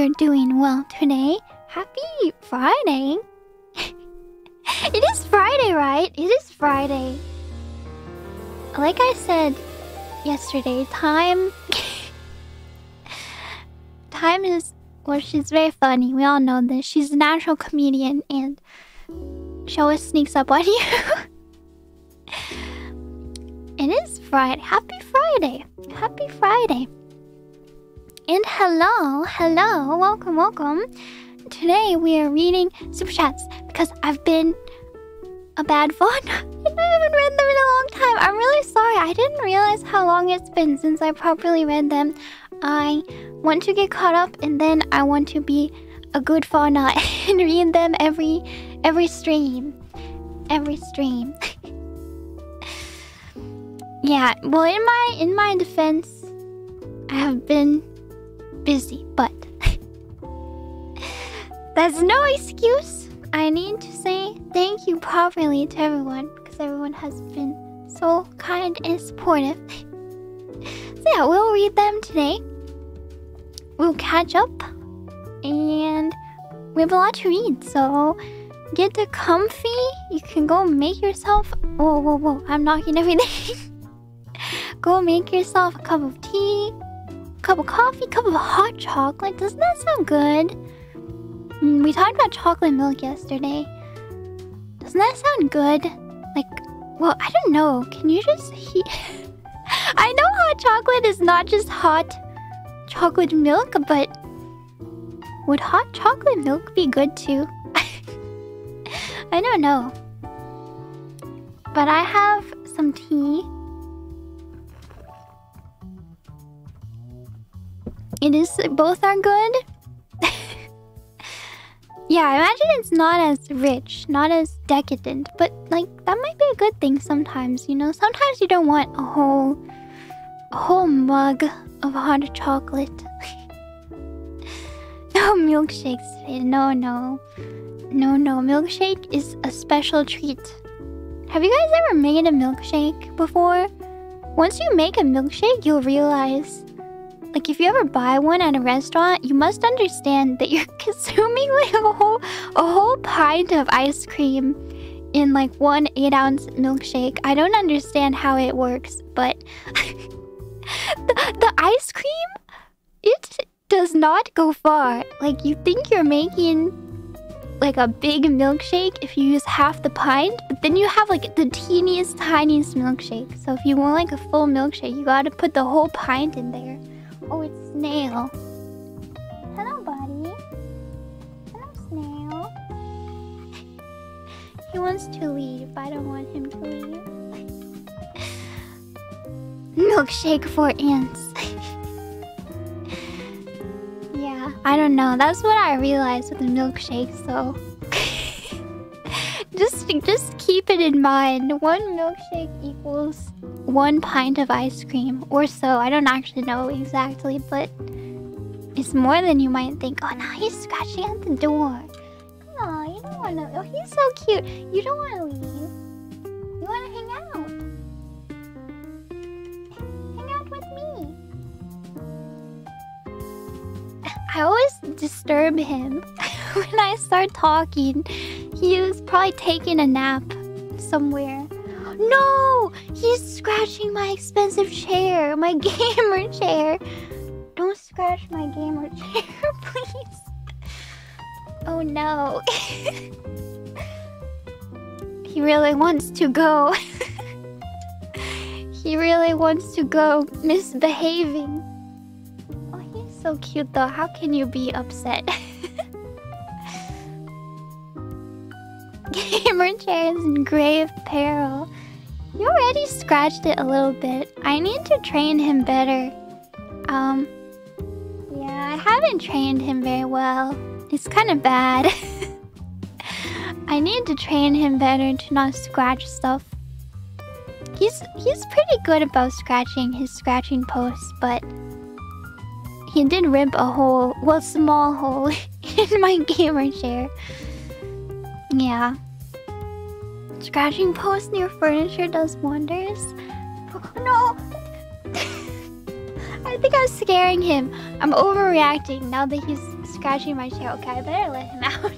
you're doing well today. Happy Friday. it is Friday, right? It is Friday. Like I said yesterday, time. time is. Well, she's very funny. We all know this. She's a natural comedian and she always sneaks up on you. it is Friday. Happy Friday. Happy Friday. And hello, hello, welcome, welcome. Today we are reading super chats because I've been a bad fauna I haven't read them in a long time. I'm really sorry. I didn't realize how long it's been since I properly read them. I want to get caught up and then I want to be a good fauna and read them every every stream. Every stream. yeah, well in my in my defense I have been busy, but that's no excuse. I need to say thank you properly to everyone because everyone has been so kind and supportive. so yeah, we'll read them today. We'll catch up and we have a lot to read, so get the comfy. You can go make yourself whoa whoa whoa, I'm knocking everything. go make yourself a cup of tea, cup of coffee, cup of hot chocolate. Doesn't that sound good? Mm, we talked about chocolate milk yesterday. Doesn't that sound good? Like, well, I don't know. Can you just heat? I know hot chocolate is not just hot chocolate milk, but would hot chocolate milk be good too? I don't know. But I have some tea. It is both are good. yeah, I imagine it's not as rich, not as decadent, but like that might be a good thing sometimes, you know? Sometimes you don't want a whole a whole mug of hot chocolate. no milkshakes today. No, no. No, no. Milkshake is a special treat. Have you guys ever made a milkshake before? Once you make a milkshake, you'll realize like if you ever buy one at a restaurant, you must understand that you're consuming like a whole a whole pint of ice cream in like one eight ounce milkshake. I don't understand how it works, but the, the ice cream it does not go far. Like you think you're making like a big milkshake if you use half the pint, but then you have like the teeniest, tiniest milkshake. So if you want like a full milkshake, you gotta put the whole pint in there. Oh, it's Snail. Hello, buddy. Hello, Snail. he wants to leave. I don't want him to leave. Milkshake for ants. yeah, I don't know. That's what I realized with the milkshake, so just just keep it in mind. One milkshake equals one pint of ice cream or so. I don't actually know exactly, but it's more than you might think. Oh no, he's scratching at the door. Oh, you don't wanna oh he's so cute. You don't wanna leave. You wanna hang out. Hang out with me. I always disturb him when I start talking. He probably taking a nap somewhere. No! He's scratching my expensive chair, my gamer chair. Don't scratch my gamer chair, please. Oh no. he really wants to go. he really wants to go misbehaving. Oh, he's so cute though. How can you be upset? Gamer chair is in grave peril. You already scratched it a little bit. I need to train him better. Um, yeah, I haven't trained him very well. It's kind of bad. I need to train him better to not scratch stuff. He's he's pretty good about scratching his scratching posts, but he did rip a hole, well, small hole in my gamer chair. Yeah. Scratching posts near furniture does wonders. Oh, no! I think I'm scaring him. I'm overreacting now that he's scratching my chair. Okay, I better let him out.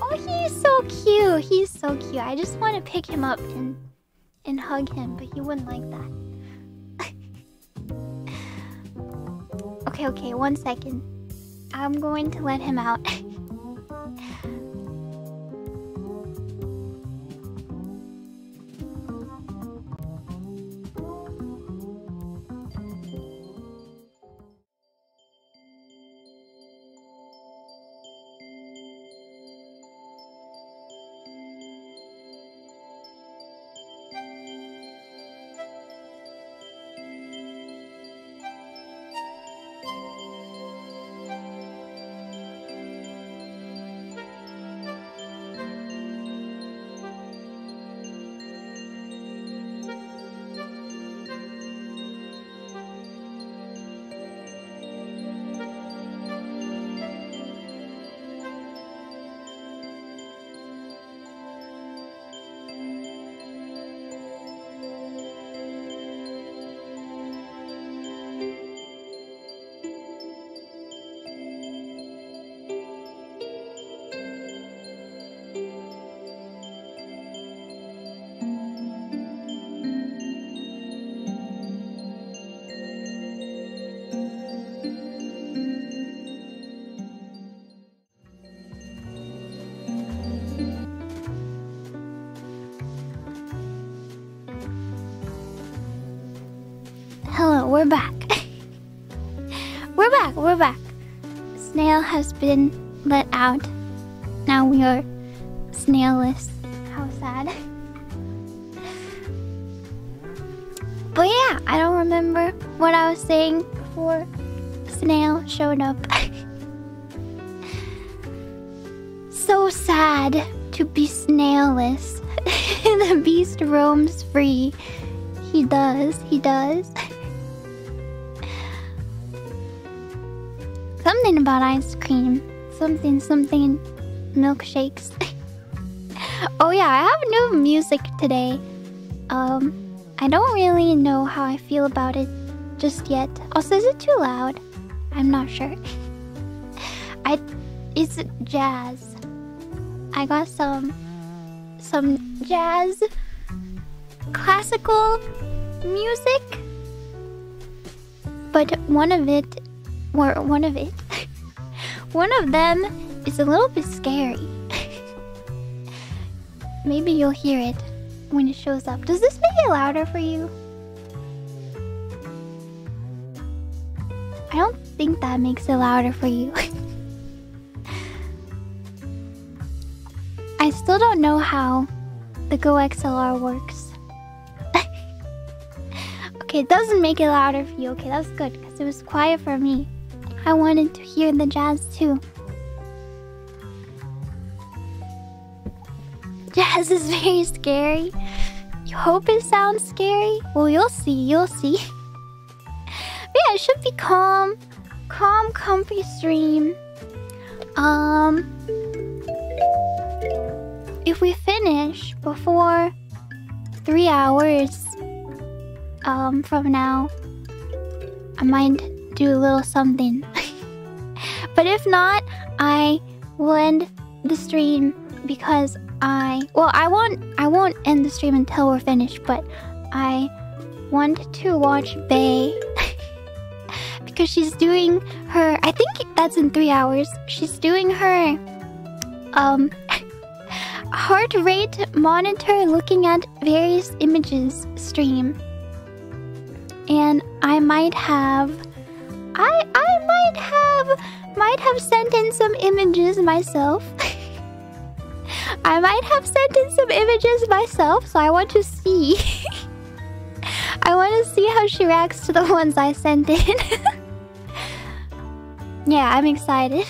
oh, he's so cute. He's so cute. I just want to pick him up and and hug him, but he wouldn't like that. okay, okay, one second. I'm going to let him out. Has been let out. Now we are snailless. How sad. but yeah, I don't remember what I was saying before Snail showed up. so sad to be snailless. the beast roams free. He does, he does. Something about ice cream. Something, something milkshakes. oh yeah, I have new music today. Um, I don't really know how I feel about it just yet. Also, is it too loud? I'm not sure. I, it's jazz. I got some, some jazz, classical music, but one of it or one of it. One of them is a little bit scary. Maybe you'll hear it when it shows up. Does this make it louder for you? I don't think that makes it louder for you. I still don't know how the GoXLR works. okay, it doesn't make it louder for you. Okay, that's good because it was quiet for me. I wanted to hear the jazz too. Jazz is very scary. You hope it sounds scary? Well, you'll see, you'll see. yeah, it should be calm. Calm, comfy stream. Um... If we finish before three hours um, from now, I might do a little something. But if not, I will end the stream because I well I won't I won't end the stream until we're finished, but I want to watch Bae because she's doing her I think that's in three hours. She's doing her um heart rate monitor looking at various images stream. And I might have I I might have might have sent in some images myself. I might have sent in some images myself, so I want to see. I want to see how she reacts to the ones I sent in. yeah, I'm excited.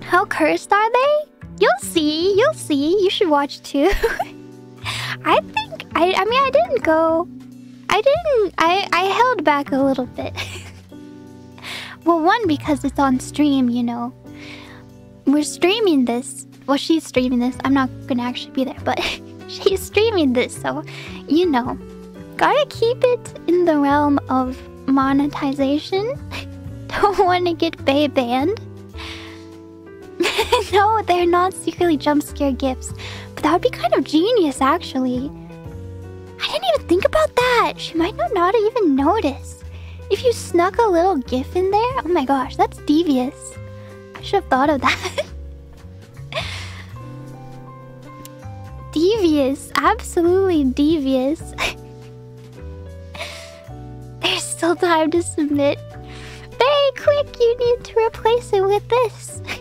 How cursed are they? You'll see, you'll see. You should watch too. I think I I mean I didn't go I didn't I I held back a little bit. well, one because it's on stream, you know. We're streaming this. Well, she's streaming this. I'm not to actually be there, but she's streaming this, so you know. Gotta keep it in the realm of monetization. Don't want to get Bae banned. no, they're not secretly jump scare gifts. But that would be kind of genius, actually. I didn't even think about that. She might not, not even notice. If you snuck a little gif in there, oh my gosh, that's devious. I should have thought of that. devious, absolutely devious. There's still time to submit. Very quick, you need to replace it with this.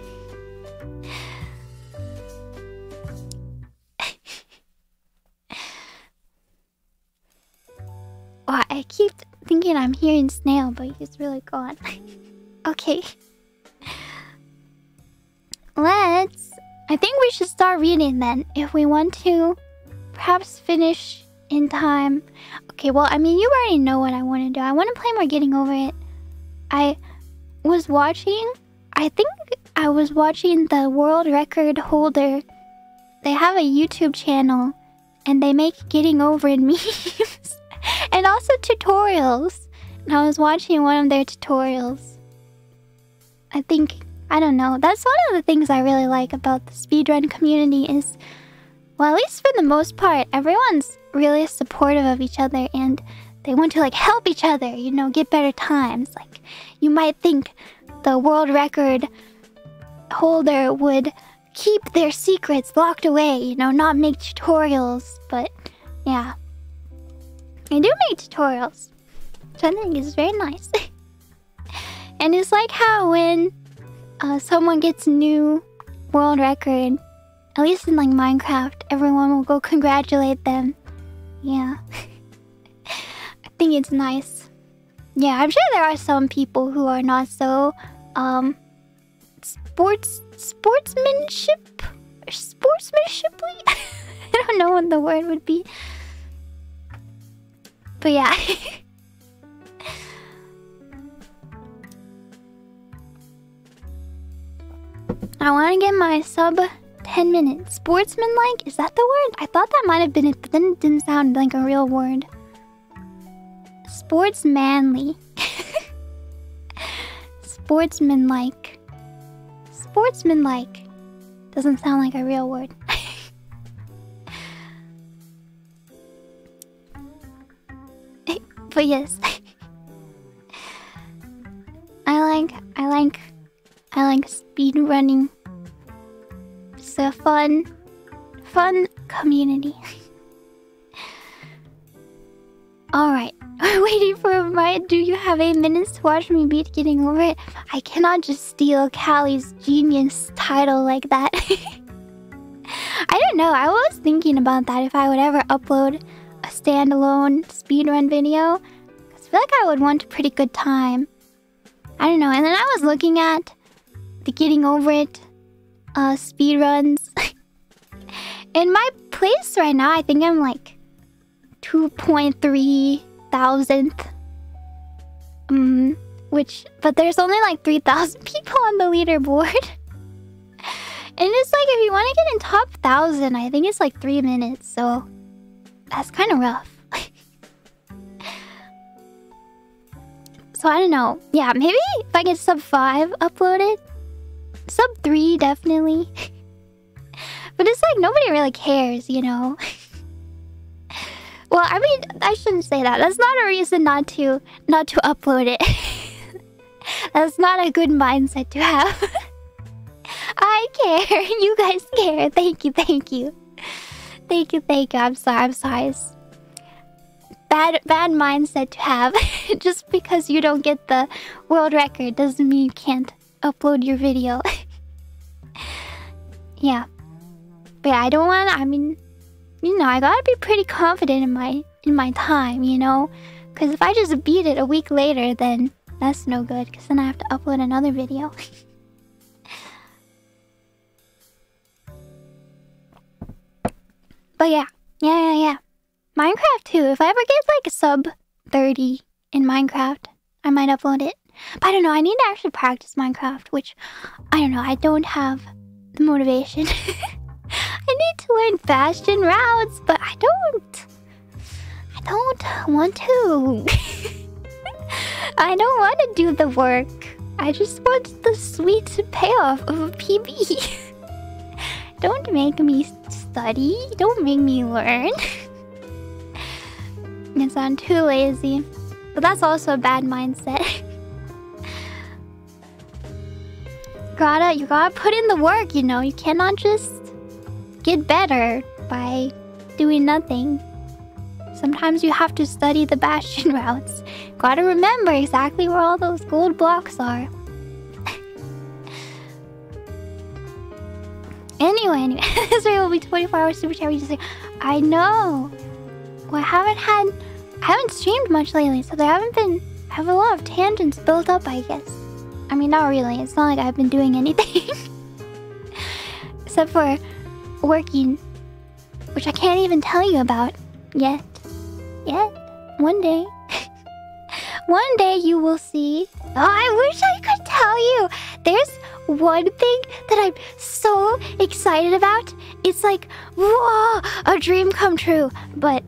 oh, I keep thinking I'm hearing Snail, but he's really gone. okay. Let's... I think we should start reading then, if we want to perhaps finish in time. Okay, well, I mean, you already know what I want to do. I want to play more Getting Over It. I was watching, I think I was watching the world record holder. They have a YouTube channel and they make Getting Over It memes and also tutorials. And I was watching one of their tutorials. I think, I don't know, that's one of the things I really like about the speedrun community is, well, at least for the most part, everyone's really supportive of each other and they want to like help each other, you know, get better times. Like you might think the world record holder would keep their secrets locked away, you know, not make tutorials, but yeah. I do make tutorials, which I think is very nice. and it's like how when uh, someone gets new world record, at least in like Minecraft, everyone will go congratulate them. Yeah. I think it's nice. Yeah, I'm sure there are some people who are not so um sports sportsmanship sportsmanshiply. I don't know what the word would be. But yeah. I want to get my sub 10 minutes. Sportsman-like? Is that the word? I thought that might have been it, but then it didn't sound like a real word. Sportsmanly. Sportsmanlike. Sportsmanlike. Doesn't sound like a real word. but yes. I like I like I like speed running. It's a fun fun community. Alright. Waiting for a my do you have eight minutes to watch me beat getting over it? I cannot just steal Calli's genius title like that. I don't know, I was thinking about that if I would ever upload a standalone speedrun video. I feel like I would want a pretty good time. I don't know, and then I was looking at the getting over it uh speedruns. In my place right now, I think I'm like 2.3 thousandth. Um, which, but there's only like 3,000 people on the leaderboard. and it's like, if you want to get in top 1,000, I think it's like 3 minutes, so that's kind of rough. so I don't know. Yeah, maybe if I get sub 5 uploaded. Sub 3, definitely. but it's like, nobody really cares, you know? Well, I mean, I shouldn't say that. That's not a reason not to not to upload it. That's not a good mindset to have. I care. You guys care. Thank you, thank you. Thank you, thank you. I'm sorry, I'm sorry. It's bad bad mindset to have. Just because you don't get the world record doesn't mean you can't upload your video. yeah. But I don't want I mean you know, I gotta be pretty confident in my in my time, you know? Because if I just beat it a week later, then that's no good. Because then I have to upload another video. But yeah, yeah, yeah, yeah. Minecraft too. If I ever get like a sub 30 in Minecraft, I might upload it. But I don't know, I need to actually practice Minecraft, which I don't know, I don't have the motivation. I need to learn bastion routes, but I don't. I don't want to. I don't want to do the work. I just want the sweet payoff of a PB. don't make me study. Don't make me learn. Yes, I'm too lazy. But that's also a bad mindset. gotta, you gotta put in the work, you know? You cannot just get better by doing nothing. Sometimes you have to study the bastion routes. Gotta remember exactly where all those gold blocks are. Anyway, anyway, this video will be 24 hours super chat. We just say, I know. Well, I haven't had I haven't streamed much lately, so there haven't been I have a lot of tangents built up, I guess. I mean, not really. It's not like I've been doing anything. Except for working, which I can't even tell you about yet. Yet. One day. one day you will see. Oh, I wish I could tell you. There's one thing that I'm so excited about. It's like, whoa, a dream come true. But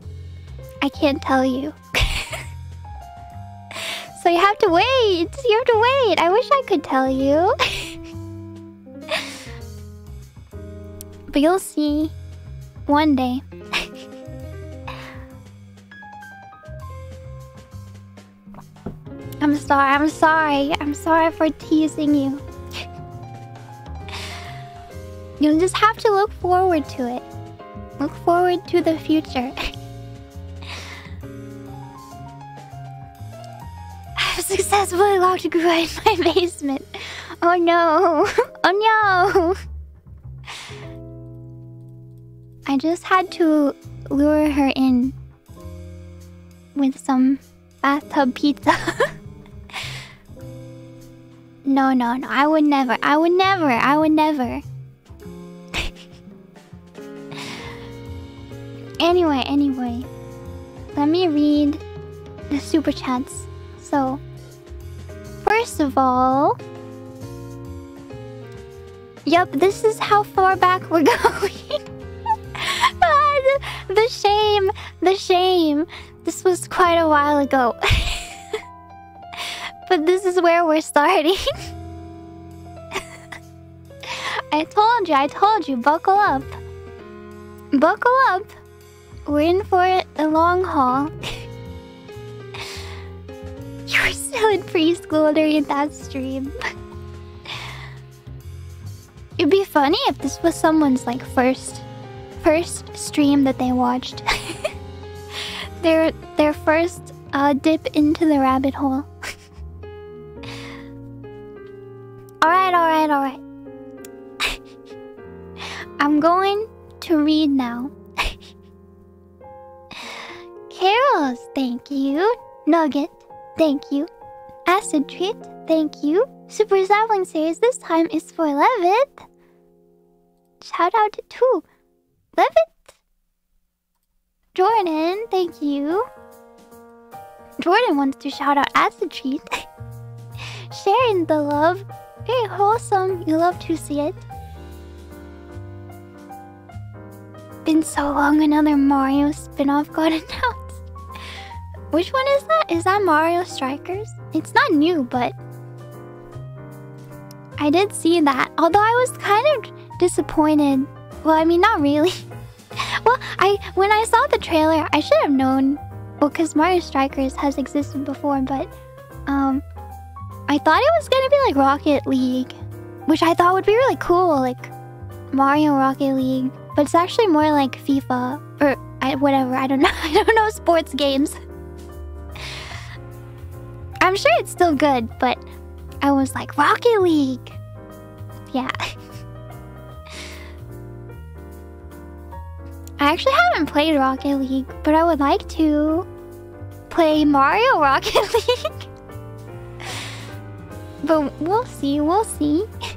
I can't tell you. so you have to wait. You have to wait. I wish I could tell you. but you'll see one day. I'm sorry. I'm sorry. I'm sorry for teasing you. You'll just have to look forward to it. Look forward to the future. I've successfully locked Gura in my basement. Oh no. Oh no. I just had to lure her in with some bathtub pizza. no, no, no. I would never. I would never. I would never. Anyway, anyway. Let me read the super chats. So, First of all... Yep, this is how far back we're going. the shame, the shame. This was quite a while ago. but this is where we're starting. I told you, I told you, buckle up. Buckle up. We're in for a long haul. You were still in preschool during that stream. It'd be funny if this was someone's like first first stream that they watched. their their first uh, dip into the rabbit hole. alright, alright, alright. I'm going to read now. Carols, thank you. Nugget, Thank you. Acid Treat, thank you. Super Sapling Series this time is for Levitt. Shout out to Levitt. Jordan, thank you. Jordan wants to shout out Acid Treat. Sharing the love. Very wholesome. You love to see it. Been so long another Mario spin-off got announced. Which one is that? Is that Mario Strikers? It's not new, but... I did see that. Although I was kind of disappointed. Well, I mean, not really. well, I when I saw the trailer, I should have known. Well, because Mario Strikers has existed before, but... Um... I thought it was gonna be like Rocket League. Which I thought would be really cool, like... Mario Rocket League. But it's actually more like FIFA. Or I, whatever, I don't know. I don't know sports games. I'm sure it's still good, but I was like, Rocket League! Yeah. I actually haven't played Rocket League, but I would like to play Mario Rocket League. but we'll see, we'll see.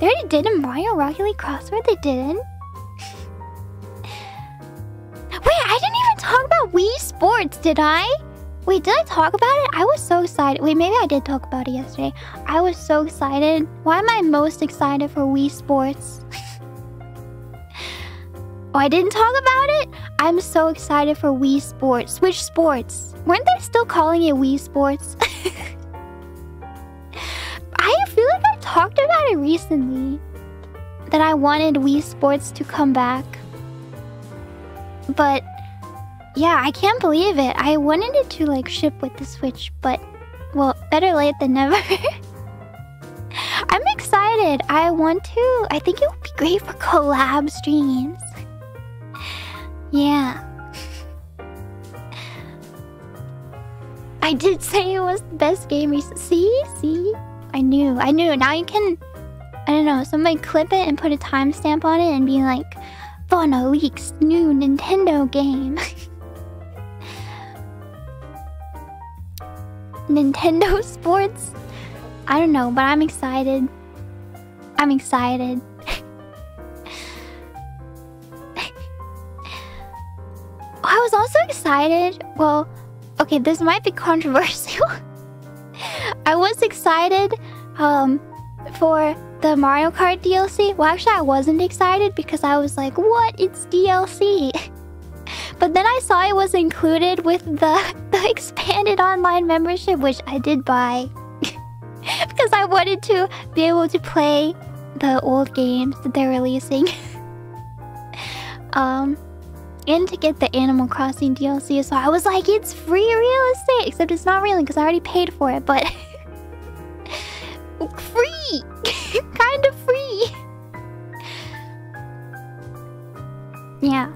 They already did a Mario Rocket League crossword? They didn't? Wait, I didn't even talk about Wii Sports, did I? Wait, did I talk about it? I was so excited. Wait, maybe I did talk about it yesterday. I was so excited. Why am I most excited for Wii Sports? oh, I didn't talk about it? I'm so excited for Wii Sports. Switch Sports. Weren't they still calling it Wii Sports? I feel like I talked about it recently. That I wanted Wii Sports to come back. But yeah, I can't believe it. I wanted it to like ship with the Switch, but well, better late than never. I'm excited. I want to. I think it would be great for collab streams. Yeah. I did say it was the best game recently. See? See? I knew. I knew. Now you can... I don't know. Somebody clip it and put a timestamp on it and be like... Fauna leaks new Nintendo game. Nintendo Sports? I don't know, but I'm excited. I'm excited. I was also excited. Well, okay, this might be controversial. I was excited um, for the Mario Kart DLC. Well, actually, I wasn't excited because I was like, what? It's DLC. But then I saw it was included with the, the expanded online membership, which I did buy. because I wanted to be able to play the old games that they're releasing. um, and to get the Animal Crossing DLC. So I was like, it's free real estate, except it's not really because I already paid for it, but free, kind of free. Yeah,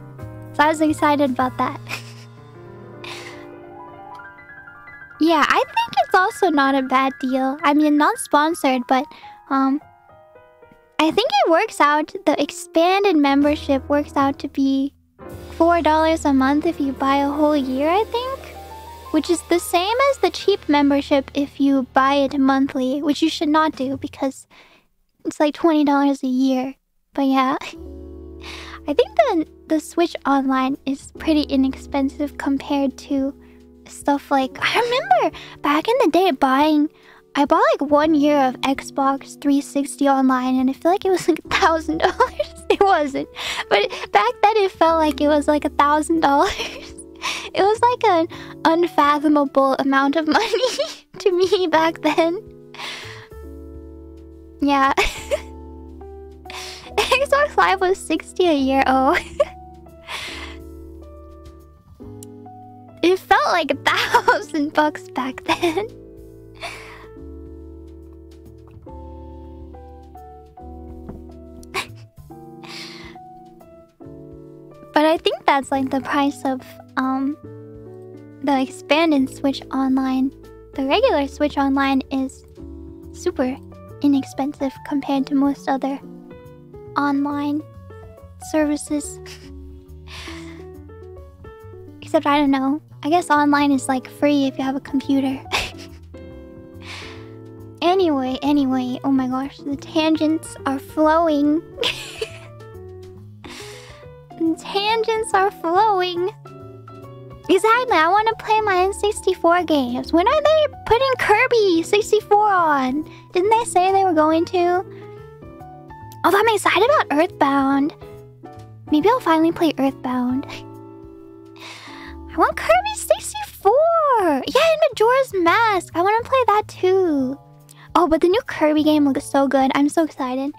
so I was excited about that. yeah, I think it's also not a bad deal. I mean, not sponsored, but um, I think it works out. The expanded membership works out to be $4 a month if you buy a whole year, I think. Which is the same as the cheap membership if you buy it monthly, which you should not do because it's like $20 a year. But yeah. I think the the Switch Online is pretty inexpensive compared to stuff like I remember back in the day buying I bought like one year of Xbox 360 online and I feel like it was like a thousand dollars. It wasn't. But back then it felt like it was like a thousand dollars. It was like an unfathomable amount of money to me back then. Yeah. Xbox Live was 60 a year. old. it felt like a thousand bucks back then. But I think that's like the price of um the expanded Switch Online. The regular Switch Online is super inexpensive compared to most other online services. Except I don't know. I guess online is like free if you have a computer. anyway, anyway, oh my gosh, the tangents are flowing. tangents are flowing. Exactly, I want to play my N64 games. When are they putting Kirby 64 on? Didn't they say they were going to? Although I'm excited about Earthbound. Maybe I'll finally play Earthbound. I want Kirby 64! Yeah, and Majora's Mask. I want to play that too. Oh, but the new Kirby game looks so good. I'm so excited.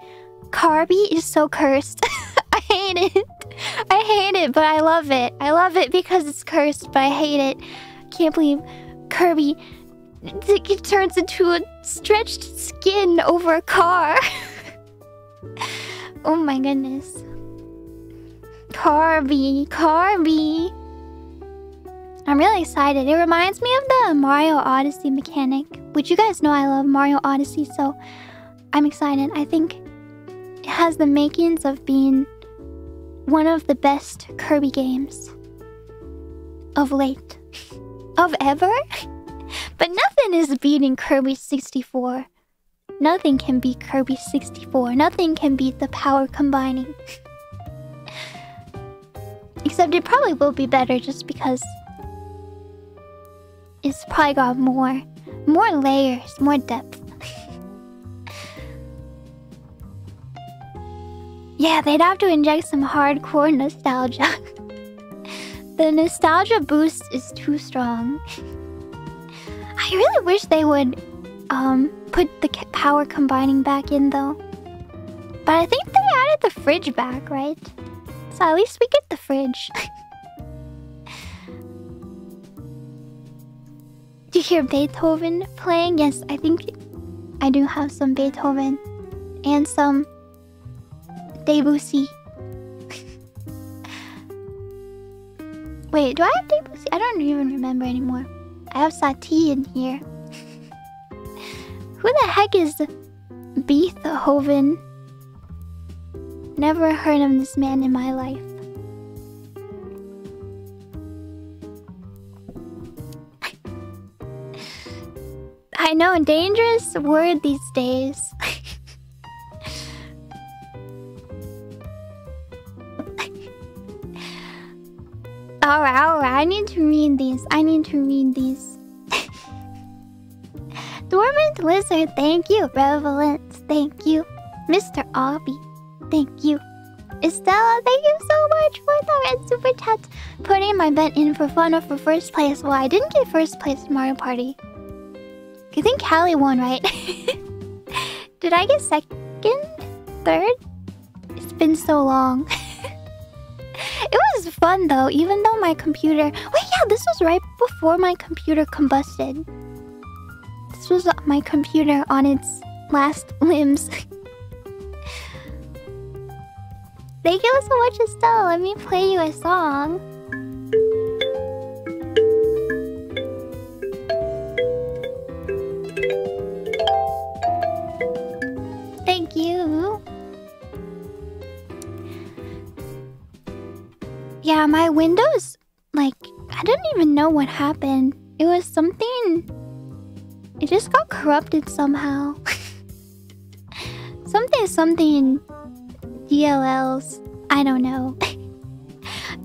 Kirby is so cursed. I hate it. I hate it, but I love it. I love it because it's cursed, but I hate it. Can't believe Kirby it turns into a stretched skin over a car. oh my goodness. Kirby, Kirby. I'm really excited. It reminds me of the Mario Odyssey mechanic, which you guys know I love Mario Odyssey, so I'm excited. I think it has the makings of being one of the best Kirby games of late. of ever? but nothing is beating Kirby 64. Nothing can beat Kirby 64. Nothing can beat the power combining. Except it probably will be better just because it's probably got more more layers, more depth. yeah, they'd have to inject some hardcore nostalgia. the nostalgia boost is too strong. I really wish they would um put the power combining back in though. But I think they added the fridge back, right? So at least we get the fridge. Do you hear Beethoven playing? Yes, I think I do have some Beethoven and some Debussy. Wait, do I have Debussy? I don't even remember anymore. I have Satie in here. Who the heck is Beethoven? Never heard of this man in my life. I know, a dangerous word these days. alright, alright, I need to read these. I need to read these. Dormant Lizard, thank you. Revelance, thank you. Mr. Obby, thank you. Estella, thank you so much for the red super chat. Putting my bet in for fun for first place. Well, I didn't get first place in Mario Party. I think Calli won, right? Did I get second? Third? It's been so long. it was fun though, even though my computer... Wait, yeah, this was right before my computer combusted. This was my computer on its last limbs. Thank you so much, Estelle. Let me play you a song. Thank you. Yeah, my Windows, like, I didn't even know what happened. It was something... It just got corrupted somehow. something, something... DLLs. I don't know. I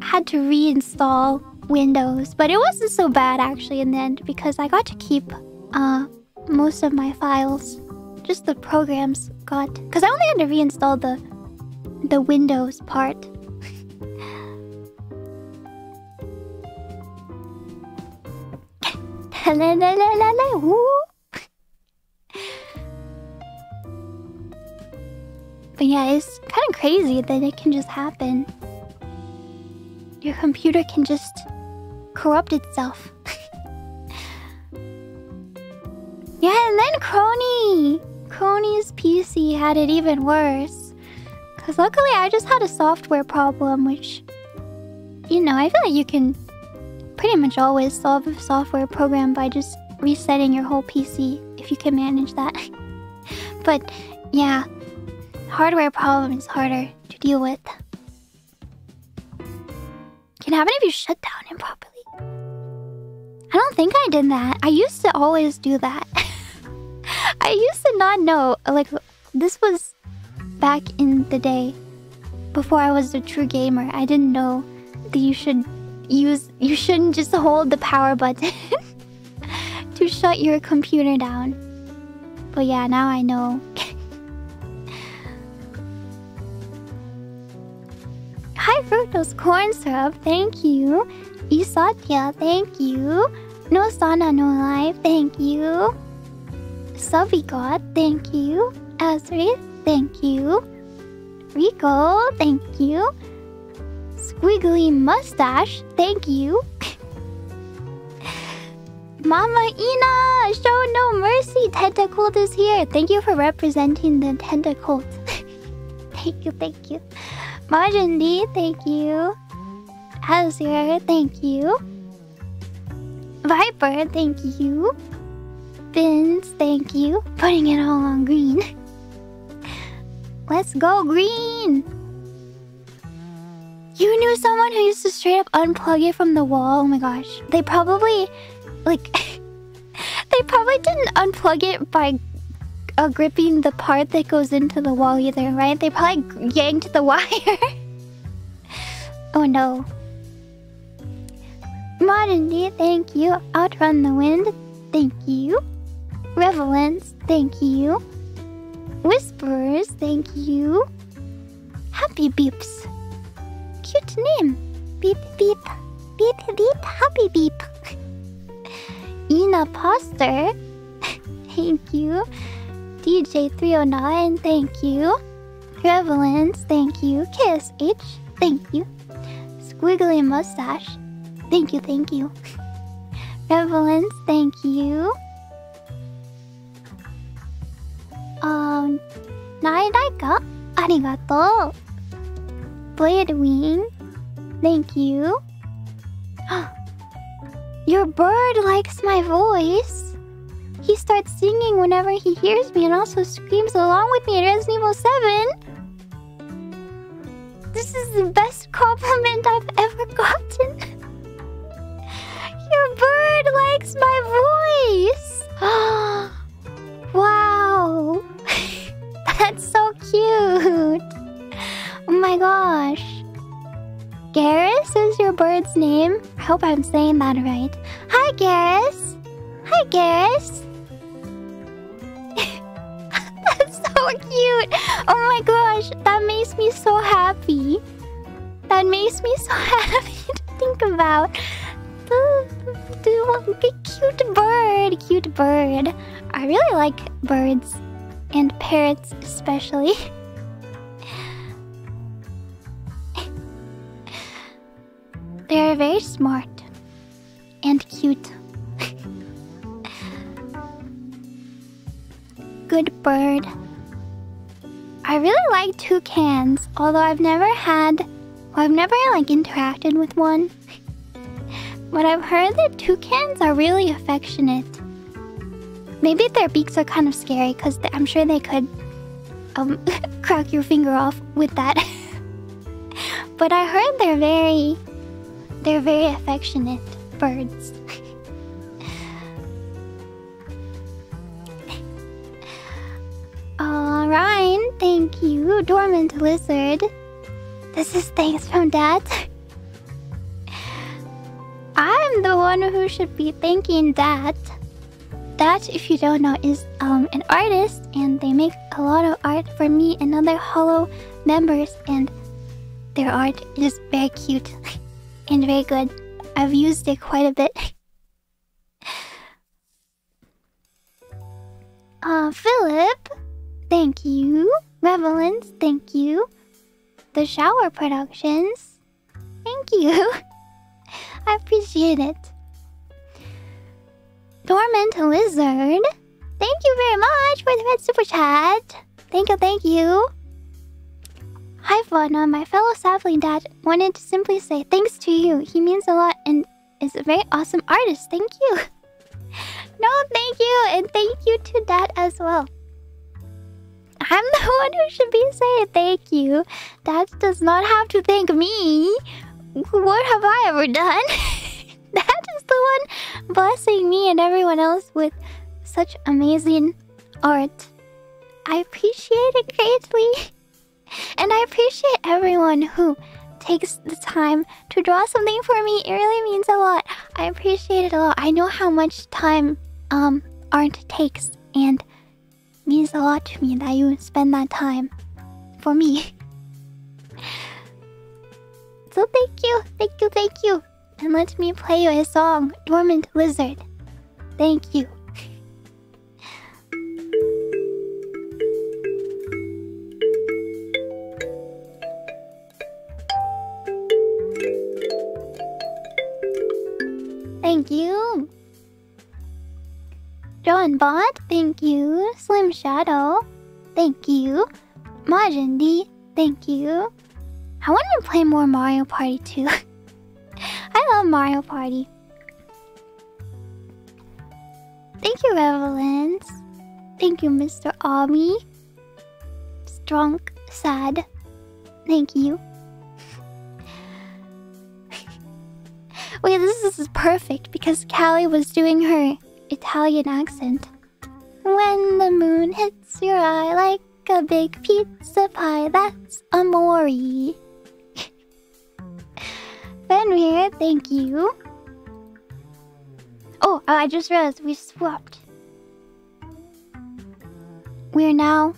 had to reinstall Windows, but it wasn't so bad actually in the end because I got to keep uh, most of my files. Just the programs got... Because I only had to reinstall the, the Windows part. But yeah, it's kind of crazy that it can just happen. Your computer can just corrupt itself. yeah, and then Kronii! Kronii's PC had it even worse. Because luckily I just had a software problem, which... You know, I feel like you can pretty much always solve a software program by just resetting your whole PC, if you can manage that. but, yeah, hardware problem is harder to deal with. Can happen if you shut down improperly. I don't think I did that. I used to always do that. I used to not know. Like, this was back in the day. Before I was a true gamer. I didn't know that you should use... You shouldn't just hold the power button to shut your computer down. But yeah, now I know. Hi Fructose Corn Syrup, thank you. Isatya, thank you. No Sana No Life, thank you. Subicot, thank you. Azri, thank you. Rico, thank you. Squiggly Mustache, thank you. Mama Ina, show no mercy. Tentacult is here. Thank you for representing the Tentacult. thank you, thank you. Majindi, thank you. Azir, thank you. Viper, thank you. Bins, thank you. Putting it all on green. Let's go green! You knew someone who used to straight up unplug it from the wall? Oh my gosh. They probably... Like... they probably didn't unplug it by uh, gripping the part that goes into the wall either, right? They probably yanked the wire. oh no. Modern thank you. Outrun the wind, thank you. Revelance, thank you. Whisperers, thank you. Happy Beeps. Cute name. Beep beep. Beep beep. Happy Beep. Ina Poster, thank you. DJ309, thank you. Revelance, thank you. KSH, thank you. Squiggly Mustache, thank you, thank you. Revelance, thank you. Um, Naidaika, arigato. Blade Wing, thank you. Your bird likes my voice. He starts singing whenever he hears me and also screams along with me in Resident Evil 7. This is the best compliment I've ever gotten. Your bird likes my voice. wow. That's so cute. Oh my gosh. Garrus is your bird's name? I hope I'm saying that right. Hi, Garrus. Hi, Garrus. That's so cute. Oh my gosh, that makes me so happy. That makes me so happy to think about. Cute bird, cute bird. I really like birds and parrots especially. They're very smart and cute. Good bird. I really like toucans, although I've never had, well, I've never like interacted with one. but I've heard that toucans are really affectionate. Maybe their beaks are kind of scary because I'm sure they could um, crack your finger off with that. but I heard they're very they're very affectionate birds. uh, Ryan, thank you. Dormant Lizard. This is thanks from Dad. I'm the one who should be thanking Dad. Dad, if you don't know, is um, an artist and they make a lot of art for me and other Holo members and their art is very cute. and very good. I've used it quite a bit. uh, Philip, thank you. Revelance, thank you. The Shower Productions, thank you. I appreciate it. Dormant Lizard, thank you very much for the red super chat. Thank you, thank you. Hi, Fauna. Uh, my fellow sapling dad wanted to simply say thanks to you. He means a lot and is a very awesome artist. Thank you. no, thank you. And thank you to dad as well. I'm the one who should be saying thank you. Dad does not have to thank me. What have I ever done? Dad is the one blessing me and everyone else with such amazing art. I appreciate it greatly. And I appreciate everyone who takes the time to draw something for me. It really means a lot. I appreciate it a lot. I know how much time um art takes and means a lot to me that you spend that time for me. So thank you, thank you, thank you. And let me play you a song, Dormant Lizard. Thank you. John Bot, thank you. Slim Shadow, thank you. Majin D, thank you. I want to play more Mario Party too. I love Mario Party. Thank you, Revelance. Thank you, Mr. Ami. Strong, sad. Thank you. Wait, this is perfect because Calli was doing her Italian accent. When the moon hits your eye like a big pizza pie. That's Amore. Fenrir, thank you. Oh, oh, I just realized we swapped. We're now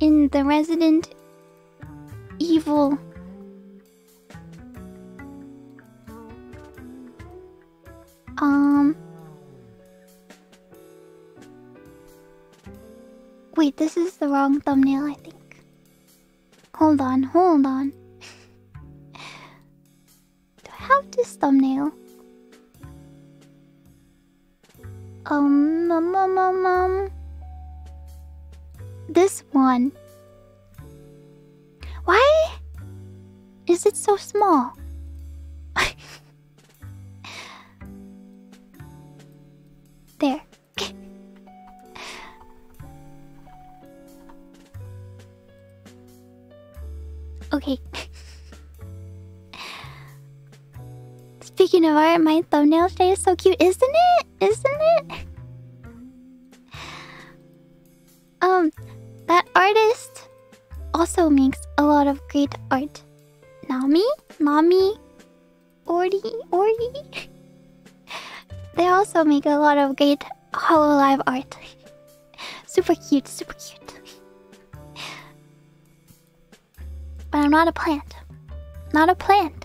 in the Resident Evil. Um. Wait, this is the wrong thumbnail, I think. Hold on, hold on. Do I have this thumbnail? Um, um, um, um, um. This one. Why is it so small? Speaking of art, my thumbnail today is so cute, isn't it? Isn't it? Um, that artist also makes a lot of great art. Nami? Nami? Ori? Ori? they also make a lot of great Hololive art. super cute, super cute. But I'm not a plant. Not a plant.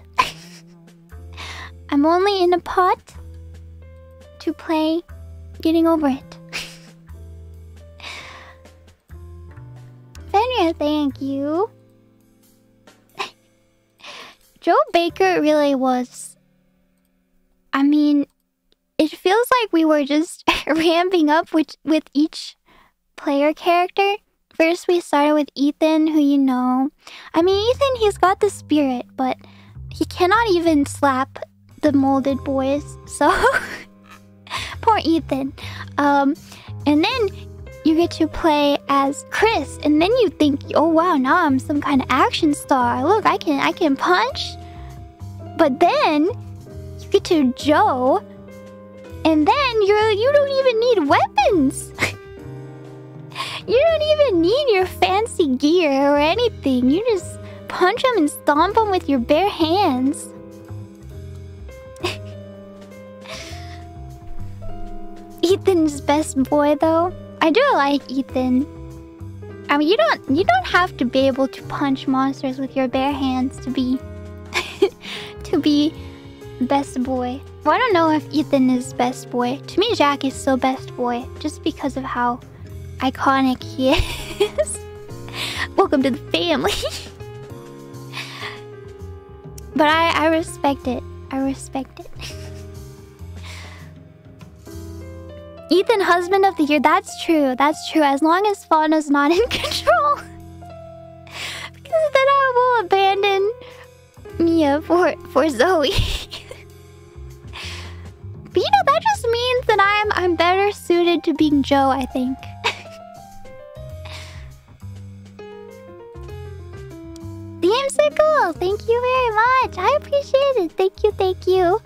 I'm only in a pot to play getting over it. Fenrir, thank you. Joe Baker really was. I mean, it feels like we were just ramping up with, with each player character. First, we started with Ethan, who you know. I mean, Ethan, he's got the spirit, but he cannot even slap the molded boys. So, poor Ethan. Um, and then you get to play as Chris, and then you think, oh wow, now I'm some kind of action star. Look, I can I can punch. But then you get to Joe, and then you're you don't even need weapons. you don't even need your fancy gear or anything. You just punch them and stomp them with your bare hands. Ethan's best boy though. I do like Ethan. I mean, you don't you don't have to be able to punch monsters with your bare hands to be to be best boy. Well, I don't know if Ethan is best boy. To me, Jack is still best boy just because of how iconic he is. Welcome to the family. but I I respect it. I respect it. Ethan, husband of the year. That's true. That's true. As long as Fauna's not in control. because then I will abandon Mia for for Zoe. but you know, that just means that I'm I'm better suited to being Joe, I think. Dreamsicle, thank you very much. I appreciate it. Thank you, thank you.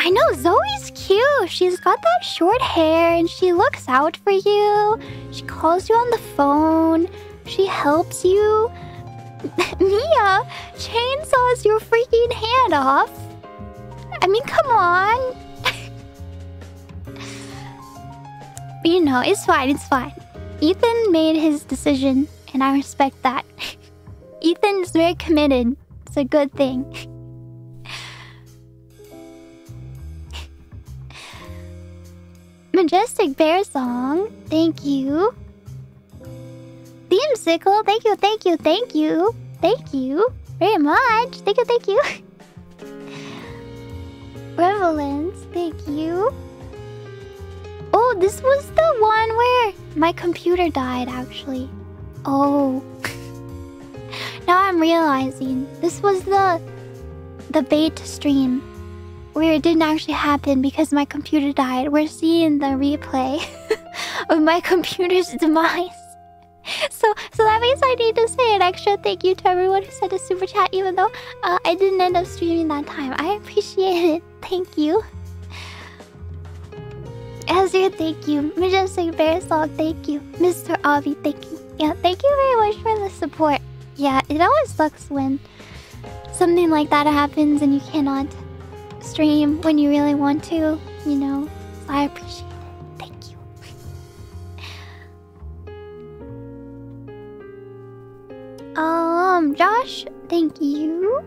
I know Zoe's cute. She's got that short hair and she looks out for you. She calls you on the phone. She helps you. Mia chainsaws your freaking hand off. I mean, come on. you know, it's fine, it's fine. Ethan made his decision, and I respect that. Ethan's very committed. It's a good thing. Majestic Bear Song, thank you. Themesicle, thank you, thank you, thank you. Thank you very much. Thank you, thank you. Revelance, thank you. Oh, this was the one where my computer died, actually. Oh. now I'm realizing this was the the bait stream where it didn't actually happen because my computer died. We're seeing the replay of my computer's demise. So, so that means I need to say an extra thank you to everyone who sent a super chat, even though uh, I didn't end up streaming that time. I appreciate it. Thank you. Ezra, thank you. Majestic Bear Song, thank you. Mr. Avi, thank you. Yeah, thank you very much for the support. Yeah, it always sucks when something like that happens and you cannot stream when you really want to, you know. I appreciate it. Thank you. um, Josh, thank you.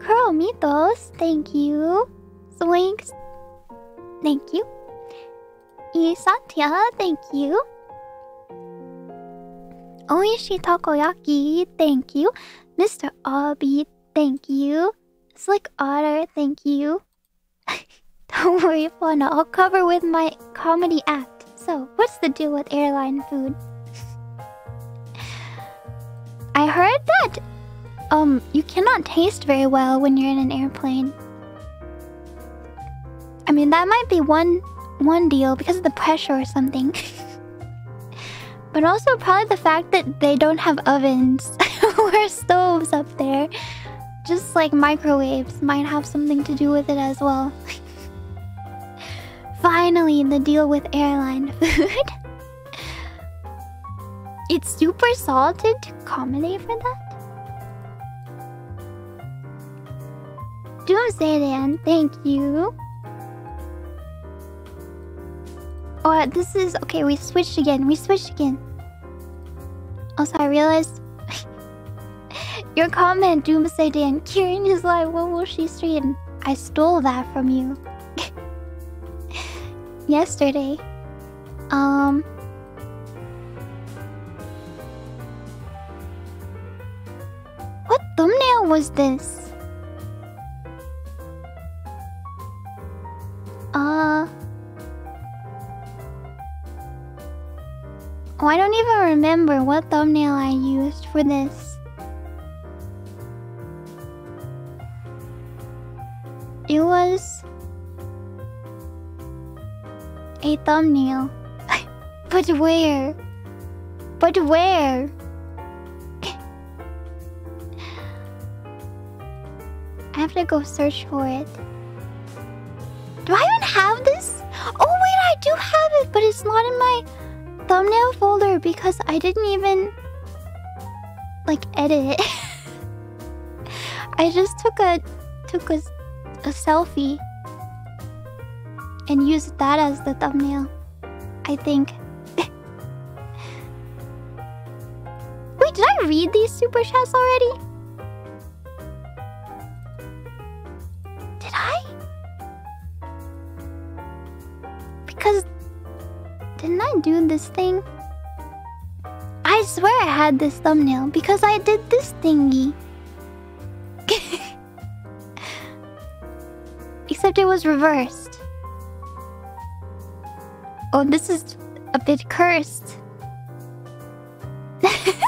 Curl Mythos, thank you. Swinks, thank you. Isatya, thank you. Oishi Takoyaki, thank you. Mr. Obby, thank you. Slick Otter, thank you. Don't worry, Fauna, I'll cover with my comedy act. So, what's the deal with airline food? I heard that um you cannot taste very well when you're in an airplane. I mean, that might be one one deal because of the pressure or something. but also probably the fact that they don't have ovens or stoves up there. Just like microwaves might have something to do with it as well. Finally, the deal with airline food. it's super salted to accommodate for that. Doomsday Dan, thank you. Oh, this is... Okay, we switched again. We switched again. Also, I realized... your comment, Doomsday Dan. Kieran is like, what will she stream? I stole that from you. Yesterday. Um... What thumbnail was this? Uh... Oh, I don't even remember what thumbnail I used for this. It was a thumbnail. but where? But where? I have to go search for it. Do I even have this? Oh wait, I do have it, but it's not in my thumbnail folder because I didn't even like edit it. I just took a took a, a selfie and use that as the thumbnail. I think. Wait, did I read these super chats already? Did I? Because didn't I do this thing? I swear I had this thumbnail because I did this thingy. Except it was reversed. Oh, this is a bit cursed. I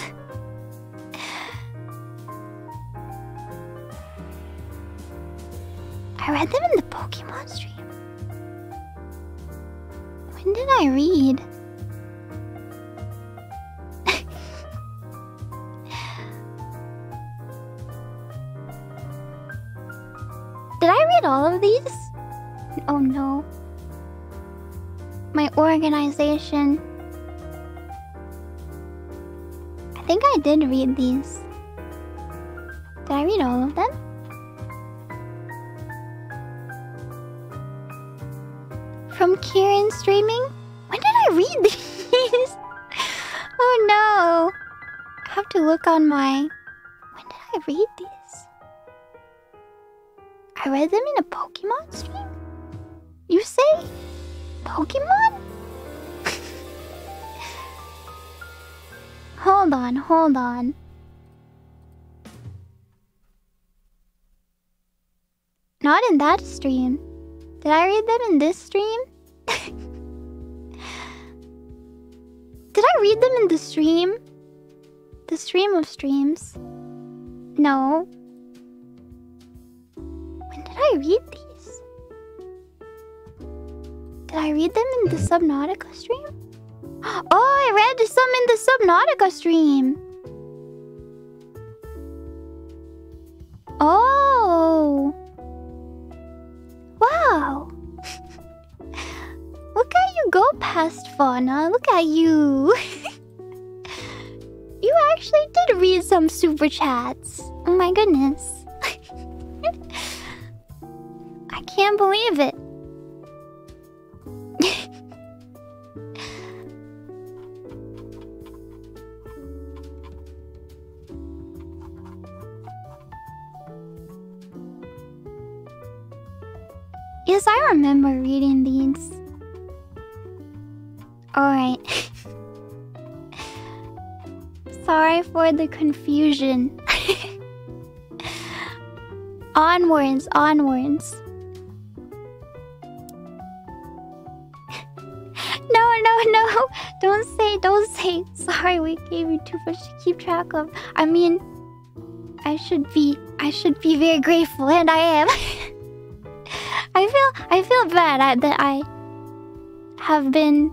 read them in the Pokemon stream. When did I read? Oh no. My organization. I think I did read these. Did I read all of them? From Kieran streaming? When did I read these? oh no. I have to look on my... When did I read these? I read them in a Pokemon stream? You say? Pokemon? hold on, hold on. Not in that stream. Did I read them in this stream? Did I read them in the stream? The stream of streams? No. When did I read these? Did I read them in the Subnautica stream? Oh, I read some in the Subnautica stream. Oh. Wow. Look at you go past fauna. Look at you. you actually did read some super chats. Oh my goodness. I can't believe it. Yes, I remember reading these. Alright. Sorry for the confusion. onwards, onwards. no, no, no. Don't say, don't say. Sorry, we gave you too much to keep track of. I mean, I should be, I should be very grateful, and I am. I feel, I feel bad that I have been,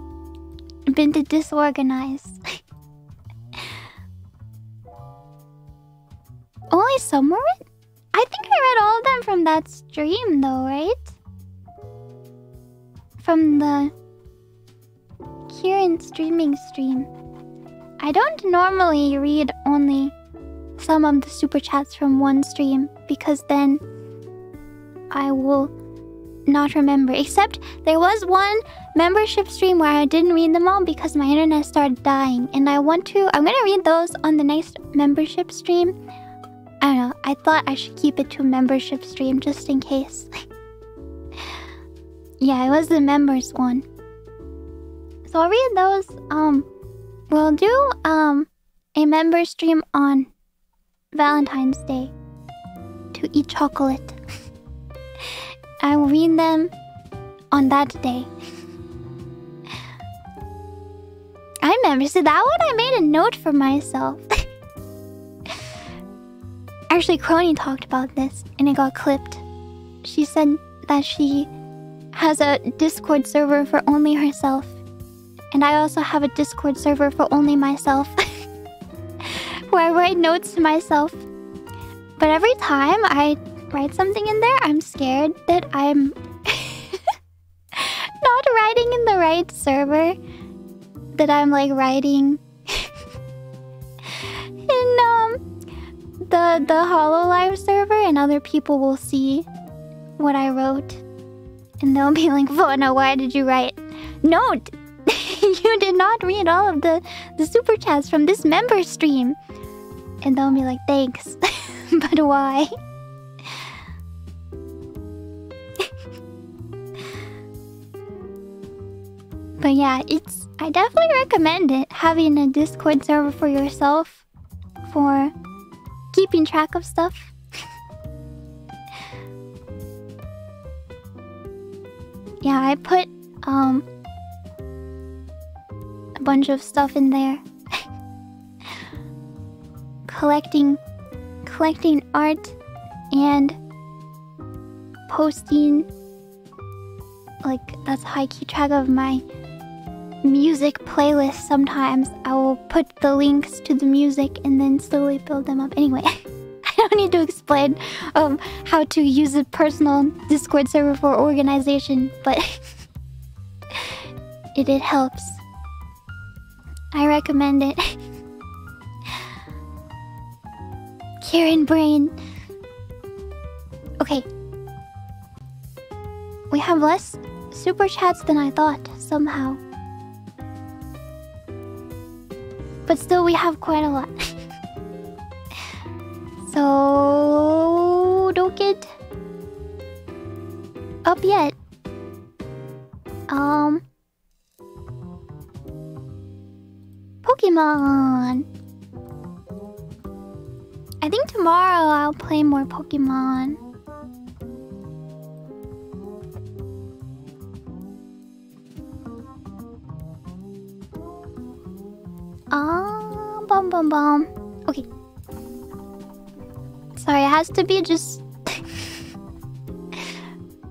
been disorganized. Only some were I think I read all of them from that stream, though, right? From the Kieran streaming stream. I don't normally read only some of the super chats from one stream because then I will not remember. Except there was one membership stream where I didn't read them all because my internet started dying. And I want to, I'm gonna read those on the next membership stream. I don't know, I thought I should keep it to a membership stream just in case. yeah, it was the members one. So I'll read those. Um, we'll do um a member stream on Valentine's Day to eat chocolate. I will read them on that day. I remember, so that one I made a note for myself. Actually, Kronii talked about this and it got clipped. She said that she has a Discord server for only herself. And I also have a Discord server for only myself. where I write notes to myself. But every time I write something in there, I'm scared that I'm not writing in the right server. That I'm like writing in um the the Hololive server and other people will see what I wrote. And they'll be like, Fauna, why did you write? Note! you did not read all of the, the super chats from this member stream. And they'll be like, thanks. but why? But yeah, it's I definitely recommend it having a Discord server for yourself for keeping track of stuff. yeah, I put um a bunch of stuff in there. collecting collecting art and posting like that's how I keep track of my music playlist sometimes. I will put the links to the music and then slowly build them up. Anyway I don't need to explain um how to use a personal discord server for organization but it, it helps. I recommend it. Karen Brain. Okay. We have less super chats than I thought somehow But still, we have quite a lot. so... Don't get... Up yet. Um... Pokemon! I think tomorrow I'll play more Pokemon. Ah, bum bum bum. Okay. Sorry, it has to be just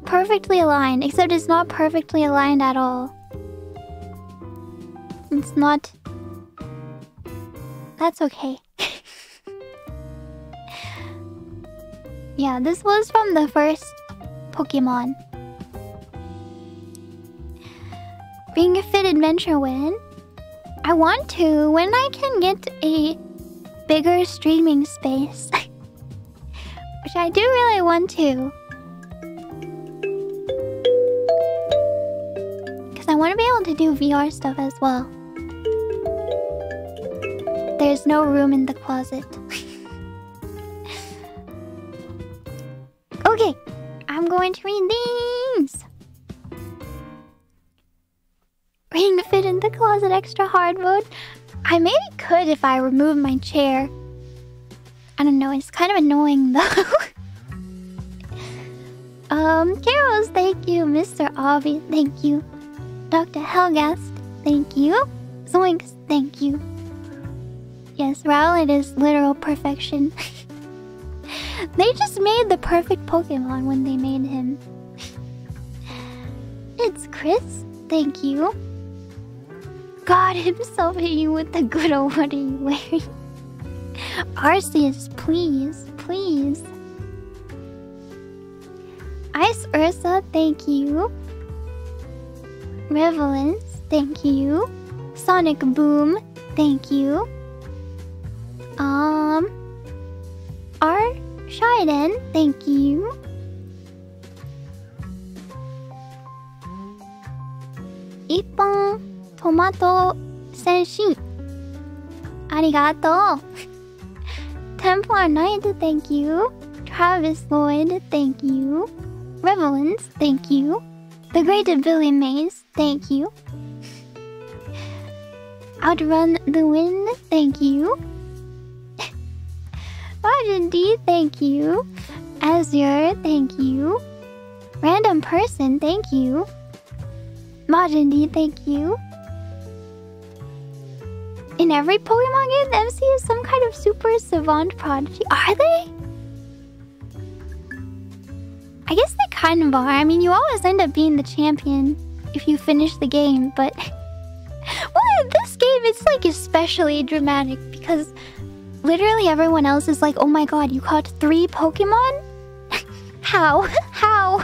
perfectly aligned. Except it's not perfectly aligned at all. It's not. That's okay. yeah, this was from the first Pokemon. Ring Fit Adventure when I want to when I can get a bigger streaming space. Which I do really want to. Because I want to be able to do VR stuff as well. There's no room in the closet. okay, I'm going to read these. Ring fit in the closet extra hard mode. I maybe could if I remove my chair. I don't know, it's kind of annoying though. um, Carols, thank you. Mr. Avi, thank you. Dr. Helgast, thank you. Zoinks, thank you. Yes, Rowlet is literal perfection. they just made the perfect Pokemon when they made him. it's Chris, thank you. God himself hit you with the good old what are you wearing? Arceus, please, please. Ice Ursa, thank you. Revelance, thank you. Sonic Boom, thank you. Um, R. Shiden, thank you. Ippon Tomato Senshin, arigato. Templar Knight, thank you. Travis Lloyd, thank you. Revelance, thank you. The Great Billy Mays, thank you. Outrun the Wind, thank you. Margin D, thank you. Azure, thank you. Random Person, thank you. Margin D, thank you. In every Pokemon game, the MC is some kind of super savant prodigy. Are they? I guess they kind of are. I mean, you always end up being the champion if you finish the game, but... well, in this game, it's like especially dramatic because literally everyone else is like, oh my god, you caught three Pokemon? How? How?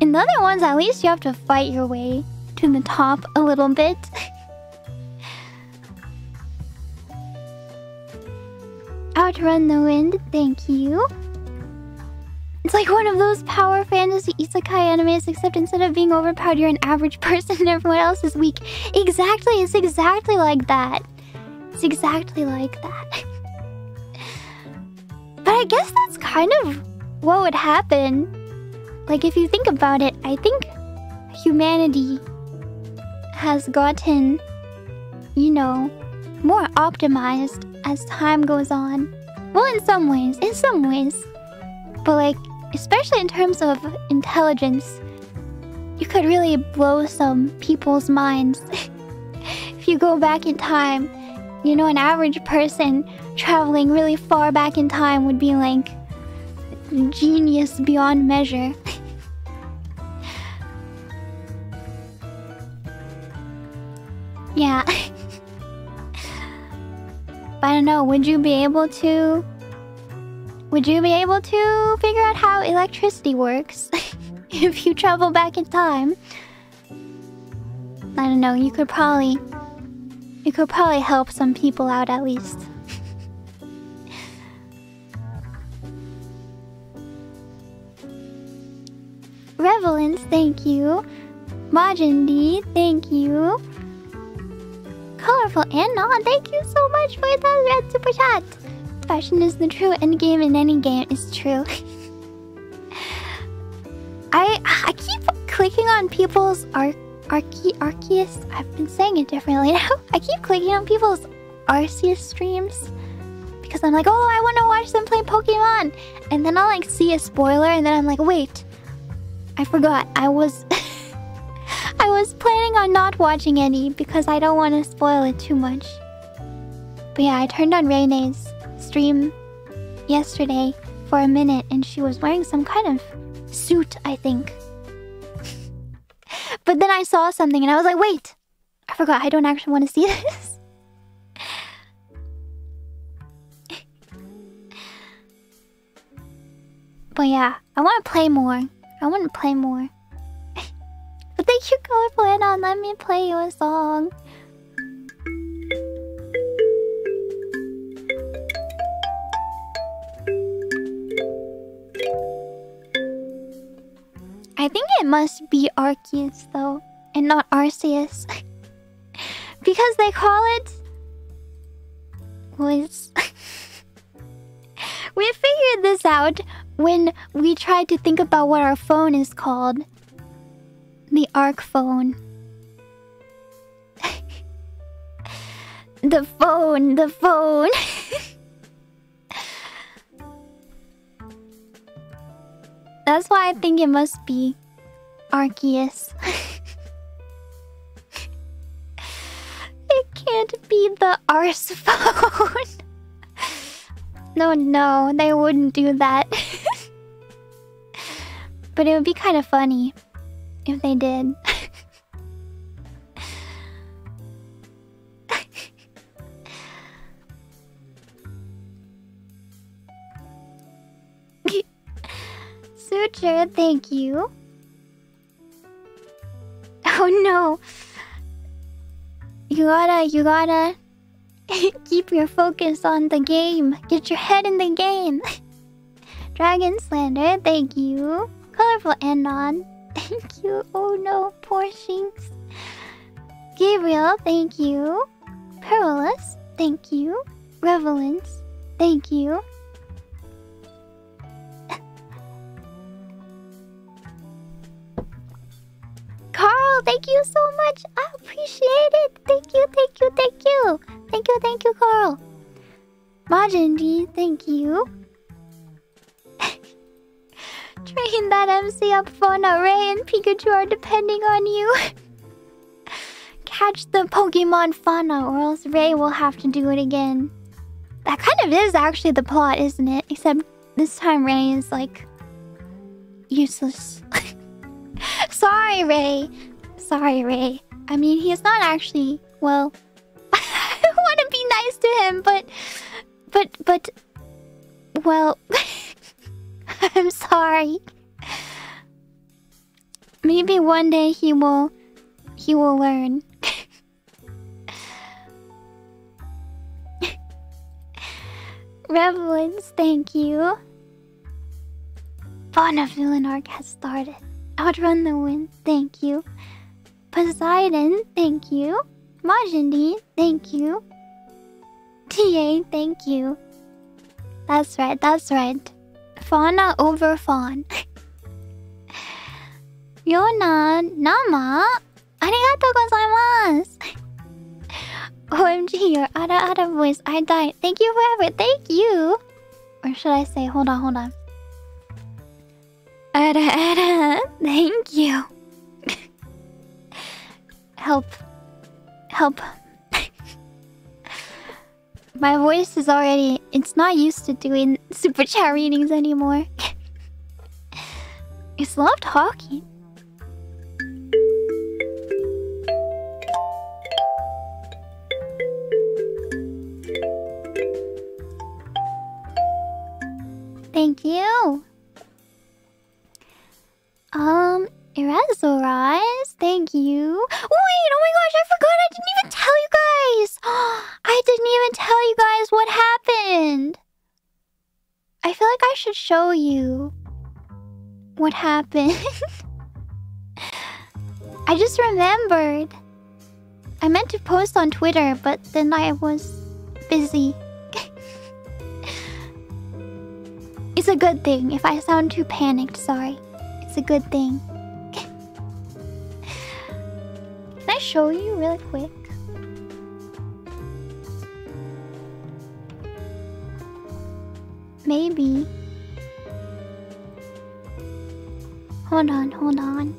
In the other ones, at least you have to fight your way to the top a little bit. Outrun the wind, thank you. It's like one of those power fantasy isekai animes, except instead of being overpowered, you're an average person and everyone else is weak. Exactly, it's exactly like that. It's exactly like that. but I guess that's kind of what would happen. Like, if you think about it, I think humanity has gotten, you know, more optimized as time goes on. Well, in some ways, in some ways. But, like, especially in terms of intelligence, you could really blow some people's minds. if you go back in time, you know, an average person traveling really far back in time would be like genius beyond measure. Yeah. but I don't know, would you be able to... Would you be able to figure out how electricity works? if you travel back in time? I don't know, you could probably... You could probably help some people out at least. Revelance, thank you. Majin D, thank you colorful and not. Thank you so much for that red super chat. Fashion is the true end game in any game is true. I I keep clicking on people's Ar Arce Arceus. I've been saying it differently now. I keep clicking on people's Arceus streams because I'm like, oh, I want to watch them play Pokemon, and then I'll like see a spoiler, and then I'm like, wait, I forgot. I was I was planning on not watching any because I don't want to spoil it too much. But yeah, I turned on Rene's stream yesterday for a minute and she was wearing some kind of suit, I think. but then I saw something and I was like, wait, I forgot, I don't actually want to see this. but yeah, I want to play more. I want to play more. Thank you, Colorful Anon. Let me play you a song. I think it must be Arceus though, and not Arceus. because they call it was we figured this out when we tried to think about what our phone is called. The Arc phone. the phone, the phone. That's why I think it must be Arceus. it can't be the Arse phone. no, no, they wouldn't do that. but it would be kind of funny if they did. Suture, thank you. Oh no. You gotta, you gotta keep your focus on the game. Get your head in the game. Dragon Slander, thank you. Colorful Anon, thank you. Oh no, poor Shinx. Gabriel, thank you. Perilous, thank you. Revelance, thank you. Carl, thank you so much. I appreciate it. Thank you, thank you, thank you. Thank you, thank you, Carl. Majin thank you. Train that MC up for Fauna, Ray and Pikachu are depending on you. Catch the Pokemon Fauna or else Ray will have to do it again. That kind of is actually the plot, isn't it? Except this time Ray is like useless. Sorry, Ray. Sorry, Ray. I mean, he's not actually. Well, I want to be nice to him, but, but, but. Well, I'm sorry. Maybe one day he will. He will learn. Revelance, thank you. Fauna Villain arc has started. Outrun the wind, thank you. Poseidon, thank you. Majindi, thank you. TA, thank you. That's right, that's right. Fauna over fawn. Yona, Nama, arigatou gozaimasu. OMG, your Ada Ada voice, I died. Thank you forever, thank you. Or should I say, hold on, hold on. Ada Ada, thank you. Help. Help. My voice is already... It's not used to doing super chat readings anymore. it's love talking. Thank you. Um, Erazorise, thank you. Wait, oh my gosh, I forgot I didn't even tell you guys. I didn't even tell you guys what happened. I feel like I should show you what happened. I just remembered. I meant to post on Twitter, but then I was busy. it's a good thing. If I sound too panicked, sorry. It's a good thing. I show you really quick? Maybe. Hold on, hold on.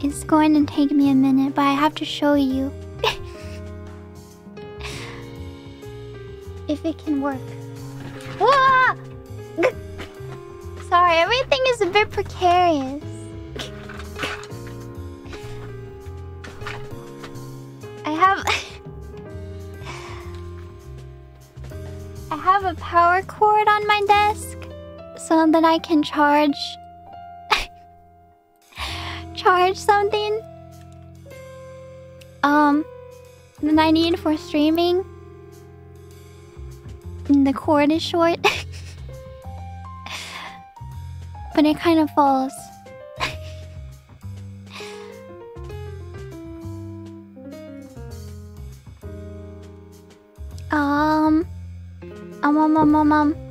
It's going to take me a minute, but I have to show you. if it can work. Ah! Sorry, everything is a bit precarious. I have... I have... a power cord on my desk so that I can charge charge something um that I need for streaming. The cord is short. but it kind of falls. um um um um um um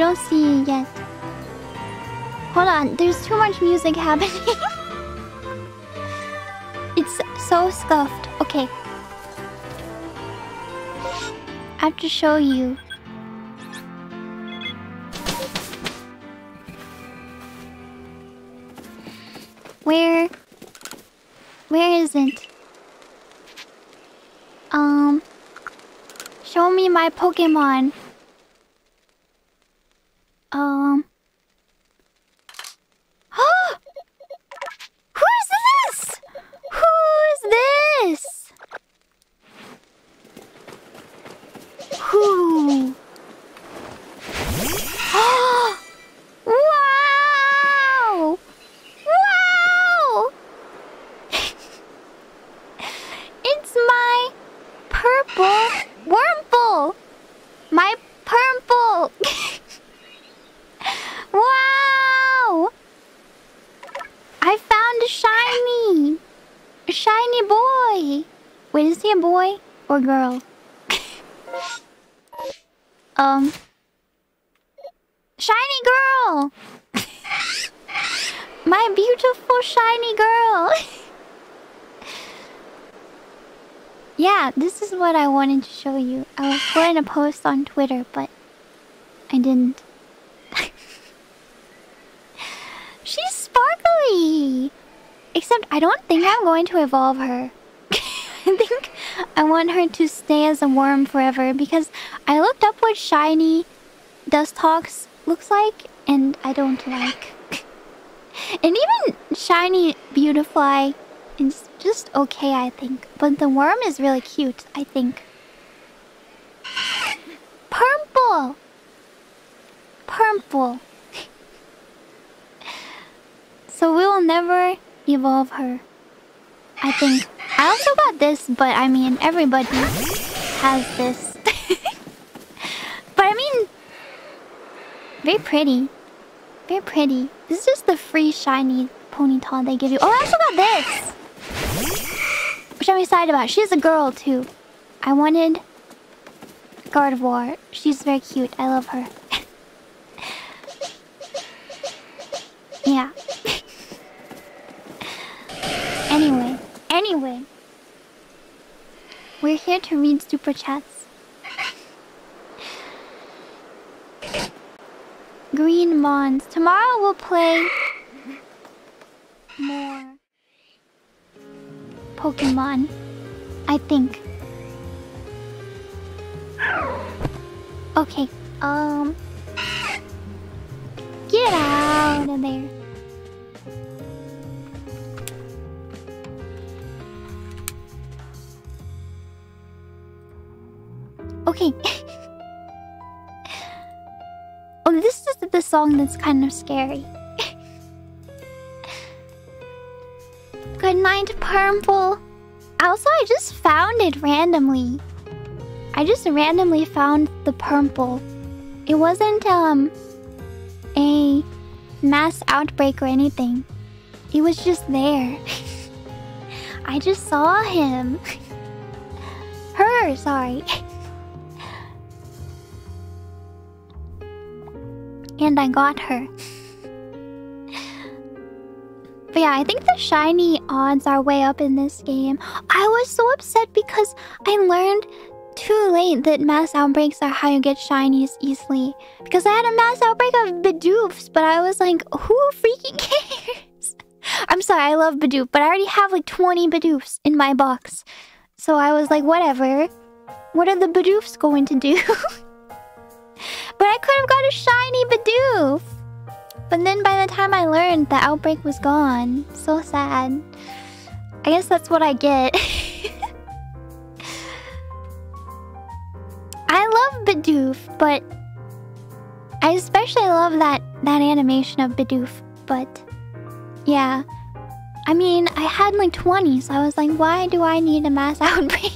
don't see it yet. Hold on, there's too much music happening. it's so scuffed. Okay. I have to show you. Where... Where is it? Um... Show me my Pokemon. Um... Who's this? Who's this? Who? wow! Wow! it's my purple Wurmple. My purple. wow! I found a shiny! A shiny boy! Wait, is he a boy or girl? um... Shiny girl! My beautiful shiny girl! yeah, this is what I wanted to show you. I was going to post on Twitter, but I didn't. She's sparkly! Except I don't think I'm going to evolve her. I think I want her to stay as a worm forever because I looked up what shiny Dustox looks like and I don't like. and even shiny Beautifly is just okay, I think. But the worm is really cute, I think. Purple! Purple. So we will never evolve her. I think. I also got this, but I mean, everybody has this. but I mean, very pretty. Very pretty. This is just the free shiny Ponyta they give you. Oh, I also got this! Which I'm excited about. She's a girl, too. I wanted Gardevoir. She's very cute. I love her. yeah. Anyway, anyway. We're here to read super chats. Green Mons. Tomorrow we'll play more Pokemon. I think. Okay, um Get out of there. Okay. oh, this is the song that's kind of scary. Good night, Purple. Also, I just found it randomly. I just randomly found the Purple. It wasn't, um, a mass outbreak or anything. He was just there. I just saw him. Her, sorry. And I got her. But yeah, I think the shiny odds are way up in this game. I was so upset because I learned too late that mass outbreaks are how you get shinies easily. Because I had a mass outbreak of Bidoofs, but I was like, who freaking cares? I'm sorry, I love Bidoof, but I already have like 20 Bidoofs in my box. So I was like, whatever. What are the Bidoofs going to do? but I could have got a shiny Bidoof. But then by the time I learned, the outbreak was gone. So sad. I guess that's what I get. I love Bidoof, but I especially love that that animation of Bidoof. But yeah, I mean, I had like 20, so I was like, why do I need a mass outbreak?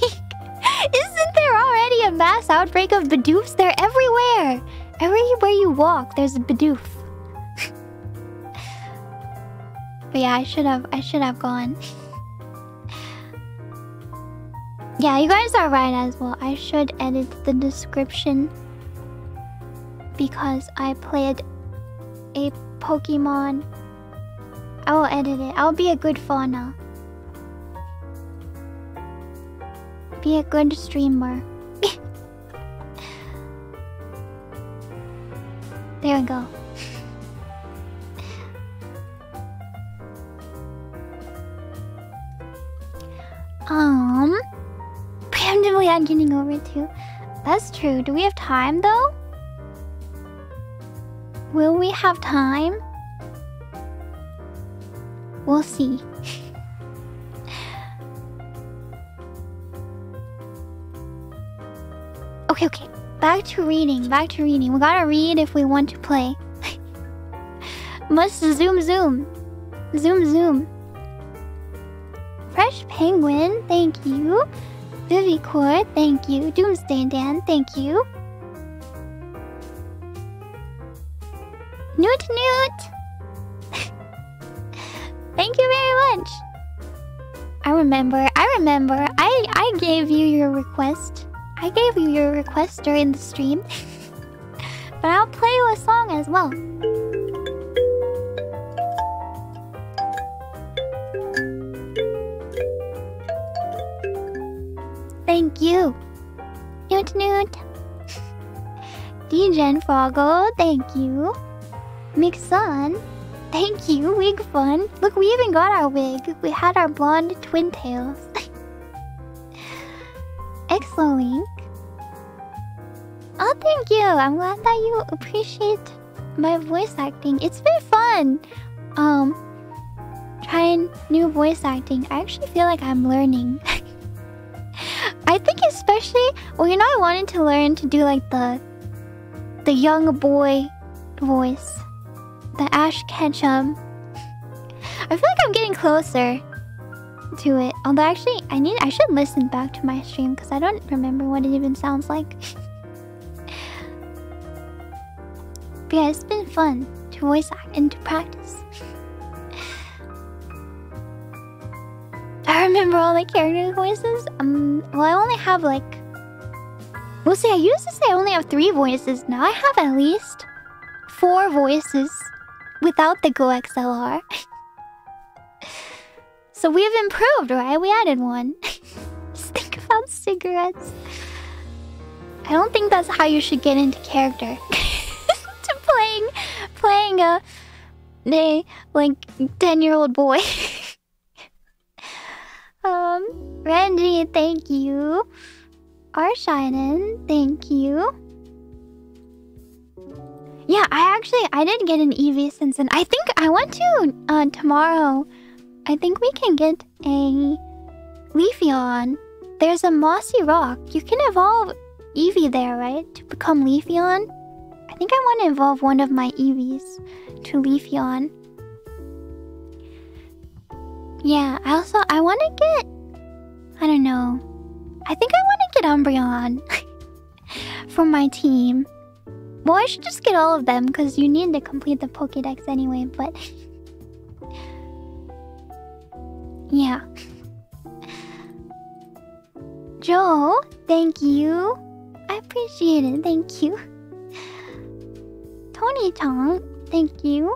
Isn't there already a mass outbreak of Bidoofs? They're everywhere. Everywhere you walk, there's a Bidoof. but yeah, I should have I should have gone. yeah, you guys are right as well. I should edit the description because I played a Pokemon. I will edit it. I'll be a good fauna. Be a good streamer. there we go. um, preemptively I'm getting over too. That's true. Do we have time though? Will we have time? We'll see. okay, okay. Back to reading. Back to reading. We gotta read if we want to play. Must zoom zoom. Zoom zoom. Fresh Penguin, thank you. Vivicore, thank you. Doomsday Dan, thank you. Newt Newt! Thank you very much. I remember, I remember. I I gave you your request. I gave you your request during the stream. but I'll play you a song as well. Thank you. Newt Newt. Froggle, thank you. Mixon, thank you. Wig fun. Look, we even got our wig. We had our blonde twin tails. Excellent. Oh, thank you. I'm glad that you appreciate my voice acting. It's been fun. Um, trying new voice acting. I actually feel like I'm learning. I think especially, well, you know, I wanted to learn to do like the the young boy voice, the Ash Ketchum. I feel like I'm getting closer to it. Although actually, I need I should listen back to my stream because I don't remember what it even sounds like. but yeah, it's been fun to voice act and to practice. I remember all the character voices. Um, well, I only have like. We'll see. I used to say I only have three voices. Now I have at least four voices without the GoXLR. so we've improved, right? We added one. Just think about cigarettes. I don't think that's how you should get into character. to playing, playing a, a like ten year old boy. Um, Renji, thank you. Arshinen, thank you. Yeah, I actually I did get an Eevee since then. I think I want to uh, tomorrow. I think we can get a Leafeon. There's a mossy rock. You can evolve Eevee there, right? To become Leafeon. I think I want to evolve one of my Eevees to Leafeon. Yeah, I also I want to get I don't know. I think I want to get Umbreon for my team. Well, I should just get all of them because you need to complete the Pokédex anyway, but yeah. Joe, thank you. I appreciate it. Thank you. Tony Tong, thank you.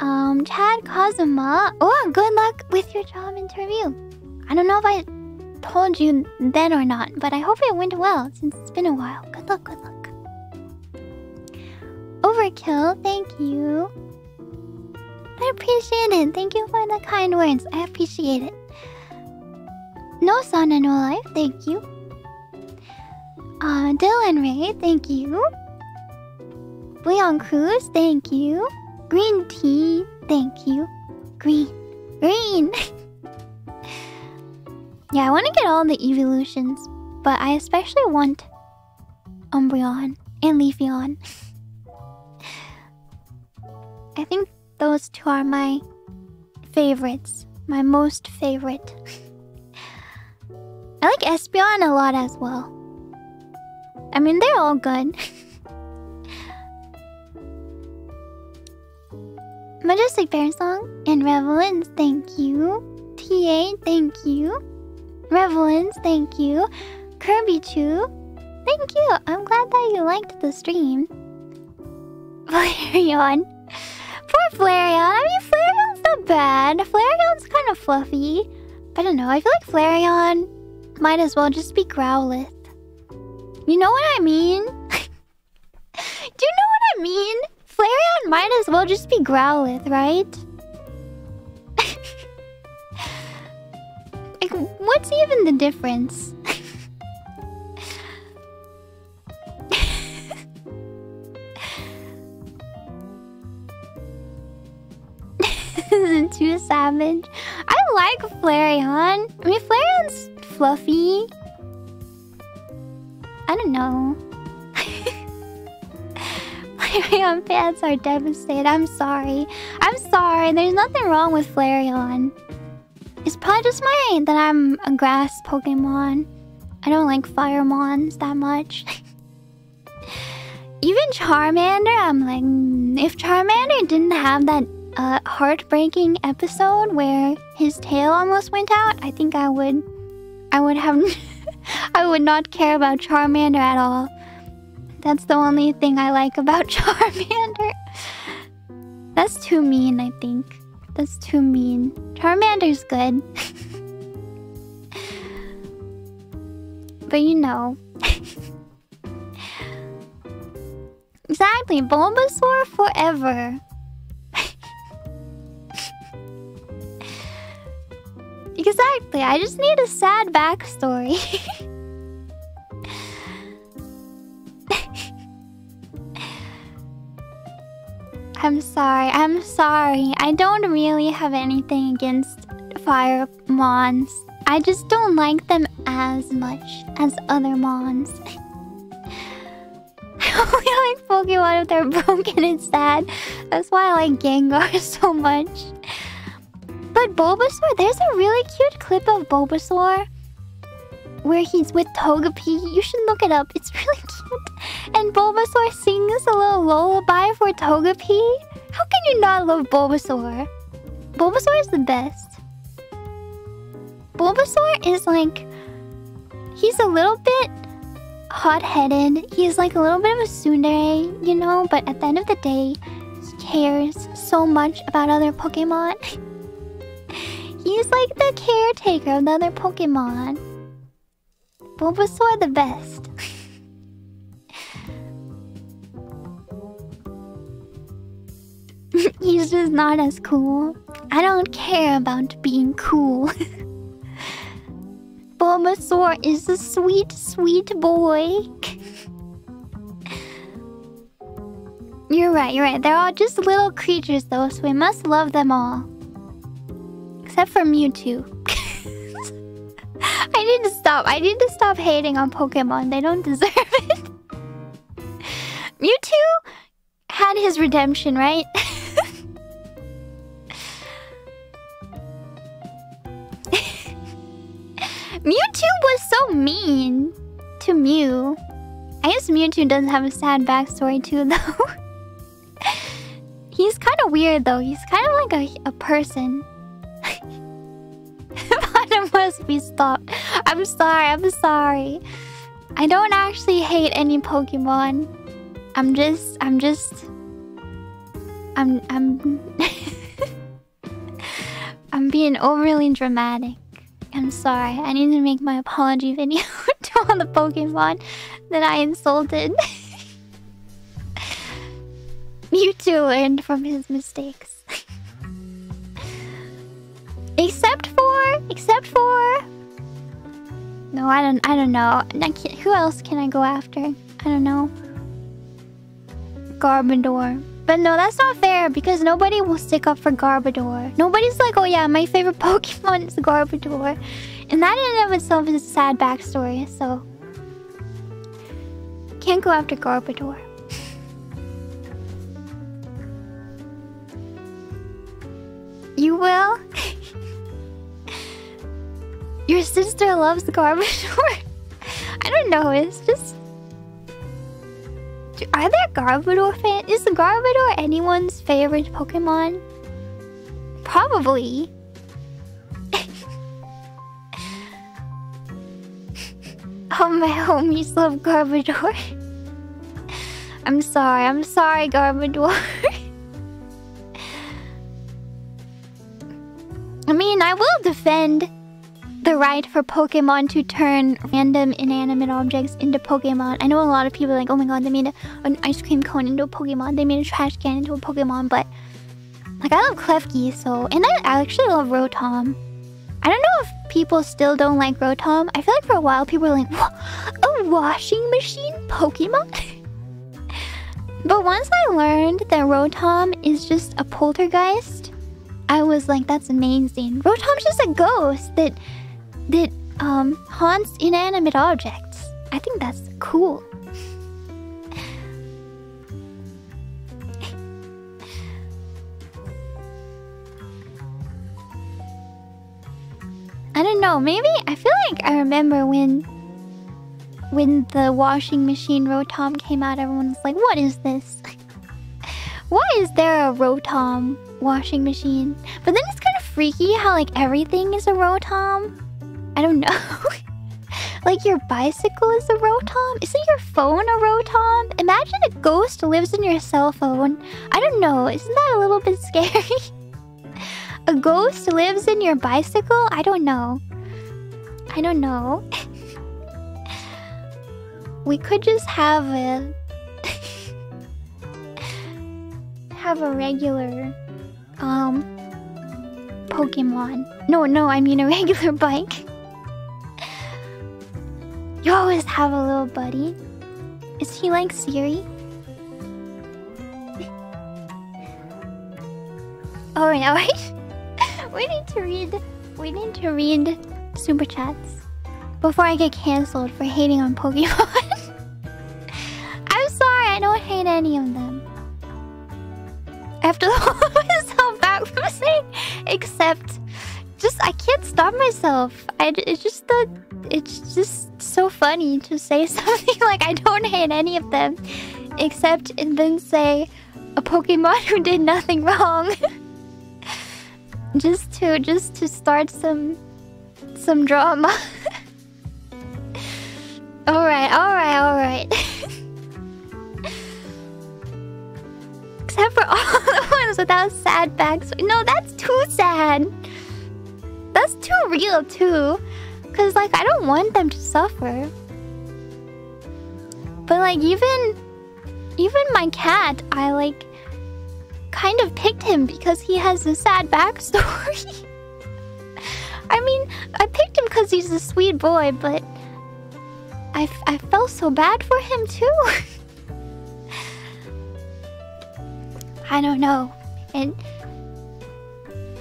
Um, Chad Kazuma. Oh, good luck with your job interview. I don't know if I told you then or not, but I hope it went well since it's been a while. Good luck, good luck. Overkill, thank you. I appreciate it. Thank you for the kind words. I appreciate it. No Sun and No Life, thank you. Uh, Dylan Ray, thank you. Leon Cruz, thank you. Green tea, thank you. Green. Green! yeah, I want to get all the evolutions, but I especially want Umbreon and Leafeon. I think those two are my favorites. My most favorite. I like Espeon a lot as well. I mean, they're all good. Majestic Bear Song and Revelins, thank you. TA, thank you. Revelins, thank you. Kirby Chew, thank you. I'm glad that you liked the stream. Flareon. Poor Flareon. I mean, Flareon's not bad. Flareon's kind of fluffy. I don't know. I feel like Flareon might as well just be Growlithe. You know what I mean? Do you know what I mean? Flareon might as well just be Growlithe, right? like, what's even the difference? too savage. I like Flareon. I mean, Flareon's fluffy. I don't know. Flareon fans are devastated. I'm sorry. I'm sorry. There's nothing wrong with Flareon. It's probably just my that I'm a grass Pokemon. I don't like Firemons that much. Even Charmander, I'm like, mm, if Charmander didn't have that uh, heartbreaking episode where his tail almost went out, I think I would, I would have, I would not care about Charmander at all. That's the only thing I like about Charmander. That's too mean, I think. That's too mean. Charmander's good. but you know. exactly, Bulbasaur forever. Exactly, I just need a sad backstory. I'm sorry, I'm sorry. I don't really have anything against fire mons. I just don't like them as much as other mons. I only like Pokemon if they're broken and sad. That's why I like Gengar so much. But Bulbasaur, there's a really cute clip of Bulbasaur where he's with Togepi. You should look it up. It's really cute. And Bulbasaur sings a little lullaby for Togepi. How can you not love Bulbasaur? Bulbasaur is the best. Bulbasaur is like... He's a little bit hot-headed. He's like a little bit of a tsundere, you know? But at the end of the day, he cares so much about other Pokemon. He's like the caretaker of the other Pokemon. Bulbasaur the best. He's just not as cool. I don't care about being cool. Bulbasaur is a sweet, sweet boy. you're right, you're right. They're all just little creatures though, so we must love them all. Except for Mewtwo. I need to stop. I need to stop hating on Pokemon. They don't deserve it. Mewtwo had his redemption, right? Mewtwo was so mean to Mew. I guess Mewtwo doesn't have a sad backstory too, though. He's kind of weird, though. He's kind of like a, a person. Bottom must be stopped. I'm sorry, I'm sorry. I don't actually hate any Pokemon. I'm just, I'm just... I'm I'm I'm being overly dramatic. I'm sorry. I need to make my apology video to all the Pokemon that I insulted. Mewtwo learned from his mistakes. Except for, except for. No, I don't. I don't know. I who else can I go after? I don't know. Garbodor. But no, that's not fair because nobody will stick up for Garbodor. Nobody's like, oh yeah, my favorite Pokemon is Garbodor. And that in and of itself is a sad backstory, so... Can't go after Garbodor. you will? Your sister loves Garbodor? I don't know, it's just are there Garbodor fans? Is Garbodor anyone's favorite Pokemon? Probably. All my homies love Garbodor. I'm sorry, I'm sorry, Garbodor. I mean, I will defend the right for Pokemon to turn random inanimate objects into Pokemon. I know a lot of people are like, oh my god, they made a, an ice cream cone into a Pokemon. They made a trash can into a Pokemon, but... Like, I love Klefki, so... And I actually love Rotom. I don't know if people still don't like Rotom. I feel like for a while people were like, a washing machine Pokemon? but once I learned that Rotom is just a poltergeist, I was like, that's amazing. Rotom's just a ghost that that um, haunts inanimate objects. I think that's cool. I don't know, maybe I feel like I remember when when the washing machine Rotom came out, everyone was like, what is this? Why is there a Rotom washing machine? But then it's kind of freaky how like everything is a Rotom. I don't know. like your bicycle is a Rotom? Isn't your phone a Rotom? Imagine a ghost lives in your cell phone. I don't know. Isn't that a little bit scary? a ghost lives in your bicycle? I don't know. I don't know. we could just have a... have a regular... Um... Pokemon. No, no, I mean a regular bike. You always have a little buddy. Is he like Siri? Oh, alright, alright. we need to read we need to read super chats before I get cancelled for hating on Pokemon. I'm sorry, I don't hate any of them. Have to hold myself back from saying except just I can't stop myself. I it's just the it's just so funny to say something like I don't hate any of them, except and then say a Pokemon who did nothing wrong. just to just to start some some drama. alright, alright, alright. Except for all the ones without sad backstory. No, that's too sad. That's too real too. Cause like I don't want them to suffer. But like even even my cat, I like kind of picked him because he has a sad backstory. I mean, I picked him because he's a sweet boy, but I, I felt so bad for him too. I don't know. And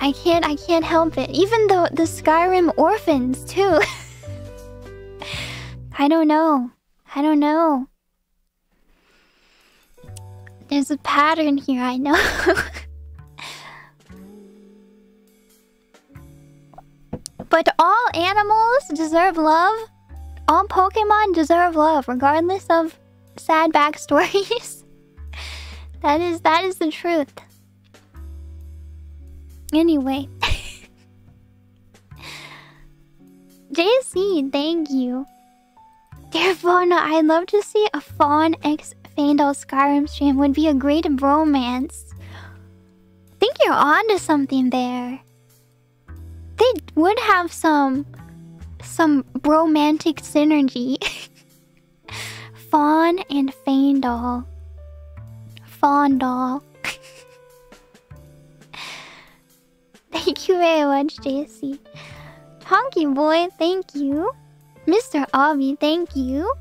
I can't I can't help it. Even though the Skyrim orphans too. I don't know. I don't know. There's a pattern here, I know. but all animals deserve love. All Pokemon deserve love, regardless of sad backstories. that is that is the truth. Anyway. JC, thank you. Dear Fauna, I'd love to see a Fawn X Faendal Skyrim stream. Would be a great romance. Think you're onto something there. They would have some some romantic synergy. Fawn and Faendal. Fawn Thank you very much, JC. Honky Boy, thank you. Mr. Obby, thank you.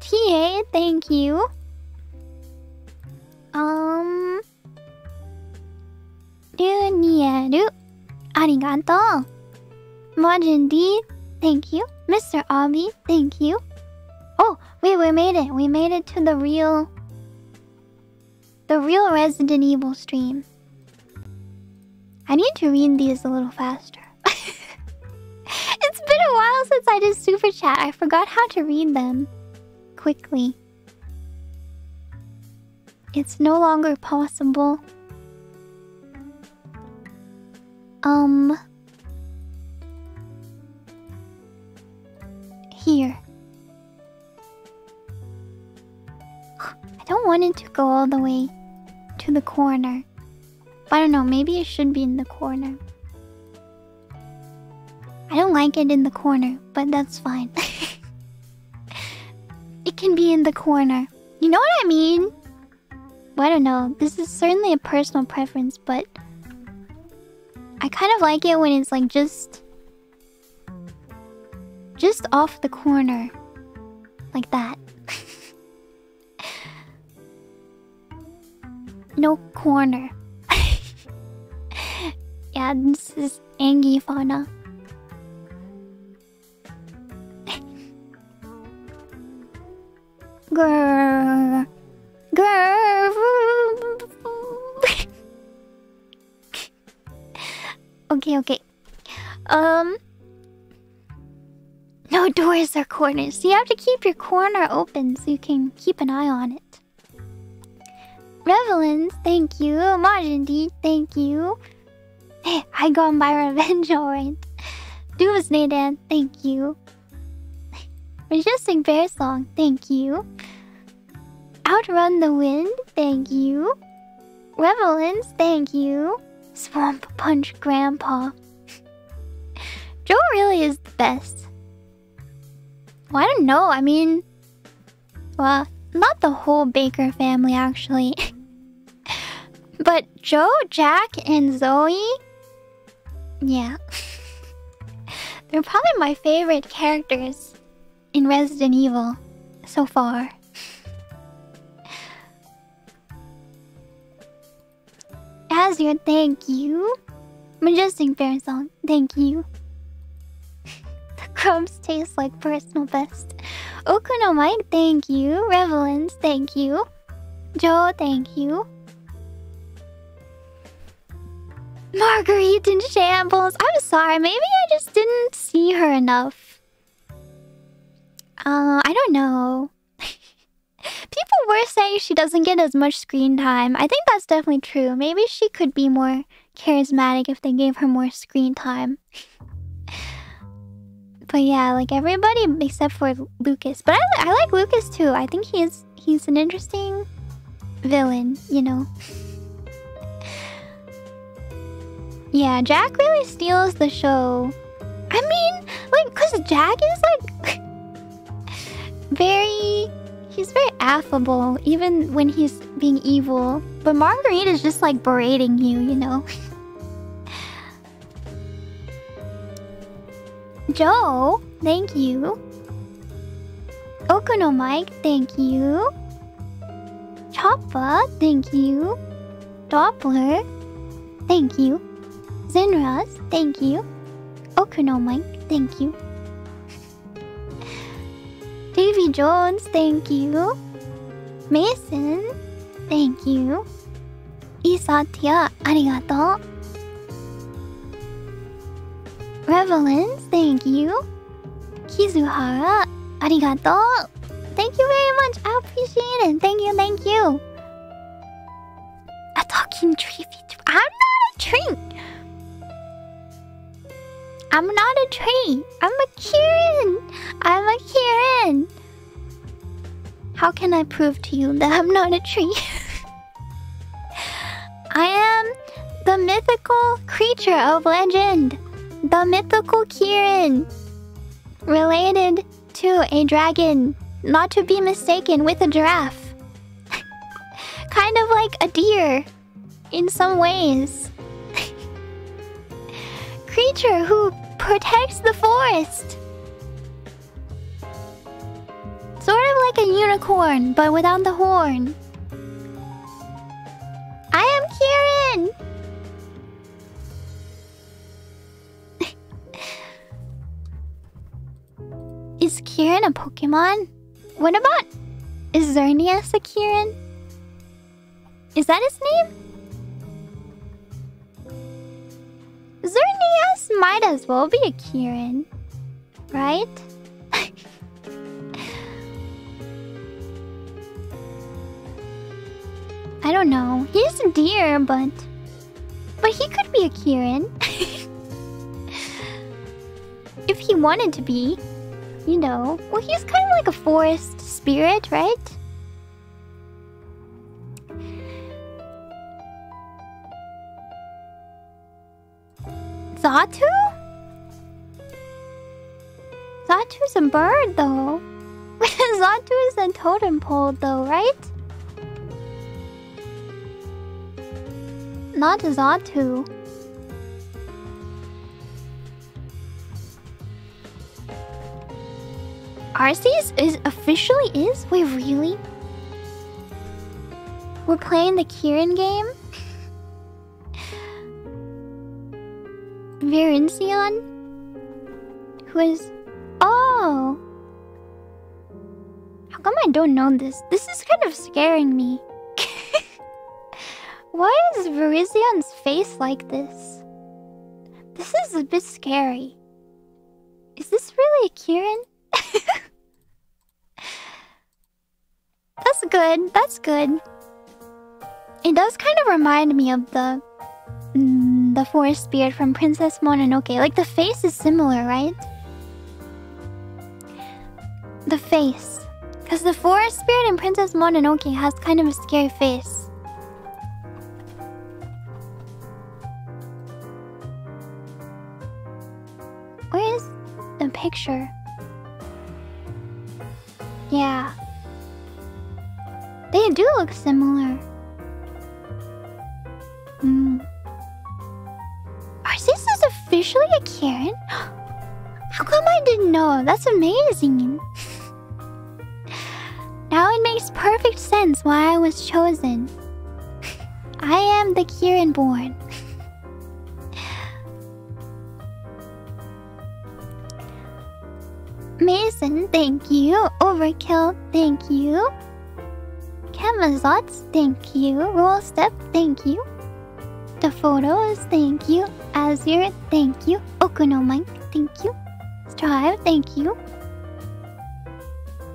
TA, thank you. Um. Runieru, arigato. Margin D, thank you. Mr. Obby, thank you. Oh, wait, we made it. We made it to the real. The real Resident Evil stream. I need to read these a little faster. it's been a while since I did Super Chat. I forgot how to read them quickly. It's no longer possible. Um... Here. I don't want it to go all the way to the corner. I don't know, maybe it should be in the corner. I don't like it in the corner, but that's fine. it can be in the corner. You know what I mean? Well, I don't know. This is certainly a personal preference, but I kind of like it when it's like just just off the corner. Like that. no corner. Yeah, this is Angie Fauna. Okay, okay. Um. No doors or corners. You have to keep your corner open so you can keep an eye on it. Revelins, thank you. Majindi, thank you. Hey, I got my revenge alright. Doomsday Dan, thank you. Majestic Bear Song, thank you. Outrun the Wind, thank you. Revelins, thank you. Swamp Punch Grandpa. Joe really is the best. Well, I don't know. I mean, well, not the whole Baker family actually. but Joe, Jack, and Zoe, yeah. They're probably my favorite characters in Resident Evil so far. Azure, thank you. Majestic Bear Song, thank you. the crumbs taste like personal best. Okuno Mike, thank you. Revelins, thank you. Joe, thank you. Marguerite in shambles. I'm sorry, maybe I just didn't see her enough. Uh, I don't know. People were saying she doesn't get as much screen time. I think that's definitely true. Maybe she could be more charismatic if they gave her more screen time. but yeah, like everybody except for Lucas. But I, I like Lucas too. I think he's he's an interesting villain, you know. Yeah, Jack really steals the show. I mean, like, cause Jack is like very he's very affable, even when he's being evil. But Marguerite is just like berating you, you know. Joe, thank you. Okuno Mike, thank you. Choppa, thank you. Doppler, thank you. Zenras, thank you. Okuno Mike, thank you. Davy Jones, thank you. Mason, thank you. Isatia, arigato. Revelins, thank you. Kizuhara, arigato. Thank you very much. I appreciate it. Thank you, thank you. A talking tree feature. I'm not a tree. I'm not a tree. I'm a Kirin. I'm a Kirin. How can I prove to you that I'm not a tree? I am the mythical creature of legend, the mythical Kirin, related to a dragon, not to be mistaken with a giraffe. kind of like a deer in some ways. creature who protects the forest. Sort of like a unicorn, but without the horn. I am Kirin! Is Kirin a Pokemon? What about... Is Xerneas a Kirin? Is that his name? Xerneas might as well be a Kirin, Right? I don't know. He's a deer, but... But he could be a Kirin. if he wanted to be. You know. Well, he's kind of like a forest spirit, right? Xatu? Xatu's a bird, though. Xatu is a totem pole, though, right? Not Xatu. Arceus is officially is? Wait, really? We're playing the Kirin game? Virizion? Who is... Oh! How come I don't know this? This is kind of scaring me. Why is Virizion's face like this? This is a bit scary. Is this really a Kirin? That's good. That's good. It does kind of remind me of the the forest spirit from Princess Mononoke. Like the face is similar, right? The face. Because the forest spirit in Princess Mononoke has kind of a scary face. Where is the picture? Yeah. They do look similar. Officially a Kirin? How come I didn't know? That's amazing. now it makes perfect sense why I was chosen. I am the Kirin born. Mason, thank you. Overkill, thank you. Camazots, thank you. Roll Step, thank you. The photos, thank you. Azure, thank you. Okuno Mike, thank you. Strive, thank you.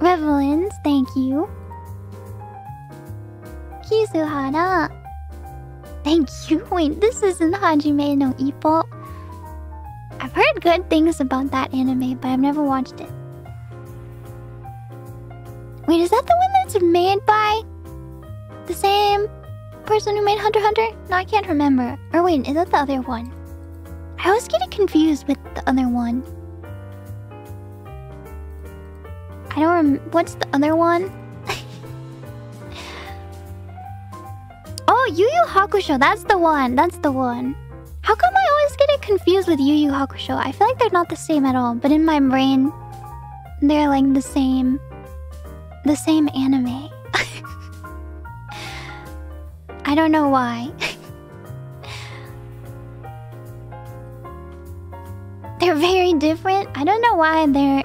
Revelins, thank you. Kizuhara, thank you. Wait, this isn't Hajime no Ippo. I've heard good things about that anime, but I've never watched it. Wait, is that the one that's made by the same person who made Hunter Hunter? No, I can't remember. Or wait, is that the other one? I always get it confused with the other one. I don't rem- What's the other one? oh, Yu Yu Hakusho. That's the one. That's the one. How come I always get it confused with Yu Yu Hakusho? I feel like they're not the same at all, but in my brain, they're like the same the same anime. I don't know why. they're very different. I don't know why they're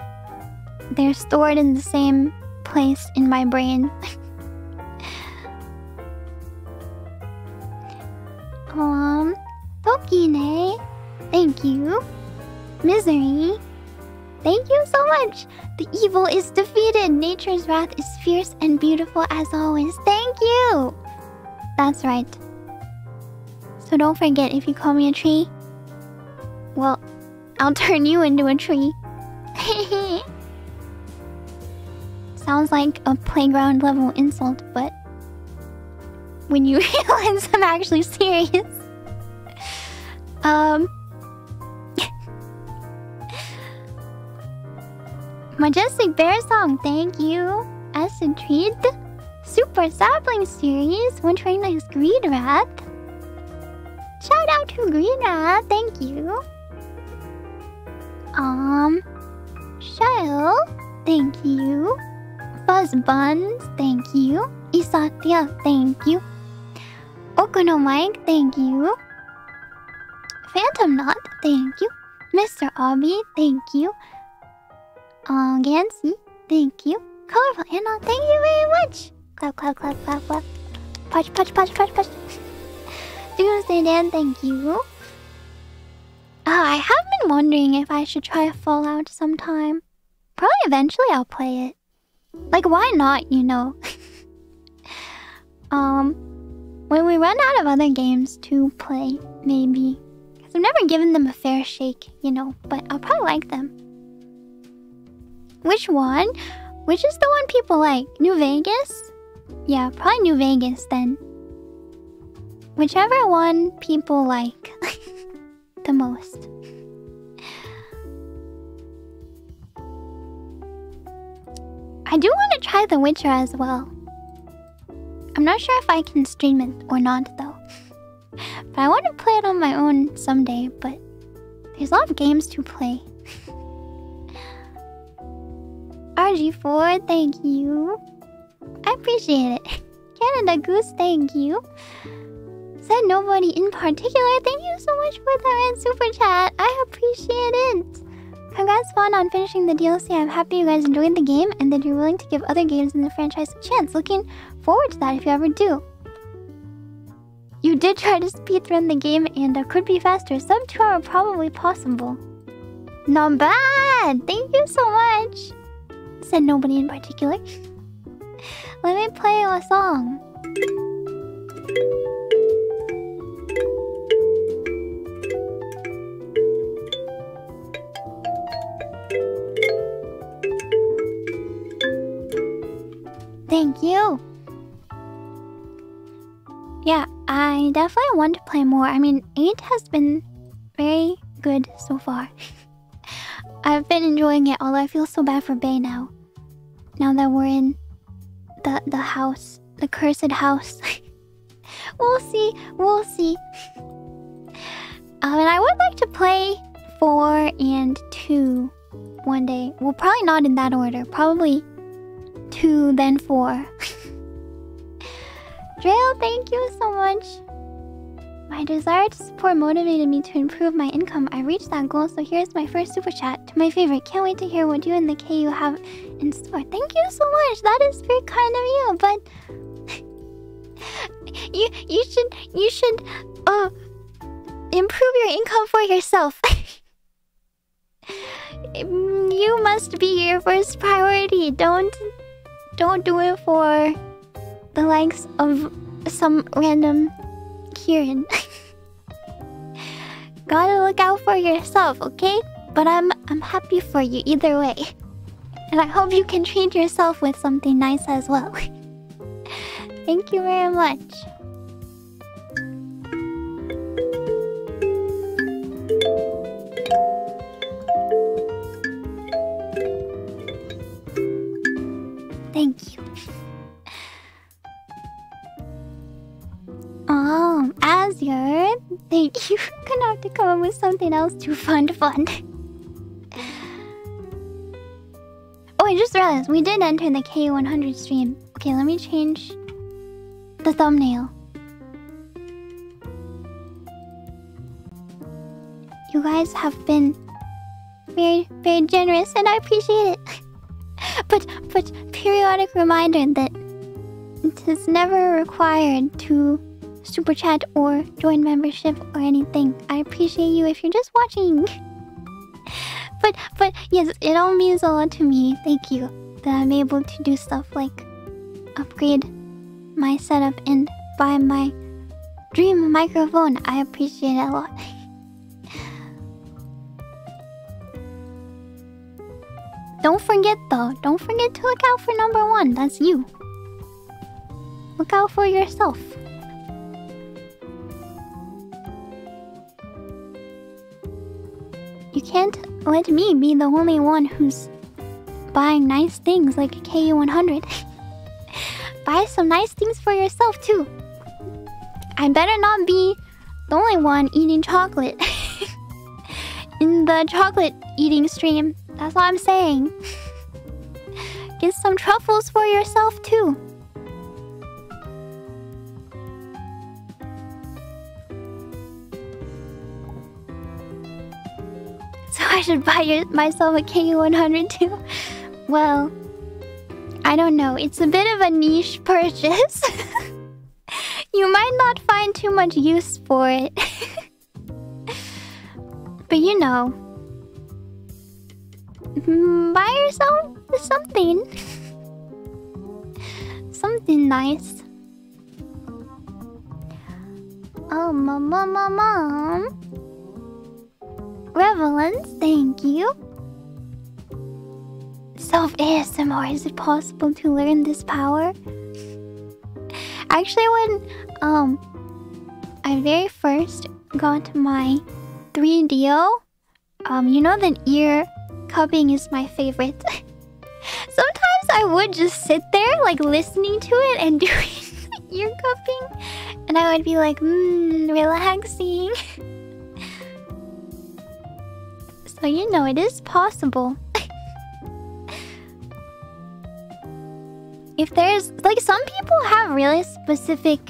they're stored in the same place in my brain. um, Tokine, thank you. Misery, Thank you so much! The evil is defeated! Nature's wrath is fierce and beautiful as always. Thank you! That's right. So don't forget, if you call me a tree, well, I'll turn you into a tree. Sounds like a playground level insult, but when you realize I'm actually serious. Um. Majestic Bear Song, thank you. Acid Treat. Super Sapling Series, twenty nine Green Rat. Shout out to Green Rat, thank you. Um, Shell, thank you. Buzz Buns, thank you. Isatia, thank you. Okuno Mike, thank you. Phantom Knot, thank you. Mr. Obby, thank you. Uh, Gansy, thank you. Colorful Anna, thank you very much. Clap, clap, clap, clap, clap. Punch, punch, punch, punch, punch. Doomsday Dan, thank you. Oh, I have been wondering if I should try Fallout sometime. Probably eventually I'll play it. Like, why not, you know? um, when we run out of other games to play, maybe. Because I've never given them a fair shake, you know, but I'll probably like them. Which one? Which is the one people like? New Vegas? Yeah, probably New Vegas then. Whichever one people like the most. I do want to try The Witcher as well. I'm not sure if I can stream it or not though. But I want to play it on my own someday, but there's a lot of games to play. RG4, thank you. I appreciate it. Canada Goose, thank you. Said nobody in particular. Thank you so much for the red super chat. I appreciate it. Congrats, Fawn, on finishing the DLC. I'm happy you guys enjoyed the game and that you're willing to give other games in the franchise a chance. Looking forward to that if you ever do. You did try to speedrun the game and uh, could be faster. Sub 2 hour probably possible. Not bad! Thank you so much! Said nobody in particular. Let me play you a song. Thank you. Yeah, I definitely want to play more. I mean, 8 has been very good so far. I've been enjoying it, although I feel so bad for Bae now. Now that we're in the the house, the cursed house. we'll see, we'll see. Um, and I would like to play 4 and 2 one day. Well, probably not in that order. Probably 2, then 4. Drail, thank you so much. My desire to support motivated me to improve my income. I reached that goal, so here's my first super chat to my favorite. Can't wait to hear what you and the KU have in store. Thank you so much. That is very kind of you, but you you should you should uh improve your income for yourself. you must be your first priority. Don't don't do it for the likes of some random Kirin. Gotta look out for yourself, okay? But I'm I'm happy for you either way. And I hope you can treat yourself with something nice as well. Thank you very much. Thank you. Um, oh, Azure, thank you're Gonna have to come up with something else to fund fun. oh, I just realized we did enter the K100 stream. Okay, let me change the thumbnail. You guys have been very, very generous, and I appreciate it. but, but, periodic reminder that it is never required to super chat or join membership or anything. I appreciate you if you're just watching. but, but yes, it all means a lot to me. Thank you that I'm able to do stuff like upgrade my setup and buy my dream microphone. I appreciate it a lot. Don't forget though, don't forget to look out for number one. That's you. Look out for yourself. You can't let me be the only one who's buying nice things like a KU100. Buy some nice things for yourself too. I better not be the only one eating chocolate in the chocolate eating stream. That's all I'm saying. Get some truffles for yourself too. So I should buy your, myself a KU100 too. Well, I don't know. It's a bit of a niche purchase. you might not find too much use for it. but you know, mm, buy yourself something. something nice. Oh, mom, mom, mom, mom. Revelance, thank you. Self ASMR, is it possible to learn this power? Actually, when um I very first got my 3Dio, um, you know that ear cupping is my favorite. Sometimes I would just sit there, like listening to it and doing ear cupping, and I would be like, mmm, relaxing. so you know, it is possible. if there's like some people have really specific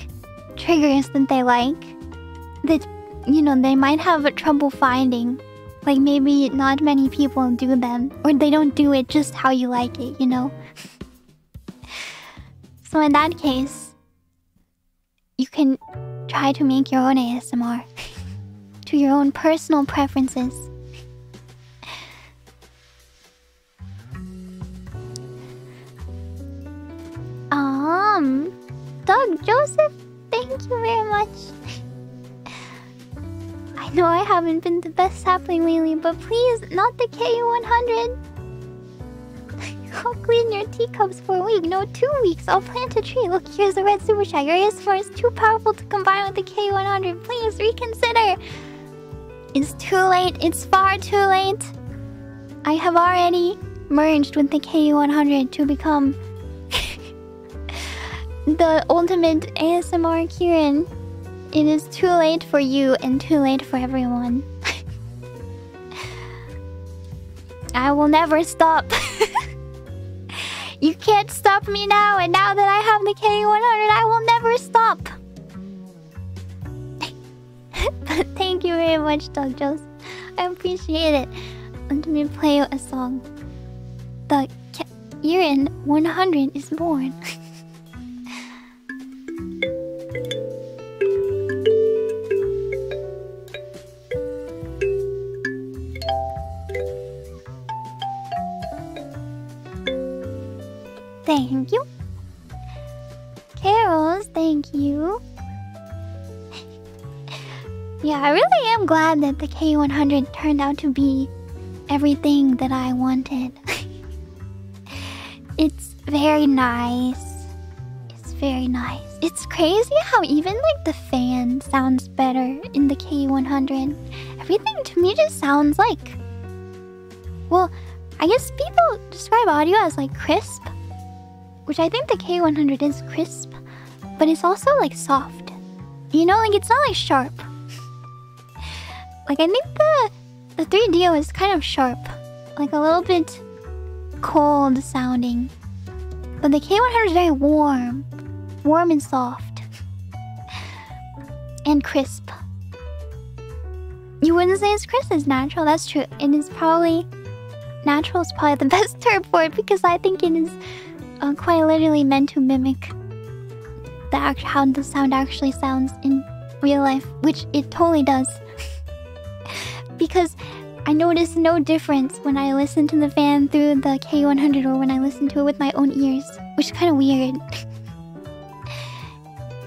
triggers that they like that you know they might have trouble finding. Like maybe not many people do them or they don't do it just how you like it you know? So in that case you can try to make your own asmr to your own personal preferences Um, Doug Joseph, thank you very much. I know I haven't been the best sapling lately, but please, not the KU100. I'll clean your teacups for a week. No, two weeks. I'll plant a tree. Look, here's a red super shot. Your ASMR is too powerful to combine with the KU100. Please reconsider. It's too late. It's far too late. I have already merged with the KU100 to become the ultimate ASMR Kirin. It is too late for you and too late for everyone. I will never stop. you can't stop me now, and now that I have the K100, I will never stop. but thank you very much, Doug Joseph. I appreciate it. Let me play you a song. The Kirin 100 is born. Thank you. Carols, thank you. yeah, I really am glad that the K100 turned out to be everything that I wanted. it's very nice. It's very nice. It's crazy how even like the fan sounds better in the K100. Everything to me just sounds like. Well, I guess people describe audio as like crisp, which I think the K100 is crisp, but it's also like soft. You know, like it's not like sharp. like I think the the 3Dio is kind of sharp, like a little bit cold sounding. But the K100 is very warm, warm and soft, and crisp. You wouldn't say it's crisp, it's natural. That's true. And It is probably natural is probably the best term for it because I think it is uh, quite literally meant to mimic the act how the sound actually sounds in real life, which it totally does. because I notice no difference when I listen to the fan through the K100 or when I listen to it with my own ears, which is kind of weird.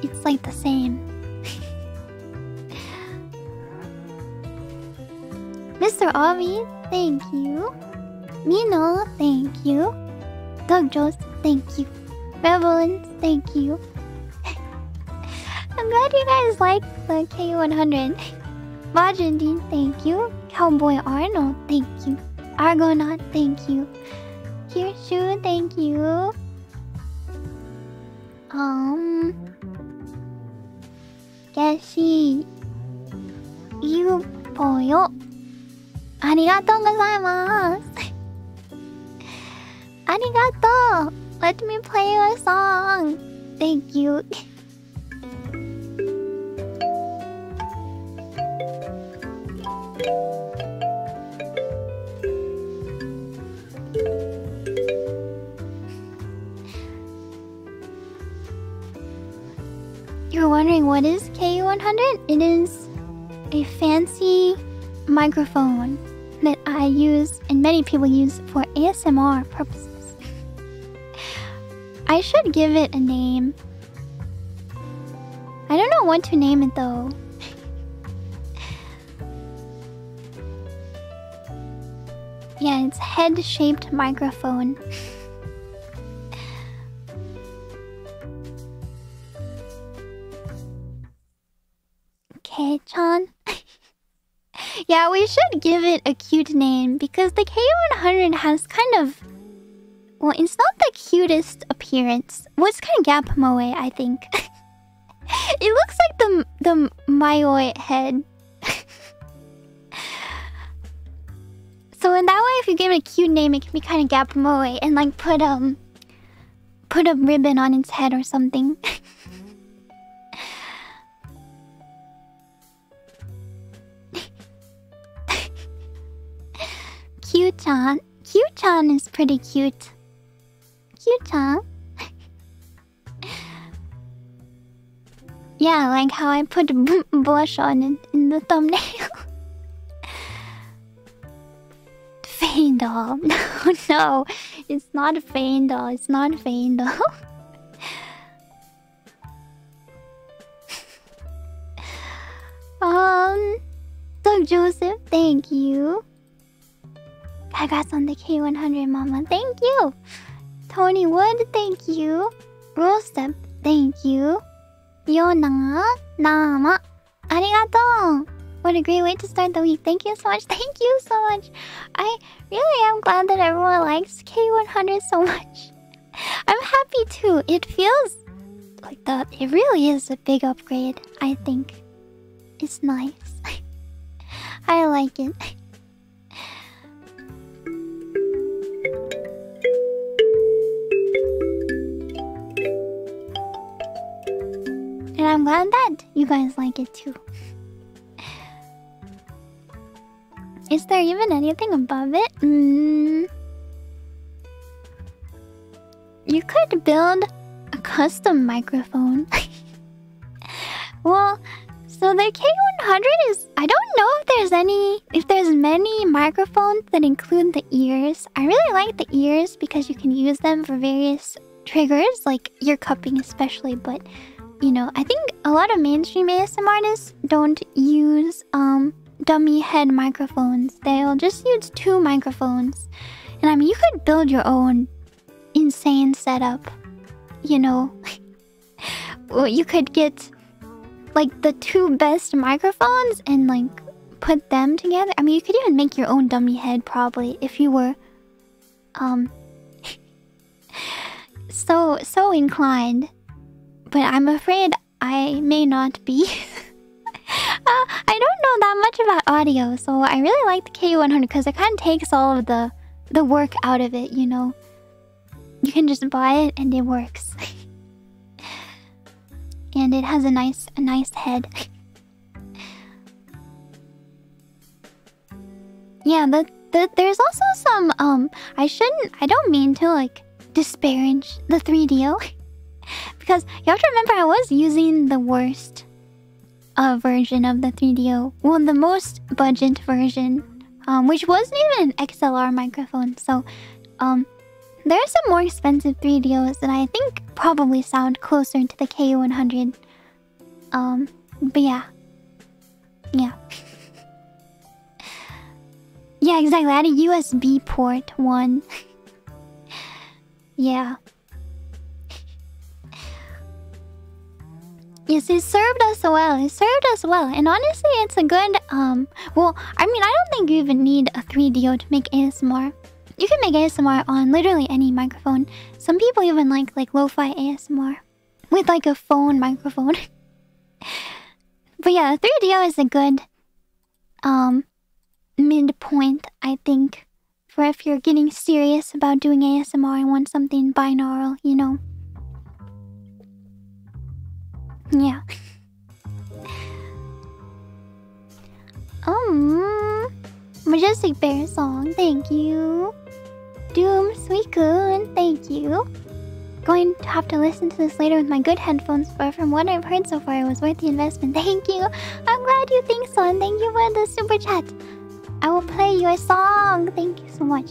it's like the same. Mr. Avi, thank you. Mino, thank you. Dog Jones, thank you. Bevelins, thank you. I'm glad you guys like the K100. Magandine, thank you. Cowboy Arnold, thank you. Argonaut, thank you. Hirshu, thank you. Um. Gashi. You, Poyo. Arigatou gozaimasu. Arigato! Let me play you a song! Thank you. You're wondering what is KU100? It is a fancy microphone that I use and many people use for ASMR purposes. I should give it a name. I don't know what to name it though. yeah, it's head shaped microphone. K-chan? yeah, we should give it a cute name because the K100 has kind of. Well, it's not the cutest appearance. Well, it's kind of Gap Moe, I think. it looks like the the Mayoi head. so in that way, if you give it a cute name, it can be kind of Gap Moe and like put um put a ribbon on its head or something. Q-chan. Q-chan is pretty cute. Q-chan. yeah, like how I put blush on in the thumbnail. Faendal. No, no. It's not Faendal. It's not Faendal. um... Doug Joseph, thank you. Congrats on the K100, Mama. Thank you. Tony Wood, thank you. Rostep, thank you. Yona, Nama, arigato. What a great way to start the week. Thank you so much. Thank you so much. I really am glad that everyone likes K100 so much. I'm happy too. It feels like the it really is a big upgrade, I think. It's nice. I like it. And I'm glad that you guys like it too. Is there even anything above it? Mm. You could build a custom microphone. well, so the K100 is... I don't know if there's any... If there's many microphones that include the ears. I really like the ears because you can use them for various triggers, like ear cupping especially, but... You know, I think a lot of mainstream ASM artists don't use um dummy head microphones. They'll just use two microphones. And I mean, you could build your own insane setup. You know, you could get like the two best microphones and like put them together. I mean, you could even make your own dummy head probably if you were um so so inclined. But I'm afraid I may not be. Uh, I don't know that much about audio, so I really like the K100 because it kind of takes all of the the work out of it. You know, you can just buy it and it works, and it has a nice a nice head. yeah, the, the there's also some um. I shouldn't. I don't mean to like disparage the 3Dio because you have to remember I was using the worst uh, version of the 3Dio. Well, the most budget version, um, which wasn't even an XLR microphone. So, um, there are some more expensive 3Dios that I think probably sound closer to the KU100. Um, but yeah. Yeah. yeah, exactly. I had a USB port one. yeah. Yes, it served us well. It served us well. And honestly, it's a good, um, well, I mean, I don't think you even need a 3Dio to make ASMR. You can make ASMR on literally any microphone. Some people even like, like, lo-fi ASMR. With, like, a phone microphone. but yeah, 3Dio is a good, um, midpoint, I think. For if you're getting serious about doing ASMR and want something binaural, you know. Yeah. um, Majestic Bear song, thank you. Doom Suicune, thank you. Going to have to listen to this later with my good headphones, but from what I've heard so far, it was worth the investment. Thank you. I'm glad you think so, and thank you for the super chat. I will play your song. Thank you so much.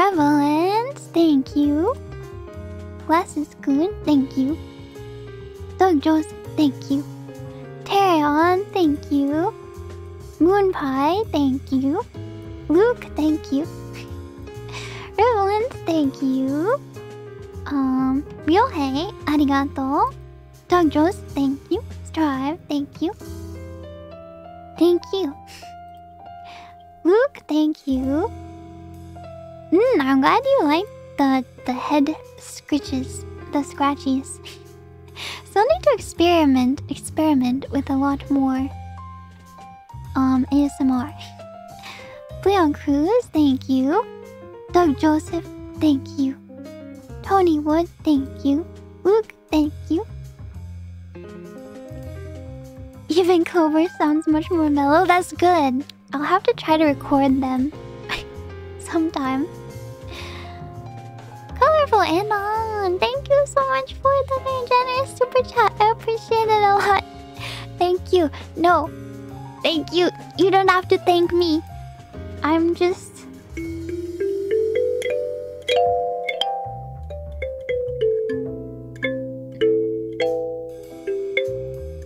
Revelance, thank you. Glasses Goon, thank you. Doug Joseph, thank you. Terrion, thank you. Moon Pie, thank you. Luke, thank you. Revelance, thank you. Um, Ryohei, arigato. Doug Joseph, thank you. Strive, thank you. Thank you. Luke, thank you. Mm, I'm glad you like the the head scratches, the scratchies. Still need to experiment, experiment with a lot more um ASMR. Leon Cruz, thank you. Doug Joseph, thank you. Tony Wood, thank you. Luke, thank you. Even Clover sounds much more mellow. That's good. I'll have to try to record them sometime. Colorful Anon, thank you so much for the very generous super chat. I appreciate it a lot. Thank you. No, thank you. You don't have to thank me. I'm just.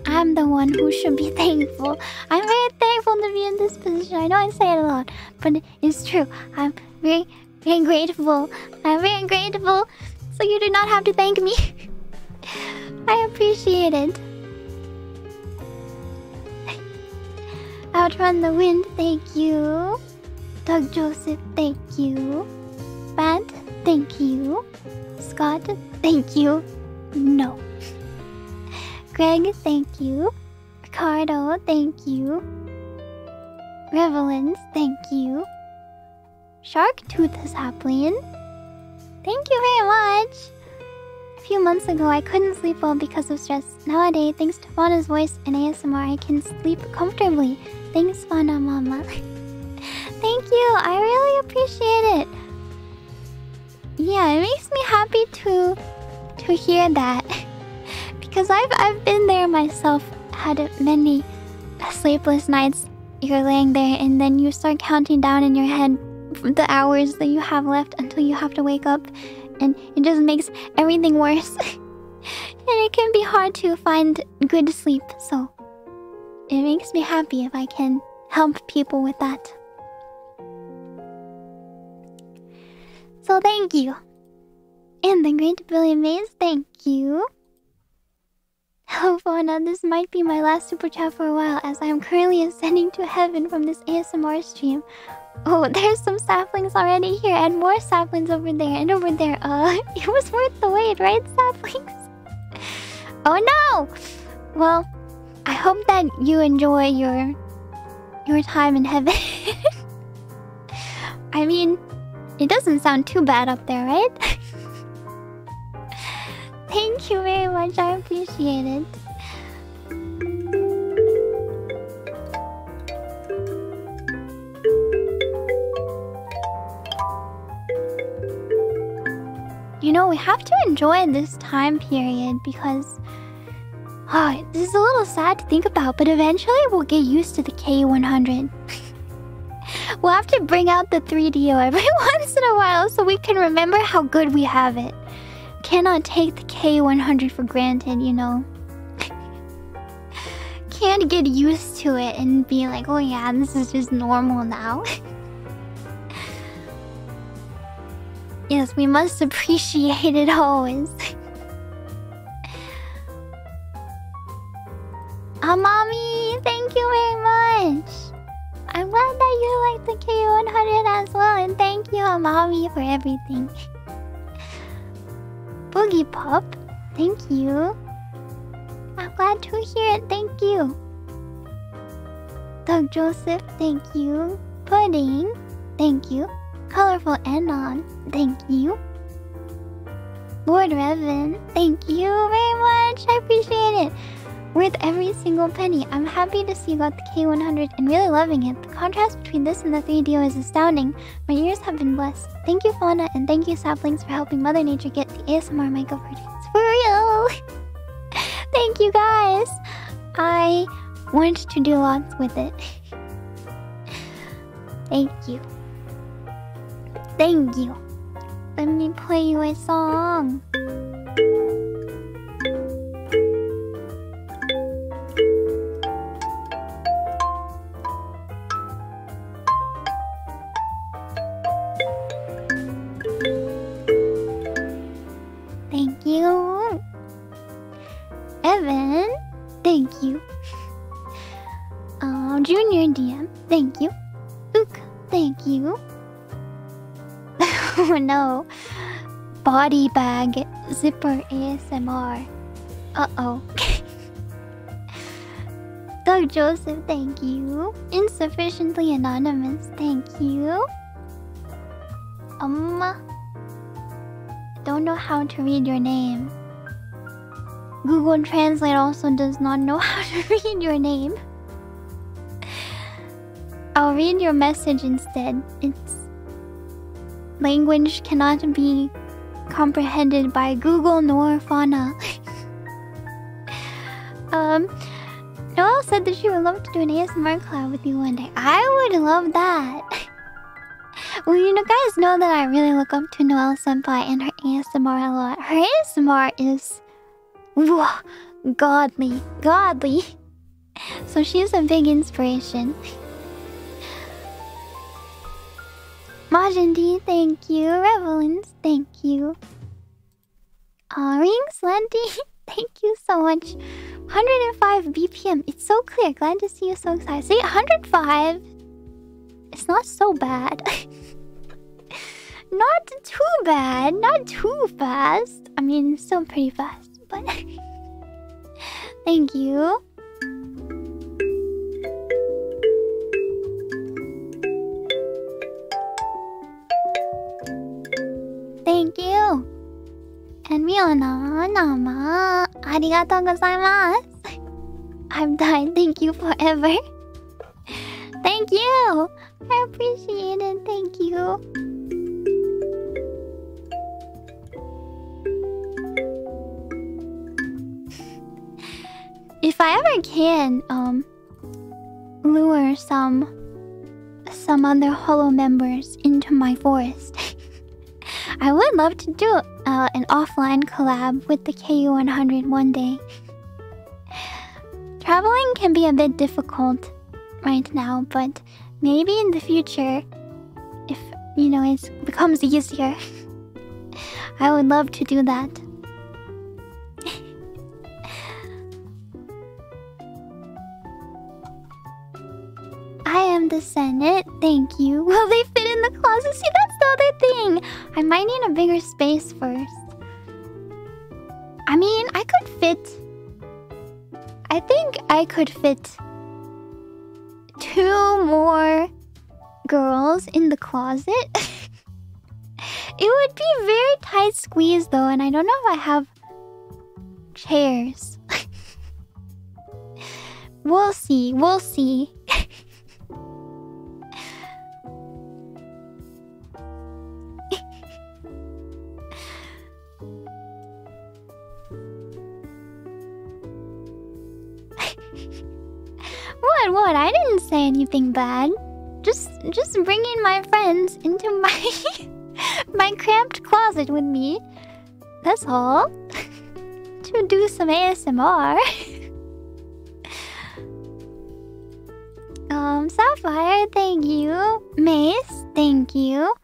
I'm the one who should be thankful. I'm very thankful to be in this position. I know I say it a lot, but it's true. I'm very, very grateful. I'm very grateful. So you do not have to thank me. I appreciate it. Outrun the wind, thank you. Doug Joseph, thank you. Bat, thank you. Scott, thank you. No. Greg, thank you. Ricardo, thank you. Revelance, thank you. Shark Tooth is happening. Thank you very much. A few months ago, I couldn't sleep well because of stress. Nowadays, thanks to Fauna's voice and ASMR, I can sleep comfortably. Thanks, Fauna Mama. Thank you. I really appreciate it. Yeah, it makes me happy to to hear that. because I've I've been there myself. Had many sleepless nights. You're laying there and then you start counting down in your head the hours that you have left until you have to wake up and it just makes everything worse. and it can be hard to find good sleep. So it makes me happy if I can help people with that. So thank you. And the Great Billy Mays, thank you. Oh, Hello, Fauna. This might be my last super chat for a while, as I am currently ascending to heaven from this ASMR stream. Oh, there's some saplings already here, and more saplings over there, and over there. Uh, it was worth the wait, right, saplings? Oh no! Well, I hope that you enjoy your your time in heaven. I mean, it doesn't sound too bad up there, right? Thank you very much. I appreciate it. You know, we have to enjoy this time period because oh, this is a little sad to think about, but eventually we'll get used to the K100. we'll have to bring out the 3Dio every once in a while so we can remember how good we have it. cannot take the K100 for granted, you know. Can't get used to it and be like, oh yeah, this is just normal now. Yes, we must appreciate it always. Ah, Amami, thank you very much. I'm glad that you like the K100 as well, and thank you, Amami, for everything. Boogie Pop, thank you. I'm glad to hear it, thank you. Doug Joseph, thank you. Pudding, thank you. Colorful Anon, thank you. Lord Revan, thank you very much. I appreciate it. Worth every single penny. I'm happy to see you got the K100 and really loving it. The contrast between this and the 3Dio is astounding. My ears have been blessed. Thank you, Fauna, and thank you, Saplings, for helping Mother Nature get the ASMR mic produced. For real! thank you, guys! I want to do lots with it. thank you. Thank you. Let me play you a song. Body bag zipper ASMR. Uh oh. Doug Joseph, thank you. Insufficiently anonymous, thank you. Um, don't know how to read your name. Google Translate also does not know how to read your name. I'll read your message instead. It's language cannot be comprehended by Google nor Fauna. um, Noel said that she would love to do an ASMR collab with you one day. I would love that. well, you know, guys know that I really look up to Noel Senpai and her ASMR a lot. Her ASMR is godly, godly. So she's a big inspiration. Majin thank you. Revelins, thank you. Uh, Rings thank you so much. 105 BPM, it's so clear. Glad to see you so excited. See, 105. It's not so bad. not too bad, not too fast. I mean, still pretty fast, but thank you. Thank you. And Miona Nama, arigatou gozaimasu. I'm dying. Thank you forever. Thank you. I appreciate it. Thank you. If I ever can, um, lure some some other Holo members into my forest. I would love to do uh, an offline collab with the KU100 one day. Traveling can be a bit difficult right now, but maybe in the future, if you know it becomes easier, I would love to do that. I am the Senate, thank you. Will they fit in the closet? See, that's the other thing. I might need a bigger space first. I mean, I could fit. I think I could fit two more girls in the closet. it would be very tight squeeze though, and I don't know if I have chairs. we'll see, we'll see. What? What? I didn't say anything bad. Just, just bringing my friends into my my cramped closet with me. That's all. to do some ASMR. um, Sapphire, thank you. Mace, thank you.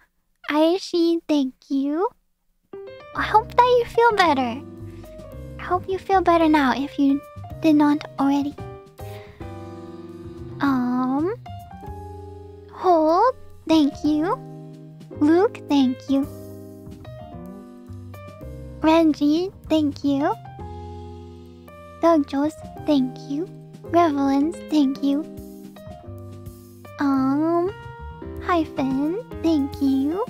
Aishi, thank you. I hope that you feel better. I hope you feel better now if you did not already. Um, Hold, thank you. Luke, thank you. Renji, thank you. Dogjos, thank you. Revelance, thank you. Um, Hyphen, thank you.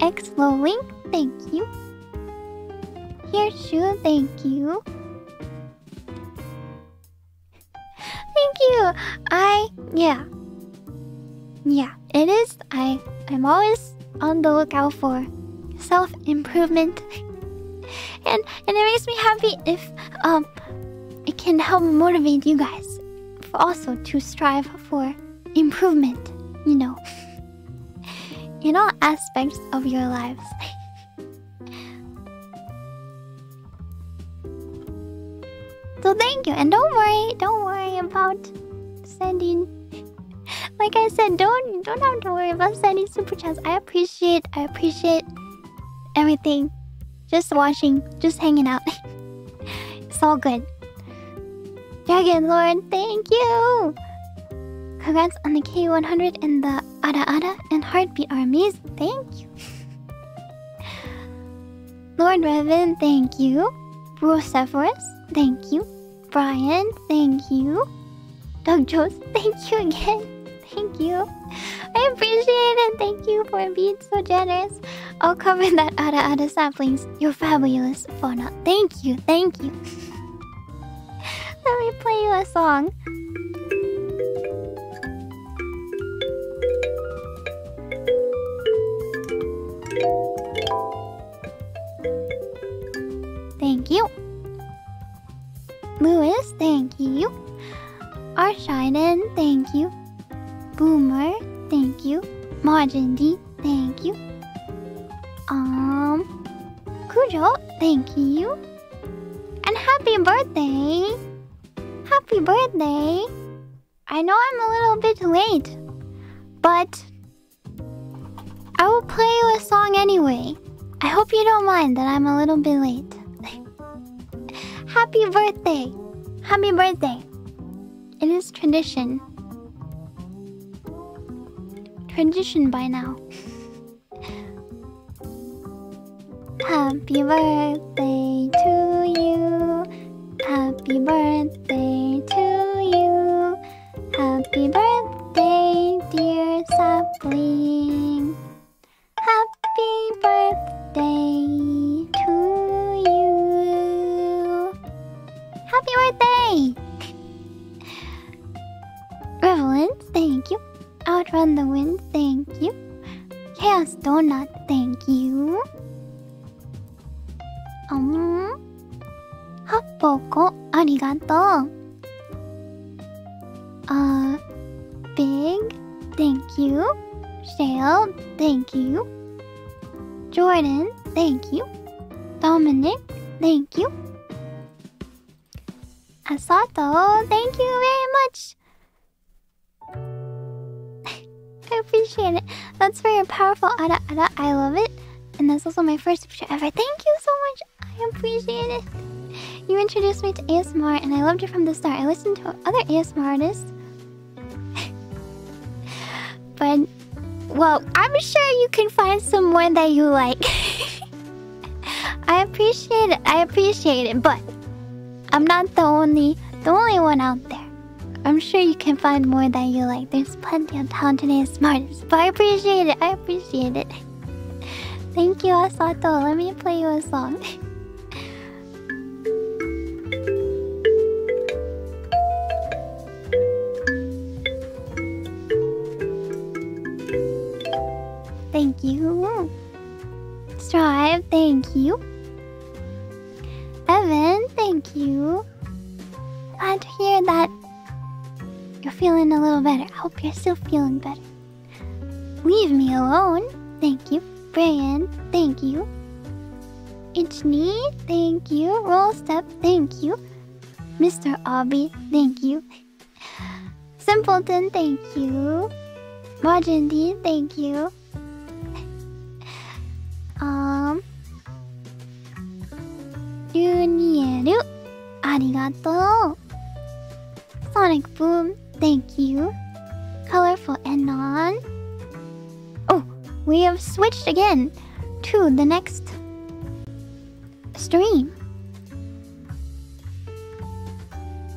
X Link, thank you. Hirshu, thank you. Thank you. I yeah. Yeah, it is. I I'm always on the lookout for self improvement, and and it makes me happy if um it can help motivate you guys also to strive for improvement. You know, in all aspects of your lives. So thank you, and don't worry, don't worry about sending. Like I said, don't don't have to worry about sending super chats. I appreciate, I appreciate everything. Just watching, just hanging out. it's all good. Dragon Lord, thank you. Congrats on the K100 and the Ada Ada and Heartbeat armies. Thank you. Lord Revan, thank you. Brucephorus, thank you. Brian, thank you. Doug Jones, thank you again. Thank you. I appreciate it. Thank you for being so generous. I'll cover that Ada Ada saplings. You're fabulous, Fauna. Thank you, thank you. Let me play you a song. Lewis, thank you. Arshiden, thank you. Boomer, thank you. Margin thank you. Um, Kujo, thank you. And happy birthday! Happy birthday! I know I'm a little bit late, but I will play you a song anyway. I hope you don't mind that I'm a little bit late. Happy birthday! Happy birthday! It is tradition. Tradition by now. Happy birthday to you. Happy birthday to you. Happy birthday, dear sapling. Happy birthday Happy birthday! Revelance, thank you. Outrun the wind, thank you. Chaos Donut, thank you. Um, Happoko, arigato. Uh, Big, thank you. Shale, thank you. Jordan, thank you. Dominic, thank you. Asato, thank you very much. I appreciate it. That's very powerful. Ada Ada, I love it. And that's also my first picture ever. Thank you so much. I appreciate it. You introduced me to ASMR and I loved it from the start. I listened to other ASMR artists. but, well, I'm sure you can find someone that you like. I appreciate it. I appreciate it. But, I'm not the only, the only one out there. I'm sure you can find more that you like. There's plenty of talented ASMR artists. But I appreciate it. I appreciate it. Thank you, Asato. Let me play you a song. thank you. Strive, thank you. Evan, thank you. Glad to hear that you're feeling a little better. I hope you're still feeling better. Leave me alone, thank you. Brian, thank you. Ichni, thank you. Roll Step, thank you. Mr. Obby, thank you. Simpleton, thank you. Majindi, thank you. Junieru, arigato. Sonic Boom, thank you. Colorful Anon. Oh, we have switched again to the next stream.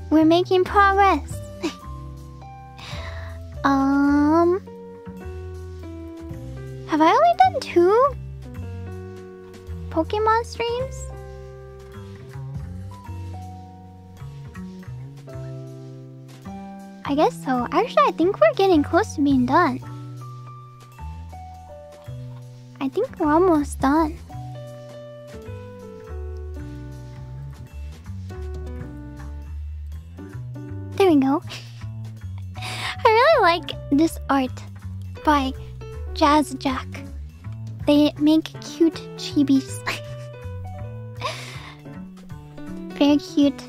We're making progress. um, have I only done two Pokemon streams? I guess so. Actually, I think we're getting close to being done. I think we're almost done. There we go. I really like this art by Jazz Jack. They make cute chibis. Very cute.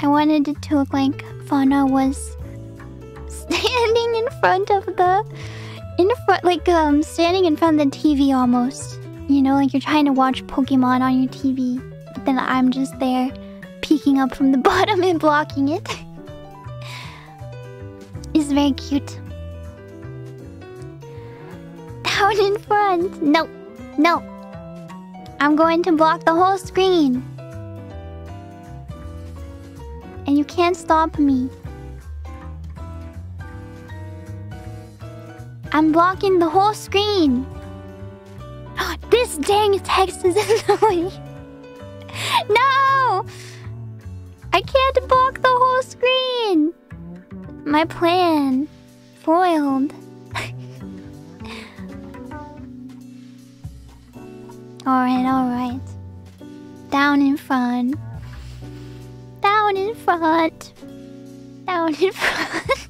I wanted it to look like Fauna was standing in front of the in front like um standing in front of the TV almost. You know, like you're trying to watch Pokemon on your TV, but then I'm just there peeking up from the bottom and blocking it. it's very cute. Down in front. No. No. I'm going to block the whole screen. And you can't stop me. I'm blocking the whole screen. this dang text is annoying. No! I can't block the whole screen. My plan foiled. alright, alright. Down in front. Down in front. Down in front.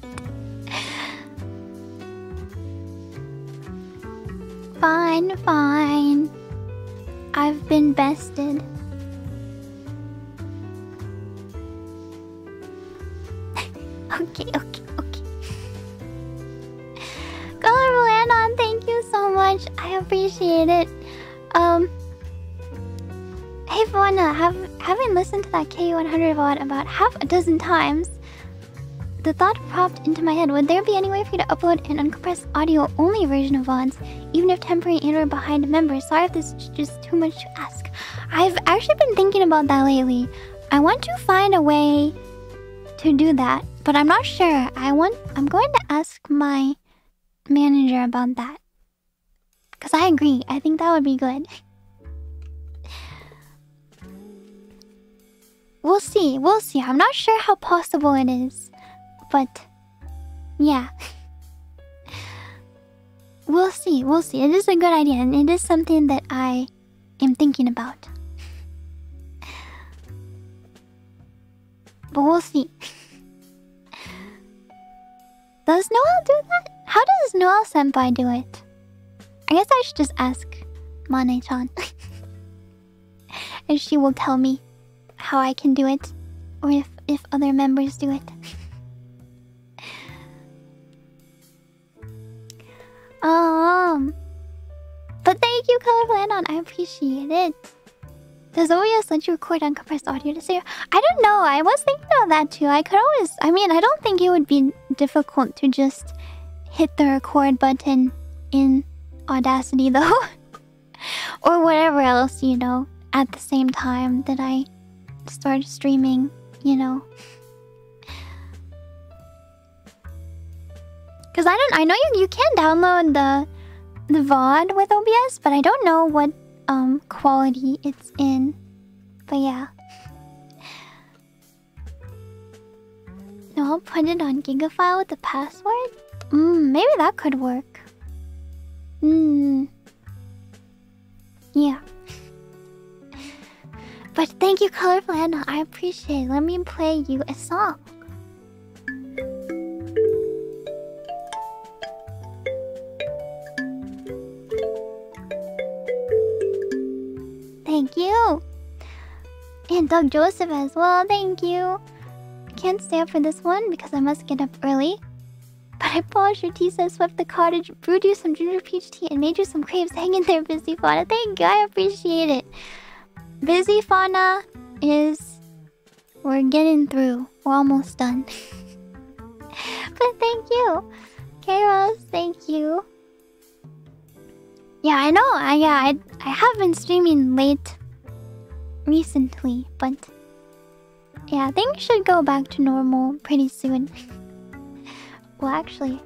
Fine, fine. I've been bested. okay, okay, okay. Colorful Anon, thank you so much. I appreciate it. Um, hey Fauna, have having listened to that K100 VOD about half a dozen times, the thought popped into my head: Would there be any way for you to upload an uncompressed audio-only version of VODs, even if temporary and or behind members? Sorry if this is just too much to ask. I've actually been thinking about that lately. I want to find a way to do that, but I'm not sure. I want. I'm going to ask my manager about that. Cause I agree. I think that would be good. We'll see. We'll see. I'm not sure how possible it is, but yeah. We'll see. We'll see. It is a good idea, and it is something that I am thinking about. But we'll see. Does Noel do that? How does Noel Senpai do it? I guess I should just ask Mane-chan. and she will tell me how I can do it. Or if, if other members do it. Um But thank you, Colorful Anon. I appreciate it. Does OBS let you record uncompressed audio to say? I don't know. I was thinking of that too. I could always. I mean, I don't think it would be difficult to just hit the record button in Audacity though. or whatever else, you know, at the same time that I start streaming, you know. Cause I don't I know you you can download the the VOD with OBS, but I don't know what um quality it's in. But yeah. No, I'll put it on Gigafile with the password? Hmm, maybe that could work. Hmm. Yeah. But thank you, Colorful Anon. I appreciate it. Let me play you a song. Thank you. And Doug Joseph as well, thank you. I can't stay up for this one because I must get up early. But I polished your tea set, swept the cottage, brewed you some ginger peach tea, and made you some crepes. Hang in there, Busy Fauna. Thank you, I appreciate it. Busy Fauna is... We're getting through. We're almost done. but thank you. Kairos, thank you. Yeah, I know. I yeah, I I have been streaming late recently, but yeah, things should go back to normal pretty soon. well, actually,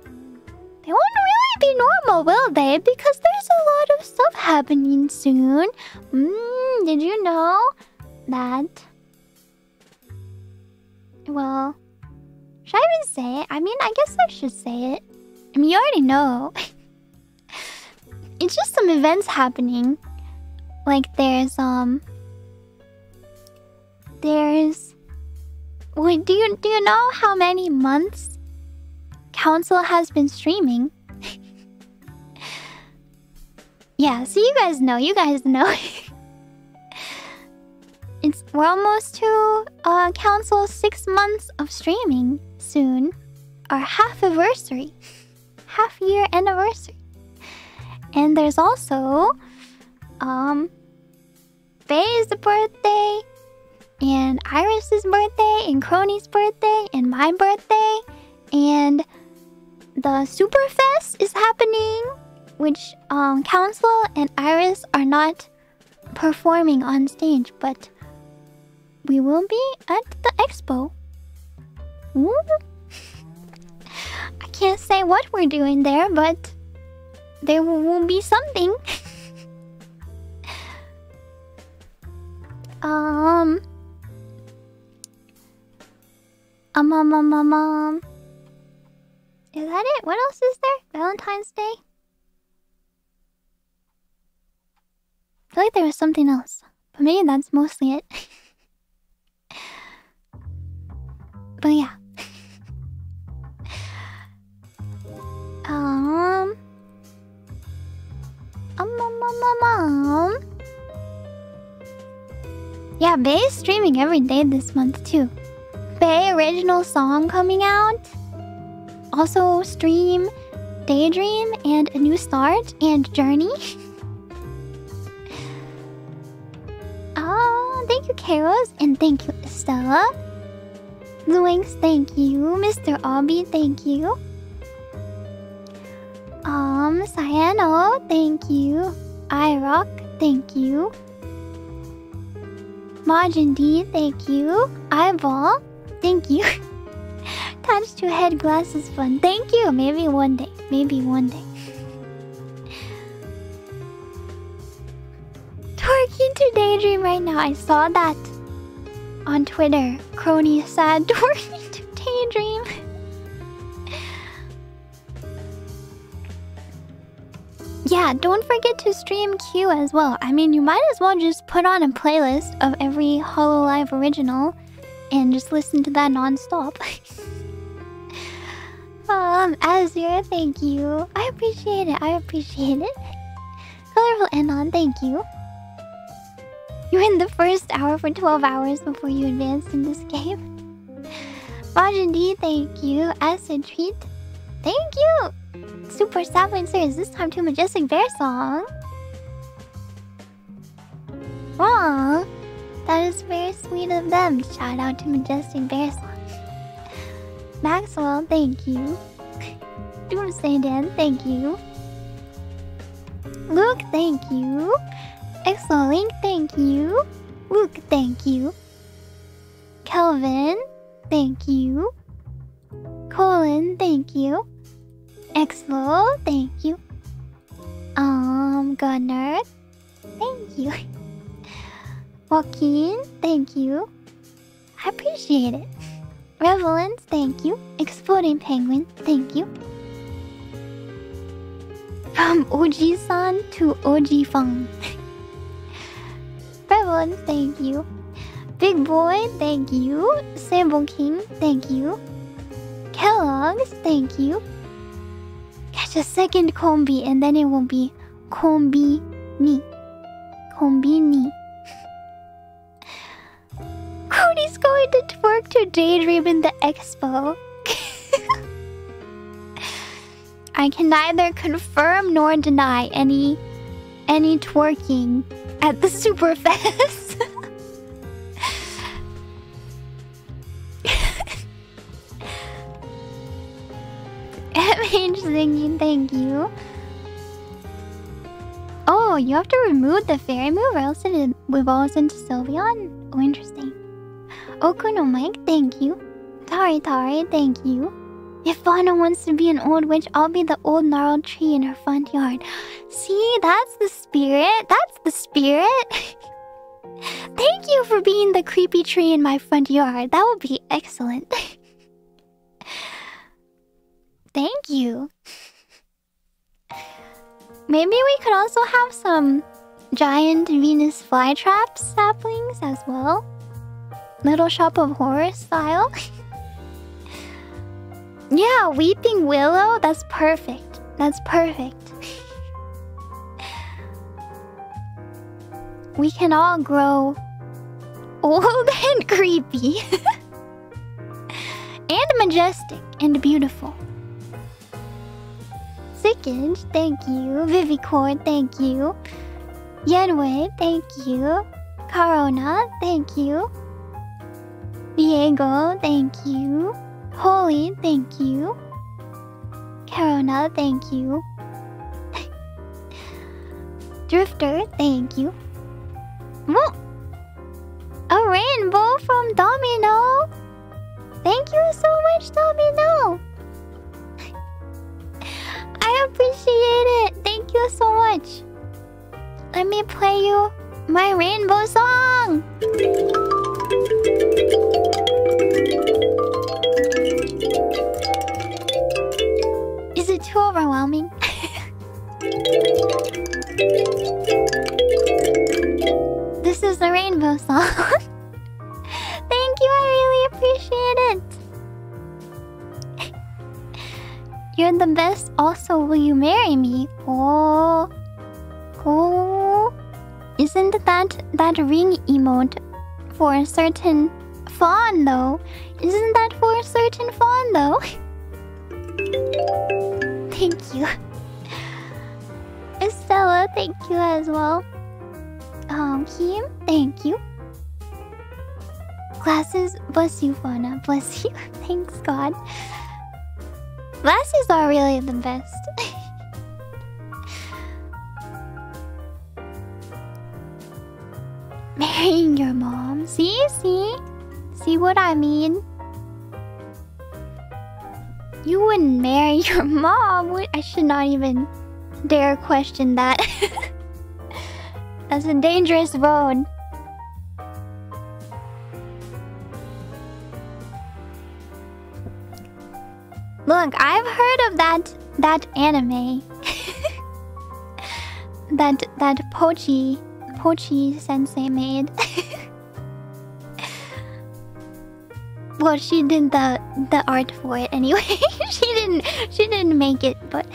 they won't really be normal, will they? Because there's a lot of stuff happening soon. Mm, did you know that? Well, should I even say it? I mean, I guess I should say it. I mean, you already know. it's just some events happening. Like there's um there's wait, do you do you know how many months Council has been streaming? yeah, so you guys know, you guys know. it's we're almost to uh Council six months of streaming soon. Our half anniversary. Half year anniversary. And there's also um Faye's birthday and IRyS's birthday and Kronii's birthday and my birthday and the Superfest is happening which um Council and Iris are not performing on stage but we will be at the expo. Ooh. I can't say what we're doing there but there will be something. um. Um, um, um, um, um. Is that it? What else is there? Valentine's Day? I feel like there was something else. But maybe that's mostly it. but yeah. um. Um, um, um, um. Yeah, Bae is streaming every day this month too. Bae original song coming out. Also stream Daydream and A New Start and Journey. Ah, thank you, Karos, and thank you, Estella. Luinks, thank you. Mr. Obby, thank you. Um, Cyano, thank you. iRock, thank you. Majin D, thank you. Eyeball, thank you. Touch to head glasses fun. Thank you. Maybe one day. Maybe one day. Twerking to daydream right now. I saw that on Twitter. Kronii sad twerking to daydream. Yeah, don't forget to stream Q as well. I mean, you might as well just put on a playlist of every Hololive original and just listen to that non-stop. um, Azure, thank you. I appreciate it. I appreciate it. Colorful Anon, thank you. You're in the first hour for 12 hours before you advance in this game. Majin D, thank you. Acid Treat, thank you. Super Sapling is this time to Majestic Bear song. Aw, that is very sweet of them. Shout out to Majestic Bear song. Maxwell, thank you. Doomsday Dan, thank you. Luke, thank you. Exolink, thank you. Luke, thank you. Kelvin, thank you. Colin, thank you. Exlo, thank you. Um, Gunner, thank you. Joaquin, thank you. I appreciate it. Revelance, thank you. Exploding Penguin, thank you. From Oji-san to Oji-fang. Revelance, thank you. Big Boy, thank you. Sable King, thank you. Kellogg's, thank you. Catch a second combi, and then it will be combi ni. combi ni. Cody's going to twerk to daydream in the expo. I can neither confirm nor deny any any twerking at the Superfest. MH singing, thank you. Oh, you have to remove the fairy move or else it evolves into Sylveon? Oh, interesting. Oh, Okuno Mike, thank you. Tari Tari, thank you. If Fauna wants to be an old witch, I'll be the old gnarled tree in her front yard. See, that's the spirit. That's the spirit. Thank you for being the creepy tree in my front yard. That would be excellent. Thank you. Maybe we could also have some giant Venus flytrap saplings as well. Little Shop of Horror style. yeah, Weeping Willow, that's perfect. That's perfect. we can all grow old and creepy. and majestic and beautiful. Sickage, thank you. Vivicord, thank you. Yenway, thank you. Corona, thank you. Diego, thank you. Holy, thank you. Corona, thank you. Drifter, thank you. Whoa! A rainbow from Domino! Thank you so much, Domino! I appreciate it. Thank you so much. Let me play you my rainbow song. Is it too overwhelming? this is the rainbow song. Thank you, I really appreciate it. You're the best. Also, will you marry me? Oh, oh! Isn't that that ring emote for a certain fawn though? Isn't that for a certain fawn though? thank you, Estella. Thank you as well. Um, him. Thank you. Glasses, bless you, Fauna. Bless you. Thanks, God. Glasses are really the best. Marrying your mom. See? See? See what I mean? You wouldn't marry your mom. I should not even dare question that. That's a dangerous road. Look, I've heard of that that anime. that that Pochi Pochi sensei made. well, she did the the art for it anyway. she didn't she didn't make it, but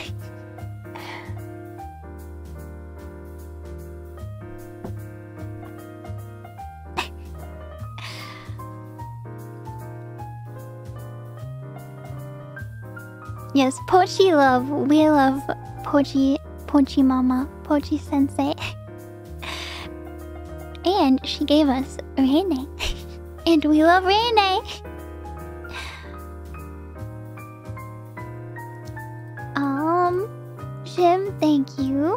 Yes, Pochi love. We love Pochi, Pochi Mama, Pochi Sensei. and she gave us Rene. and we love Rene. um, Jim, thank you.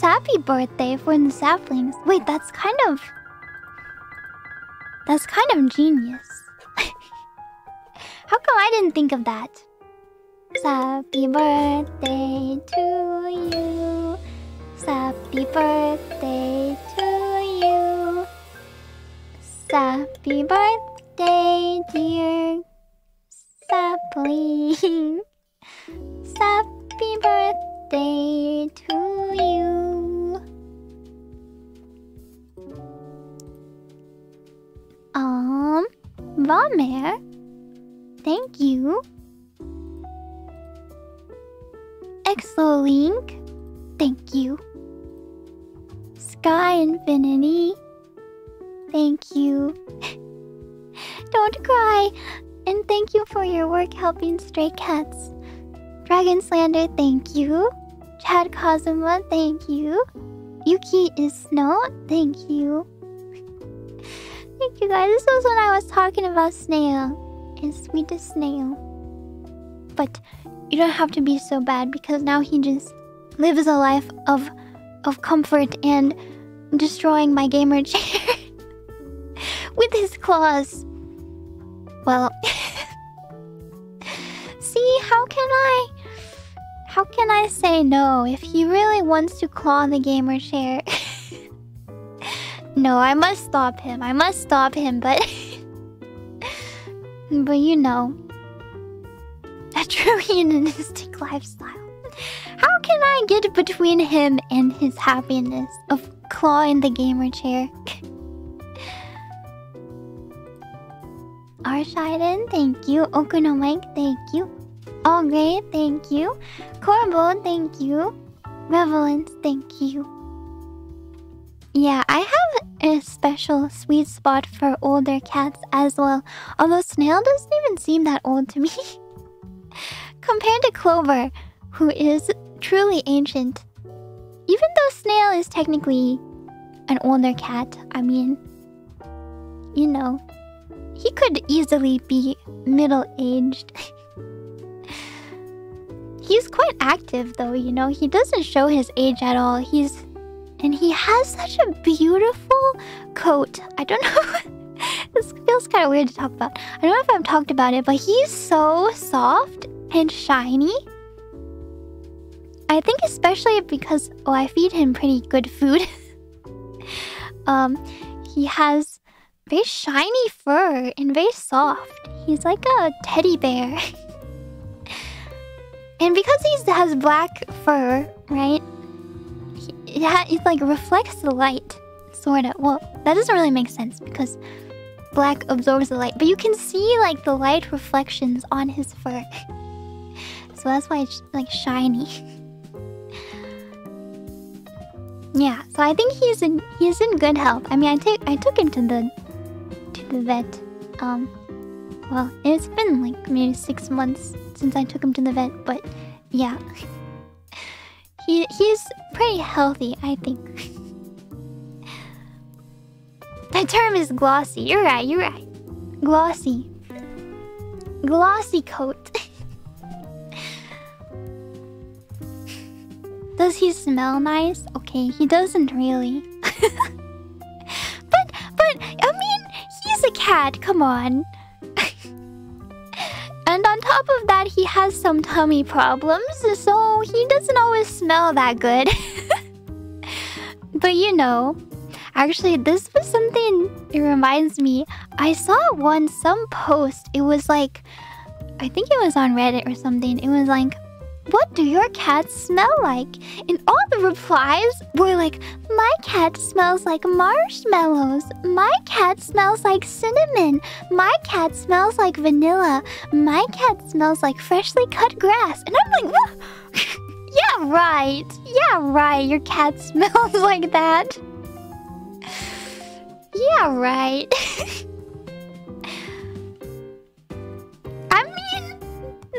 Happy birthday for the saplings. Wait, that's kind of... That's kind of genius. How come I didn't think of that? Happy birthday to you. Happy birthday to you. Happy birthday, dear sapling. Happy birthday to you. Um, Valmer, thank you. Exolink, thank you. Sky Infinity, thank you. Don't cry. And thank you for your work helping stray cats. Dragon Slander, thank you. Chad Kazuma, thank you. Yuki is Snow, thank you. thank you guys. This was when I was talking about Snail and sweetest Snail. But you don't have to be so bad because now he just lives a life of of comfort and destroying my gamer chair with his claws. Well, see, how can I how can I say no if he really wants to claw the gamer chair? no, I must stop him. I must stop him, but but you know, a true hedonistic lifestyle. How can I get between him and his happiness of clawing the gamer chair? Arshiden, thank you. Okuno Mike, thank you. All great, thank you. Corbo, thank you. Revelance, thank you. Yeah, I have a special sweet spot for older cats as well. Although Snail doesn't even seem that old to me. Compared to Clover, who is truly ancient. Even though Snail is technically an older cat, I mean, you know, he could easily be middle aged. He's quite active though, you know, he doesn't show his age at all. He's. And he has such a beautiful coat. I don't know. this feels kind of weird to talk about. I don't know if I've talked about it, but he's so soft and shiny. I think especially because oh I feed him pretty good food. um he has very shiny fur and very soft. He's like a teddy bear. and because he has black fur, right? He, yeah, it like reflects the light, sort of. Well, that doesn't really make sense because black absorbs the light, but you can see like the light reflections on his fur. so that's why it's like shiny. yeah, so I think he's in he's in good health. I mean, I take I took him to the to the vet. Um, well, it's been like maybe six months since I took him to the vet, but yeah, he he's pretty healthy, I think. the term is glossy. You're right. You're right. Glossy. Glossy coat. Does he smell nice? Okay, he doesn't really. but but I mean, he's a cat. Come on. and on top of that, he has some tummy problems, so he doesn't always smell that good. but you know, actually, this was something. It reminds me. I saw one some post. It was like, I think it was on Reddit or something. It was like what do your cats smell like? And all the replies were like, My cat smells like marshmallows. My cat smells like cinnamon. My cat smells like vanilla. My cat smells like freshly cut grass. And I'm like, Yeah, right. Yeah, right. Your cat smells like that. Yeah, right. I mean,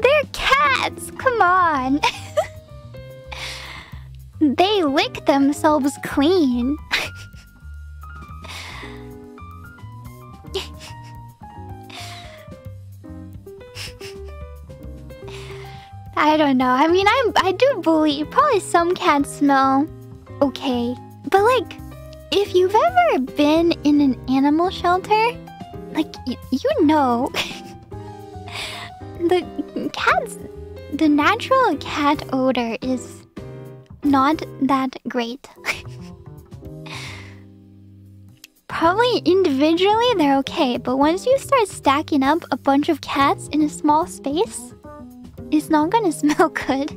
they're cats. Come on. they lick themselves clean. I don't know. I mean, I I do believe probably some cats smell okay, but like, if you've ever been in an animal shelter, like you know, the cat's the natural cat odor is not that great. Probably individually they're okay, but once you start stacking up a bunch of cats in a small space, it's not gonna smell good.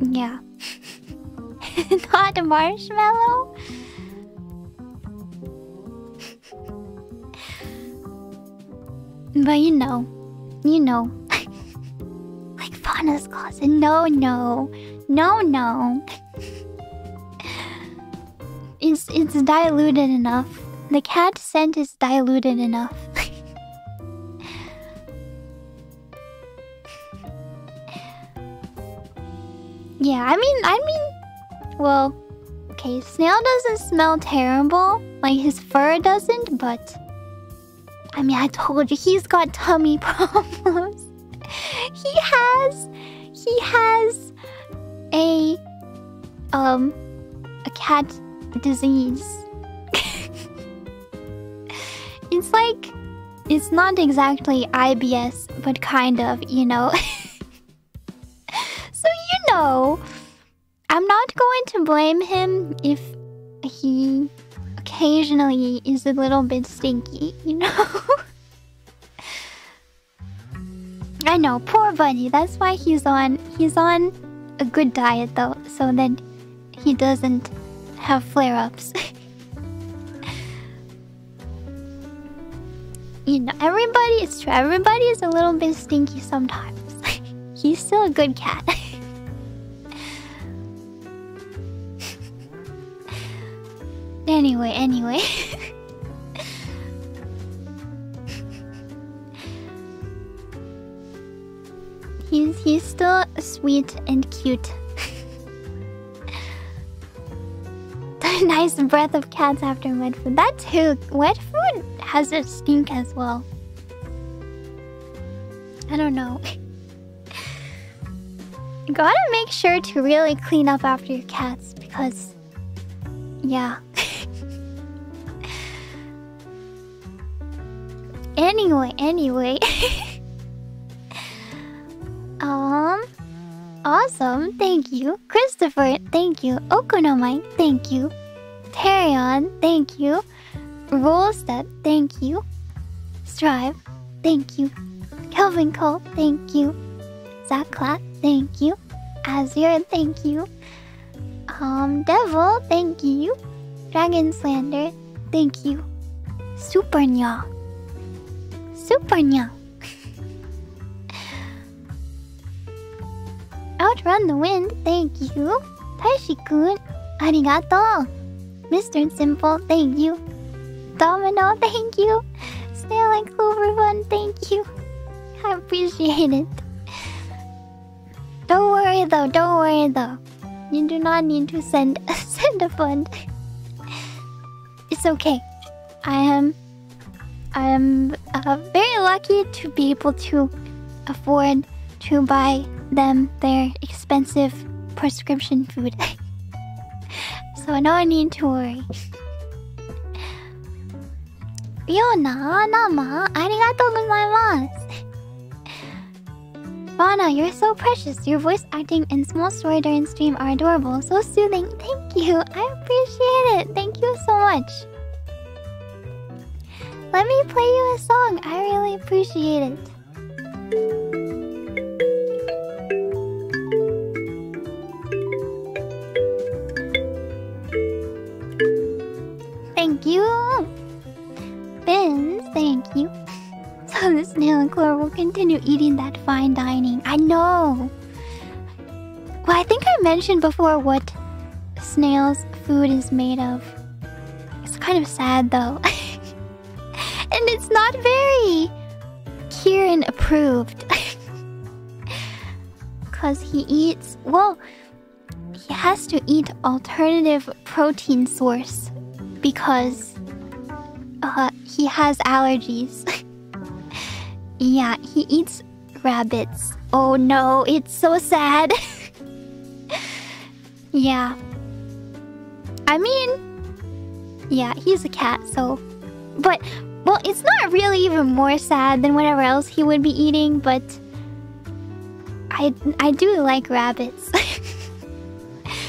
yeah. not a marshmallow? but you know, you know, like Fauna's closet. No, no, no, no. it's it's diluted enough. The cat scent is diluted enough. yeah, I mean, I mean, well, okay, snail doesn't smell terrible. Like his fur doesn't, but I mean, I told you he's got tummy problems. he has, he has a, um, a cat disease. it's like, it's not exactly IBS, but kind of, you know. so you know, I'm not going to blame him if occasionally is a little bit stinky, you know? I know, poor buddy. That's why he's on he's on a good diet though, so that he doesn't have flare-ups. you know, everybody is true. Everybody is a little bit stinky sometimes. he's still a good cat. Anyway, anyway. he's he's still sweet and cute. the nice breath of cats after wet food. That too. Wet food has a stink as well. I don't know. gotta make sure to really clean up after your cats because yeah. Anyway, anyway. um, awesome. Thank you, Christopher. Thank you, Okonomite. Thank you, Terion. Thank you, Rolstead. Thank you, Strive. Thank you, Kelvin Cole. Thank you, Zaklat. Thank you, Azure. Thank you, um, Devil. Thank you, Dragon Slander. Thank you, Super Nya. Super young. Outrun the wind, thank you. Taishi-kun, arigato. Mr. Simple, thank you. Domino, thank you. Snail and Clover thank you. I appreciate it. Don't worry though, don't worry though. You do not need to send send a fund. It's okay. I am I am uh, very lucky to be able to afford to buy them their expensive prescription food. so no need to worry. Fiona, Nama, arigatou gozaimasu. Vana, you're so precious. Your voice acting and small story during stream are adorable. So soothing. Thank you. I appreciate it. Thank you so much. Let me play you a song. I really appreciate it. Thank you. Bins, thank you. So the snail and Clover will continue eating that fine dining. I know. Well, I think I mentioned before what snail's food is made of. It's kind of sad though. and it's not very Kirin approved. Because he eats, well, he has to eat alternative protein source because uh, he has allergies. yeah, he eats rabbits. Oh no, it's so sad. yeah. I mean, yeah, he's a cat, so. But well, it's not really even more sad than whatever else he would be eating, but I I do like rabbits.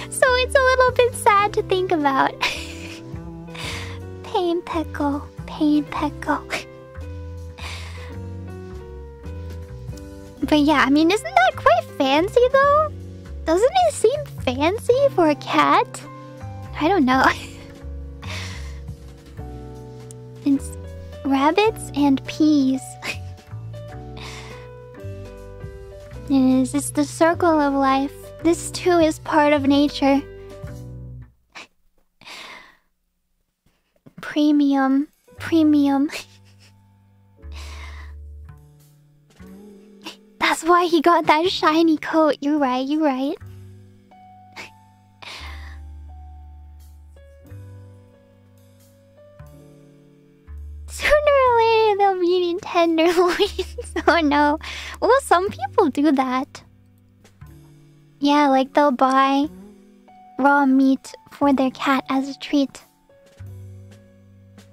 so it's a little bit sad to think about. Pain Peko, Pain Peko. but yeah, I mean, isn't that quite fancy though? Doesn't it seem fancy for a cat? I don't know. it's rabbits and peas. it is. It's the circle of life. This too is part of nature. premium. Premium. That's why he got that shiny coat. You're right, you're right. Tenderloins. oh no. Well, some people do that. Yeah, like they'll buy raw meat for their cat as a treat.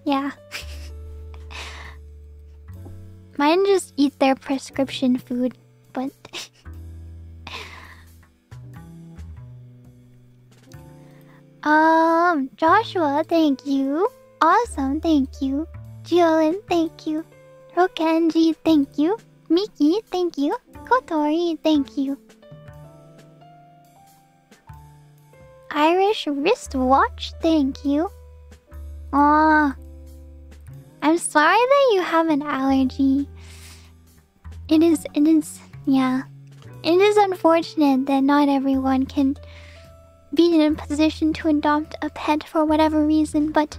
Yeah. Mine just eat their prescription food, but. um, Joshua, thank you. Awesome, thank you. Jillian, thank you. Rokenji, thank you. Miki, thank you. Kotori, thank you. Irish wristwatch, thank you. Aw. I'm sorry that you have an allergy. It is, it is, yeah. It is unfortunate that not everyone can be in a position to adopt a pet for whatever reason, but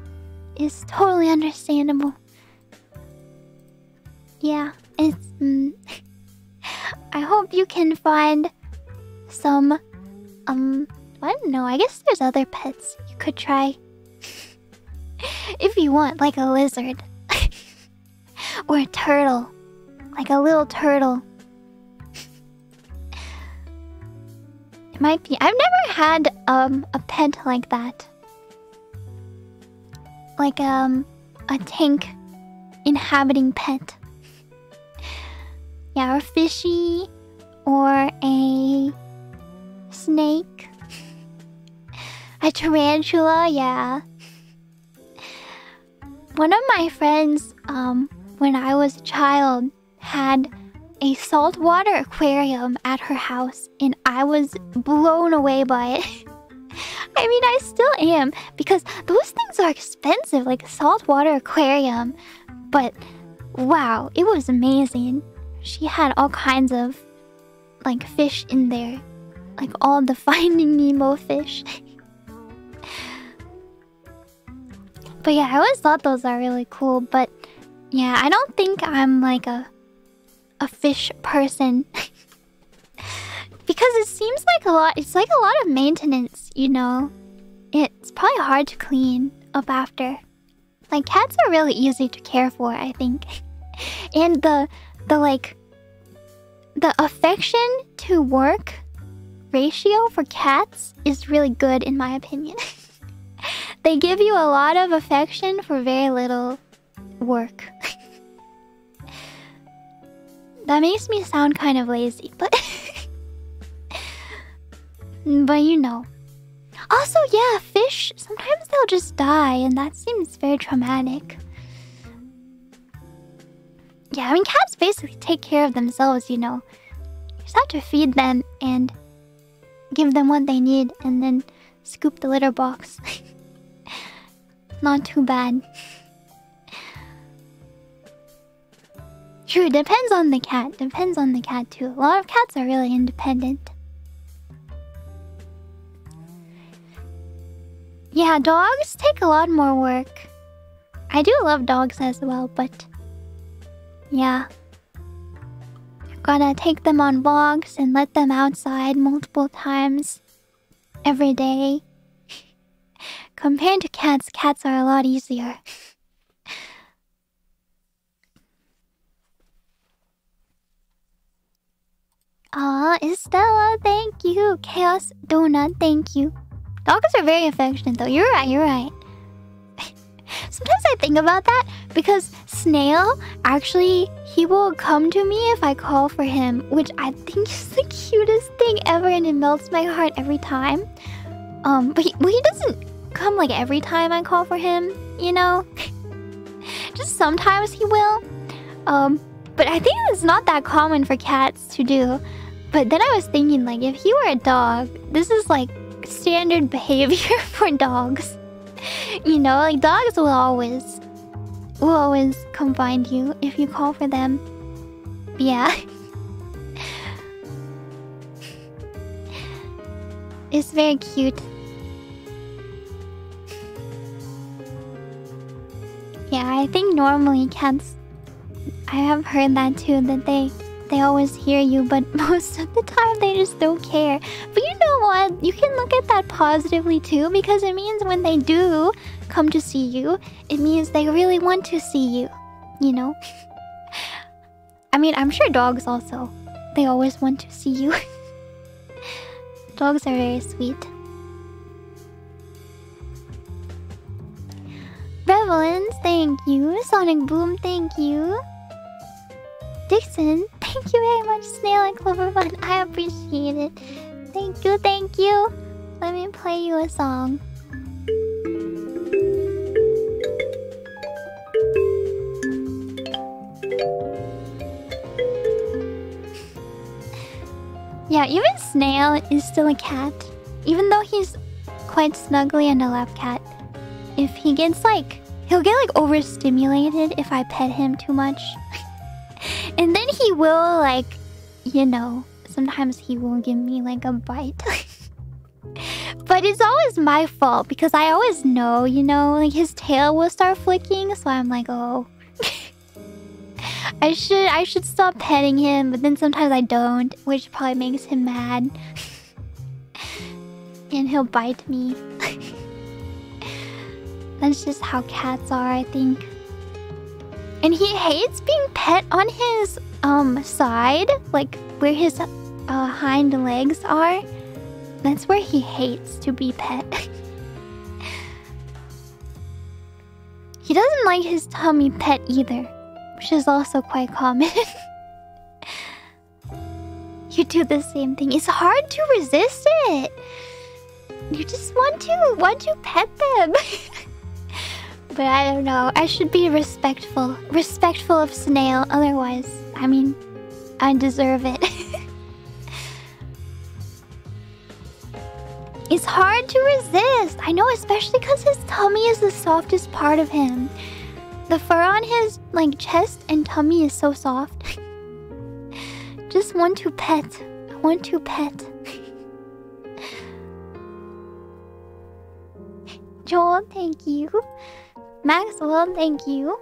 it's totally understandable. Yeah, it's. Mm, I hope you can find some. Um, I don't know. I guess there's other pets you could try. if you want, like a lizard. or a turtle. Like a little turtle. it might be. I've never had um a pet like that. Like um a tank inhabiting pet. Yeah, or fishy or a snake. A tarantula, yeah. One of my friends, um, when I was a child, had a saltwater aquarium at her house, and I was blown away by it. I mean, I still am, because those things are expensive, like a saltwater aquarium. But wow, it was amazing. She had all kinds of like fish in there, like all the Finding Nemo fish. but yeah, I always thought those are really cool. But yeah, I don't think I'm like a a fish person. because it seems like a lot it's like a lot of maintenance, you know. It's probably hard to clean up after. Like cats are really easy to care for, I think. and the the like the affection to work ratio for cats is really good in my opinion. they give you a lot of affection for very little work. that makes me sound kind of lazy, but but you know. Also, yeah, fish sometimes they'll just die and that seems very traumatic. Yeah, I mean, cats basically take care of themselves, you know. You just have to feed them and give them what they need and then scoop the litter box. Not too bad. True, depends on the cat. Depends on the cat too. A lot of cats are really independent. Yeah, dogs take a lot more work. I do love dogs as well, but yeah. Gotta take them on walks and let them outside multiple times every day. Compared to cats, cats are a lot easier. Ah, Estella, thank you. Chaos Donut, thank you. Dogs are very affectionate though. You're right, you're right. Sometimes I think about that because Snail actually he will come to me if I call for him, which I think is the cutest thing ever and it melts my heart every time. Um, but he, well, he doesn't come like every time I call for him, you know? Just sometimes he will. Um, but I think it's not that common for cats to do. But then I was thinking like if he were a dog, this is like standard behavior for dogs. You know, like dogs will always will always come find you if you call for them. Yeah. it's very cute. Yeah, I think normally cats I have heard that too that they they always hear you, but most of the time they just don't care. But you know what? You can look at that positively too, because it means when they do come to see you, it means they really want to see you. You know? I mean, I'm sure dogs also. They always want to see you. dogs are very sweet. Revelins, thank you. Sonic Boom, thank you. Dixon, thank you very much. Snail and Cloverfun, I appreciate it. Thank you, thank you. Let me play you a song. Yeah, even Snail is still a cat. Even though he's quite snuggly and a lap cat. If he gets like... He'll get like overstimulated if I pet him too much. and then he will like... You know, sometimes he will give me like a bite. but it's always my fault because I always know, you know, like his tail will start flicking. So I'm like, oh... I should I should stop petting him, but then sometimes I don't, which probably makes him mad. and he'll bite me. That's just how cats are, I think. And he hates being pet on his um side, like where his uh, hind legs are. That's where he hates to be pet. he doesn't like his tummy pet either which is also quite common. you do the same thing. It's hard to resist it. You just want to want to pet them. but I don't know. I should be respectful. Respectful of Snail. Otherwise, I mean, I deserve it. it's hard to resist. I know, especially because his tummy is the softest part of him. The fur on his like chest and tummy is so soft. Just want to pet. I want to pet. Joel, thank you. Maxwell, thank you.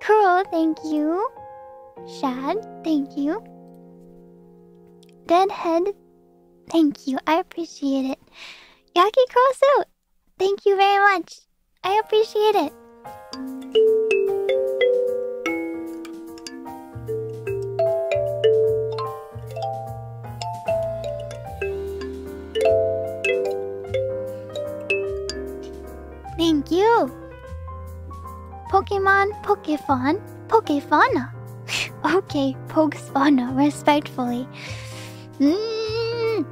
Kuro, thank you. Shad, thank you. Deadhead, thank you. I appreciate it. Yaki Crossuit, thank you very much. I appreciate it. Thank you. Pokemon, Pokefon, Pokefana. okay, Pokesfana, respectfully. Mm.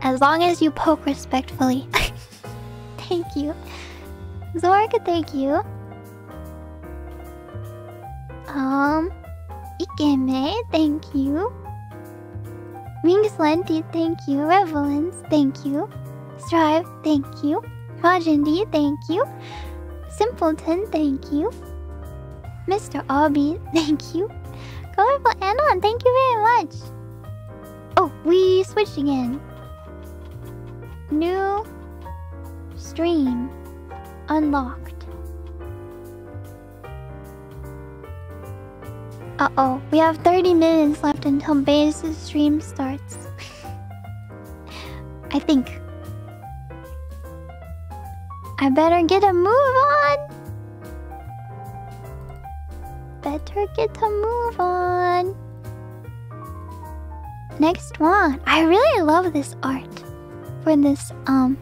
As long as you poke respectfully. Thank you. Zorka, thank you. Um, Ikeme, thank you. Wings Lenti, thank you. Revelance, thank you. Strive, thank you. Rajindi, thank you. Simpleton, thank you. Mr. Obby, thank you. Colorful Anon, thank you very much. Oh, we switched again. New stream unlocked. Uh-oh, we have 30 minutes left until base stream starts. I think. I better get a move on! Better get a move on! Next one. I really love this art for this, um,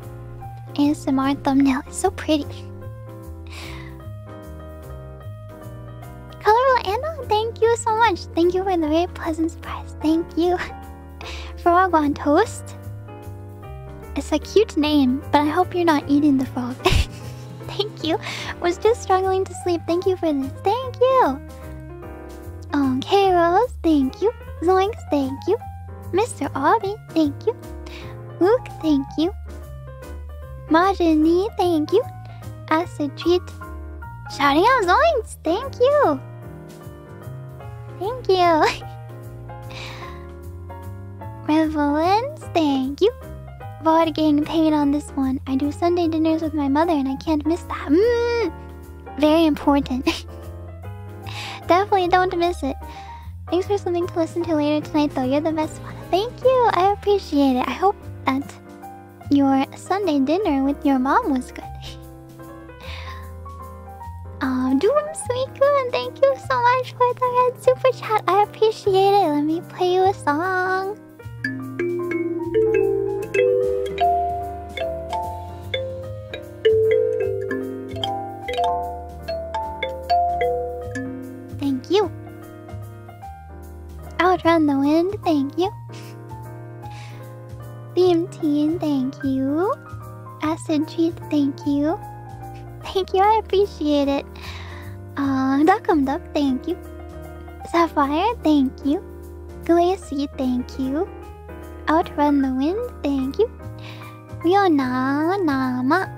ASMR thumbnail. It's so pretty. Colorful Anna, thank you so much. Thank you for the very pleasant surprise. Thank you. Frog on toast. It's a cute name, but I hope you're not eating the frog. thank you. Was just struggling to sleep. Thank you for this. Thank you. Um, K-Rose, thank you. Zoinks, thank you. Mr. Obby, thank you. Luke, thank you. Majini, thank you. Acid treat. Shouting out Zoinks, thank you. Thank you. Revelance, thank you. Vod getting paid on this one. I do Sunday dinners with my mother and I can't miss that. Mm, very important. Definitely don't miss it. Thanks for something to listen to later tonight though. You're the best one. Thank you. I appreciate it. I hope that your Sunday dinner with your mom was good. Uh, Doom Suicune, thank you so much for the red super chat. I appreciate it. Let me play you a song. Outrun the wind, thank you. Theme Teen, thank you. Acid Treat, thank you. Thank you, I appreciate it. Uh, Duckum Duck, thank you. Sapphire, thank you. Glacy, thank you. Outrun the wind, thank you. Riona Nama,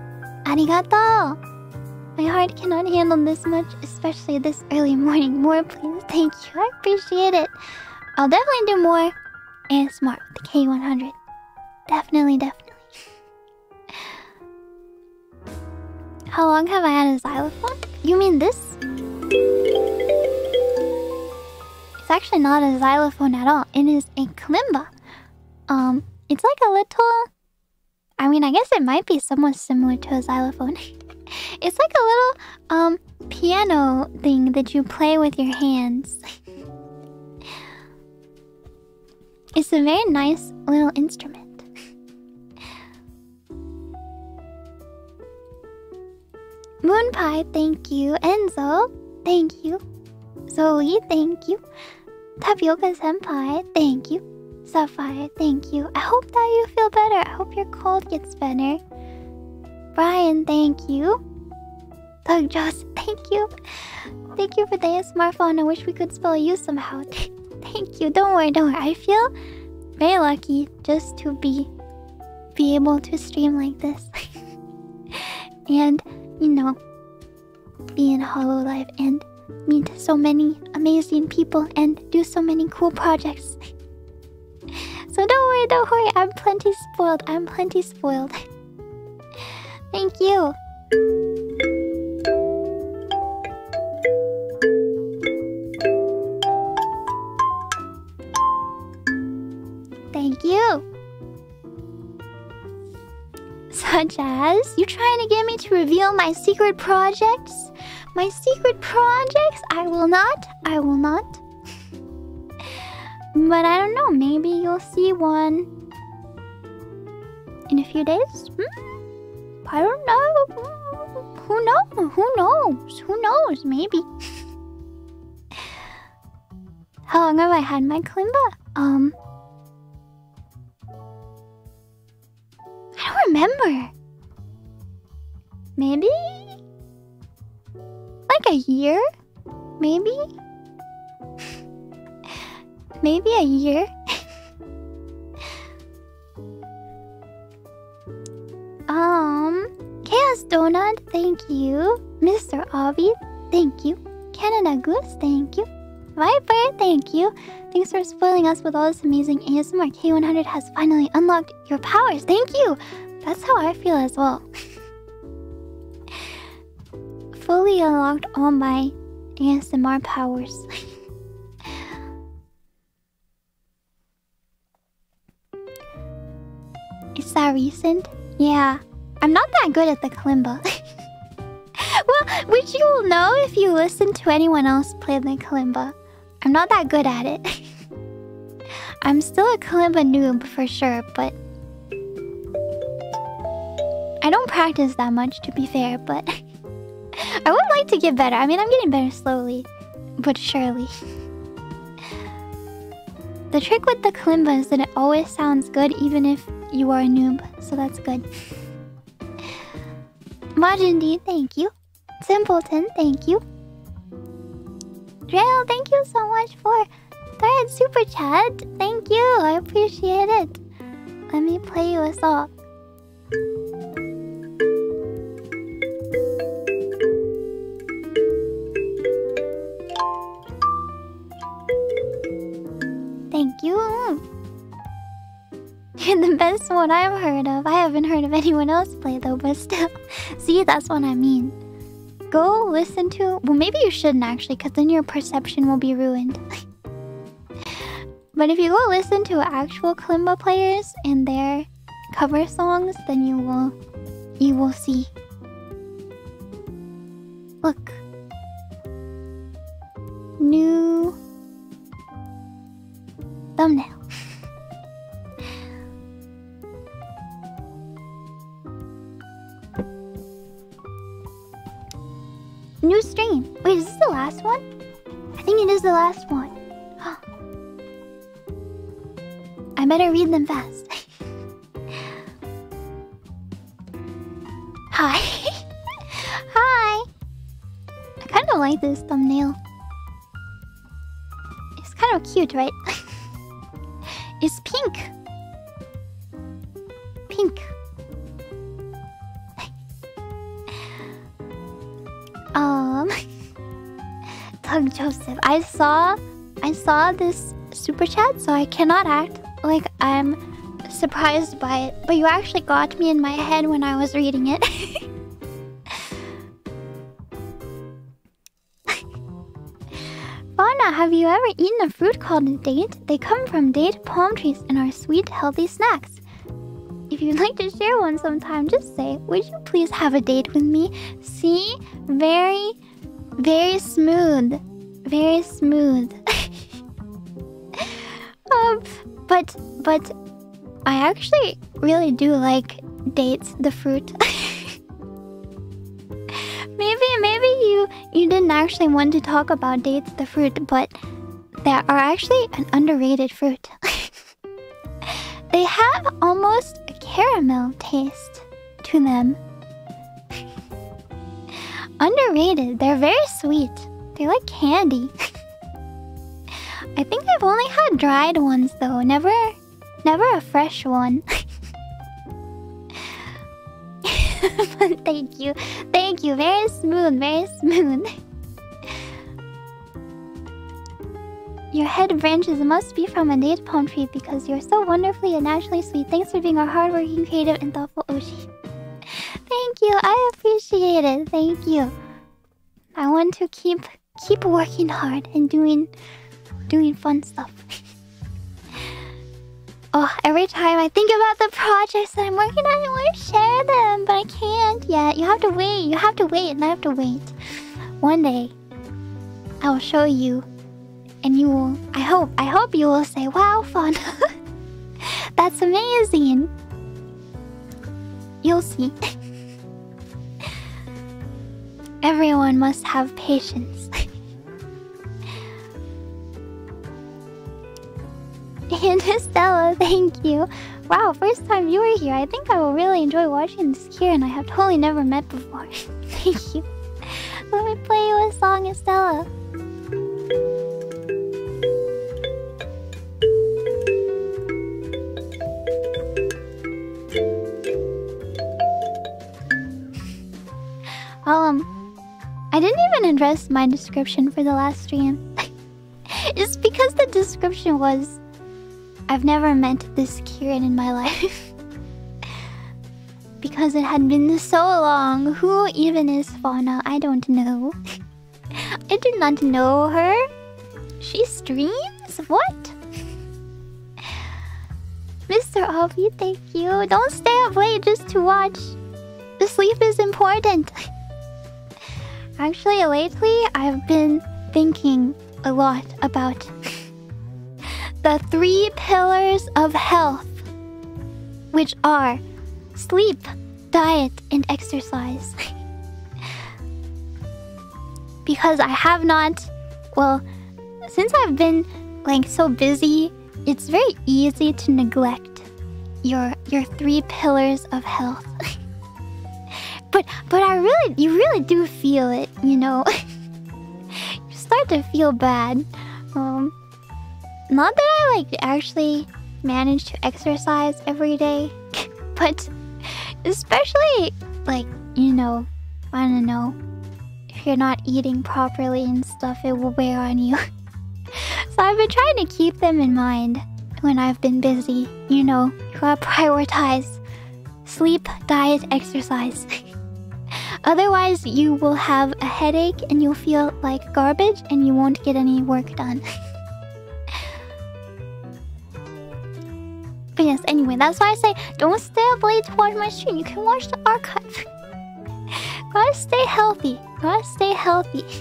arigato. My heart cannot handle this much, especially this early morning. More, please. Thank you. I appreciate it. I'll definitely do more ASMR with the K100. Definitely, definitely. How long have I had a xylophone? You mean this? It's actually not a xylophone at all. It is a kalimba. Um, it's like a little... I mean, I guess it might be somewhat similar to a xylophone. it's like a little, um, piano thing that you play with your hands. it's a very nice little instrument. Moon Pie, thank you. Enzo, thank you. Zoe, thank you. Tapioca Senpai, thank you. Sapphire, thank you. I hope that you feel better. I hope your cold gets better. Brian, thank you. Doug Joss, thank you. Thank you for the smartphone. I wish we could spell you somehow. thank you. Don't worry, don't worry. I feel very lucky just to be be able to stream like this. and you know, be in Hololive and meet so many amazing people and do so many cool projects. so don't worry, don't worry, I'm plenty spoiled. I'm plenty spoiled. Thank you. You. Such as, you trying to get me to reveal my secret projects? My secret projects? I will not. I will not. but I don't know. Maybe you'll see one in a few days. Hmm? I don't know. Who knows? Who knows? Who knows? Maybe. How long have I had my kalimba? Um, remember. Maybe? Like a year? Maybe? Maybe a year? um, Chaos Donut, thank you. Mr. Avi, thank you. Canada Goose, thank you. Viper, thank you. Thanks for spoiling us with all this amazing ASMR. K100 has finally unlocked your powers. Thank you. That's how I feel as well. Fully unlocked all my ASMR powers. Is that recent? Yeah. I'm not that good at the kalimba. well, which you will know if you listen to anyone else play the kalimba. I'm not that good at it. I'm still a kalimba noob for sure, but... I don't practice that much to be fair, but... I would like to get better. I mean, I'm getting better slowly, but surely. the trick with the kalimba is that it always sounds good even if you are a noob, so that's good. Majin D, thank you. Simpleton, thank you. Drail, thank you so much for third super chat. Thank you, I appreciate it. Let me play you a song. like you. You're the best one I've heard of. I haven't heard of anyone else play though, but still. See, that's what I mean. Go listen to. Well, maybe you shouldn't actually, because then your perception will be ruined. but if you go listen to actual kalimba players and their cover songs, then you will, you will see. Look. New thumbnail. New stream. Wait, is this the last one? I think it is the last one. I better read them fast. Hi. Hi. I kind of like this thumbnail. It's kind of cute, right? it's pink. Pink. um, Tug Joseph. I saw, I saw this super chat, so I cannot act like I'm surprised by it. But you actually got me in my head when I was reading it. have you ever eaten a fruit called a date? They come from date palm trees and are sweet, healthy snacks. If you'd like to share one sometime, just say, Would you please have a date with me? See? Very, very smooth. Very smooth. um, but, but, I actually really do like dates, the fruit. maybe, maybe you, you didn't actually want to talk about dates, the fruit, but they are actually an underrated fruit. they have almost a caramel taste to them. Underrated. They're very sweet. They're like candy. I think I've only had dried ones though. Never, never a fresh one. Thank you. Thank you. Very smooth. Very smooth. Your head branches must be from a date palm tree because you're so wonderfully and naturally sweet. Thanks for being our hardworking, creative, and thoughtful Oshi. Thank you. I appreciate it. Thank you. I want to keep keep working hard and doing doing fun stuff. oh, every time I think about the projects that I'm working on, I want to share them, but I can't yet. You have to wait. You have to wait, and I have to wait. One day, I will show you and you will I hope I hope you will say, wow fun That's amazing You'll see Everyone must have patience And Estella, thank you. Wow, first time you were here. I think I will really enjoy watching this here and I have totally never met before. Thank you. Let me play you a song, Estella. Um, I didn't even address my description for the last stream. it's because the description was I've never met this Kirin in my life. because it had been so long. Who even is Fauna? I don't know. I do not know her. She streams? What? Mr. Avi, thank you. Don't stay up late just to watch. The sleep is important. Actually, lately I've been thinking a lot about the three pillars of health, which are sleep, diet, and exercise. because I have not, well, since I've been like so busy, it's very easy to neglect your your three pillars of health. But but I really you really do feel it, you know. you start to feel bad. Um not that I like actually manage to exercise every day, but especially like, you know, I don't know, if you're not eating properly and stuff, it will wear on you. so I've been trying to keep them in mind when I've been busy. You know, you gotta prioritize sleep, diet, exercise. Otherwise, you will have a headache and you'll feel like garbage and you won't get any work done. Yes, anyway, that's why I say don't stay up late to watch my stream. You can watch the archive. Gotta stay healthy. Gotta stay healthy.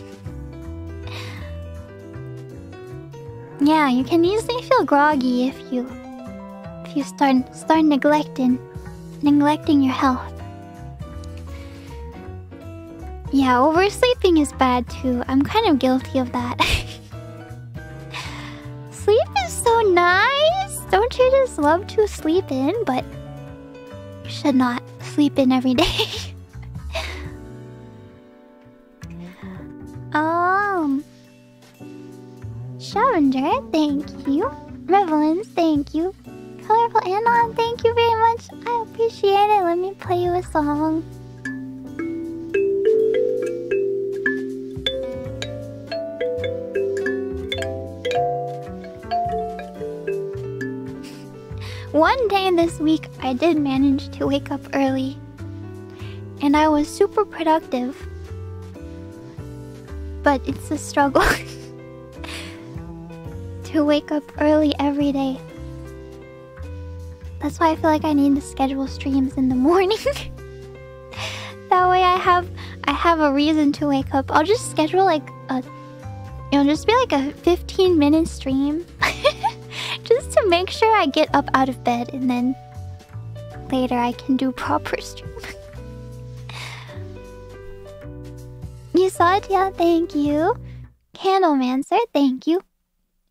yeah, you can easily feel groggy if you if you start start neglecting neglecting your health. Yeah, oversleeping is bad too. I'm kind of guilty of that. Sleep is so nice. Don't you just love to sleep in? But you should not sleep in every day. um, Scavenger, thank you. Revelins, thank you. Colorful Anon, thank you very much. I appreciate it. Let me play you a song. One day this week, I did manage to wake up early. And I was super productive. But it's a struggle to wake up early every day. That's why I feel like I need to schedule streams in the morning. that way I have I have a reason to wake up. I'll just schedule like a you know, just be like a 15 minute stream. make sure I get up out of bed and then later I can do proper stream. you saw it, yeah, thank you. Candlemancer, thank you.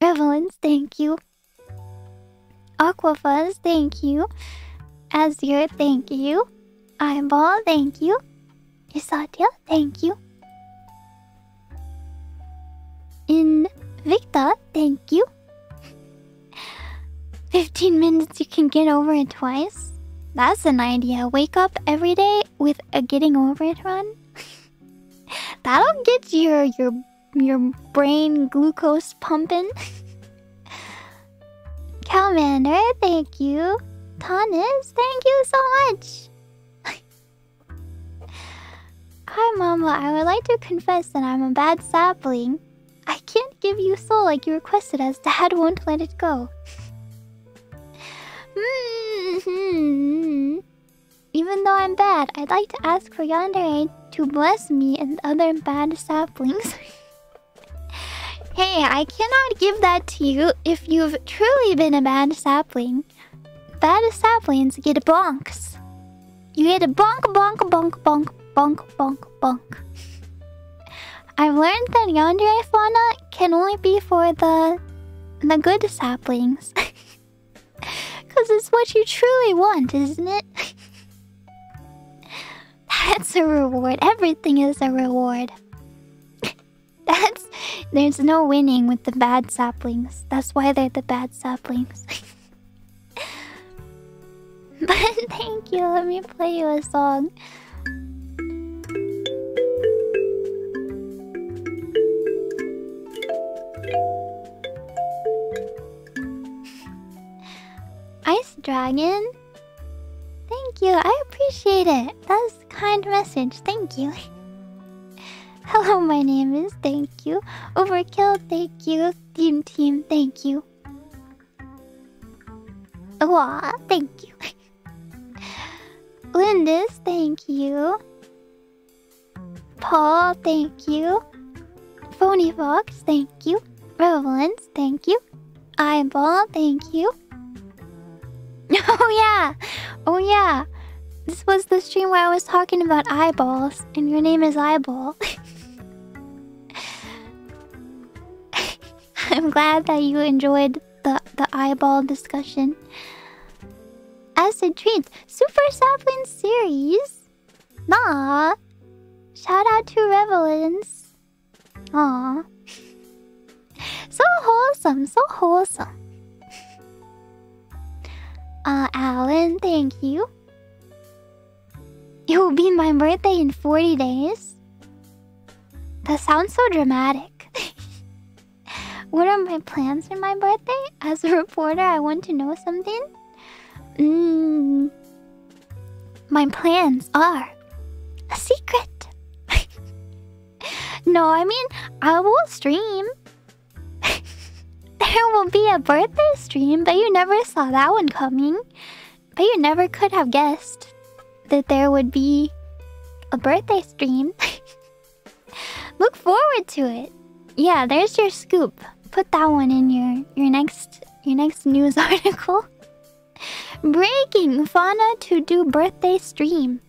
Revelins, thank you. Aquafuzz, thank you. Azure, thank you. Eyeball, thank you. Isatia, thank you. Invicta, thank you. 15 minutes, you can get over it twice. That's an idea. Wake up every day with a getting over it run. That'll get your your your brain glucose pumping. Calmander, thank you. Tanis, thank you so much. Hi, Mama. I would like to confess that I'm a bad sapling. I can't give you soul like you requested as Dad won't let it go. -hmm. Even though I'm bad, I'd like to ask for Yandere to bless me and other bad saplings. Hey, I cannot give that to you if you've truly been a bad sapling. Bad saplings get bonks. You get a bonk, bonk, bonk, bonk, bonk, bonk, bonk. I've learned that yandere fauna can only be for the the good saplings. Cause it's what you truly want, isn't it? That's a reward. Everything is a reward. That's there's no winning with the bad saplings. That's why they're the bad saplings. but thank you. Let me play you a song. Ice Dragon. Thank you. I appreciate it. That's a kind message. Thank you. Hello, my name is. Thank you. Overkill, thank you. Team Team, thank you. Aw, thank you. Lindis, thank you. Paul, thank you. Phony Fox, thank you. Revelance, thank you. Eyeball, thank you. Oh yeah! Oh yeah! This was the stream where I was talking about eyeballs, and your name is Eyeball. I'm glad that you enjoyed the, the eyeball discussion. Acid treats, Super Sapling series. Nah. Shout out to Revelins. Aw. So wholesome, so wholesome. Uh, Alan, thank you. It will be my birthday in 40 days. That sounds so dramatic. What are my plans for my birthday? As a reporter, I want to know something. Mm, my plans are a secret. no, I mean, I will stream. There will be a birthday stream, but you never saw that one coming. But you never could have guessed that there would be a birthday stream. Look forward to it. Yeah, there's your scoop put that one in your your next your next news article. Breaking Fauna to do birthday stream.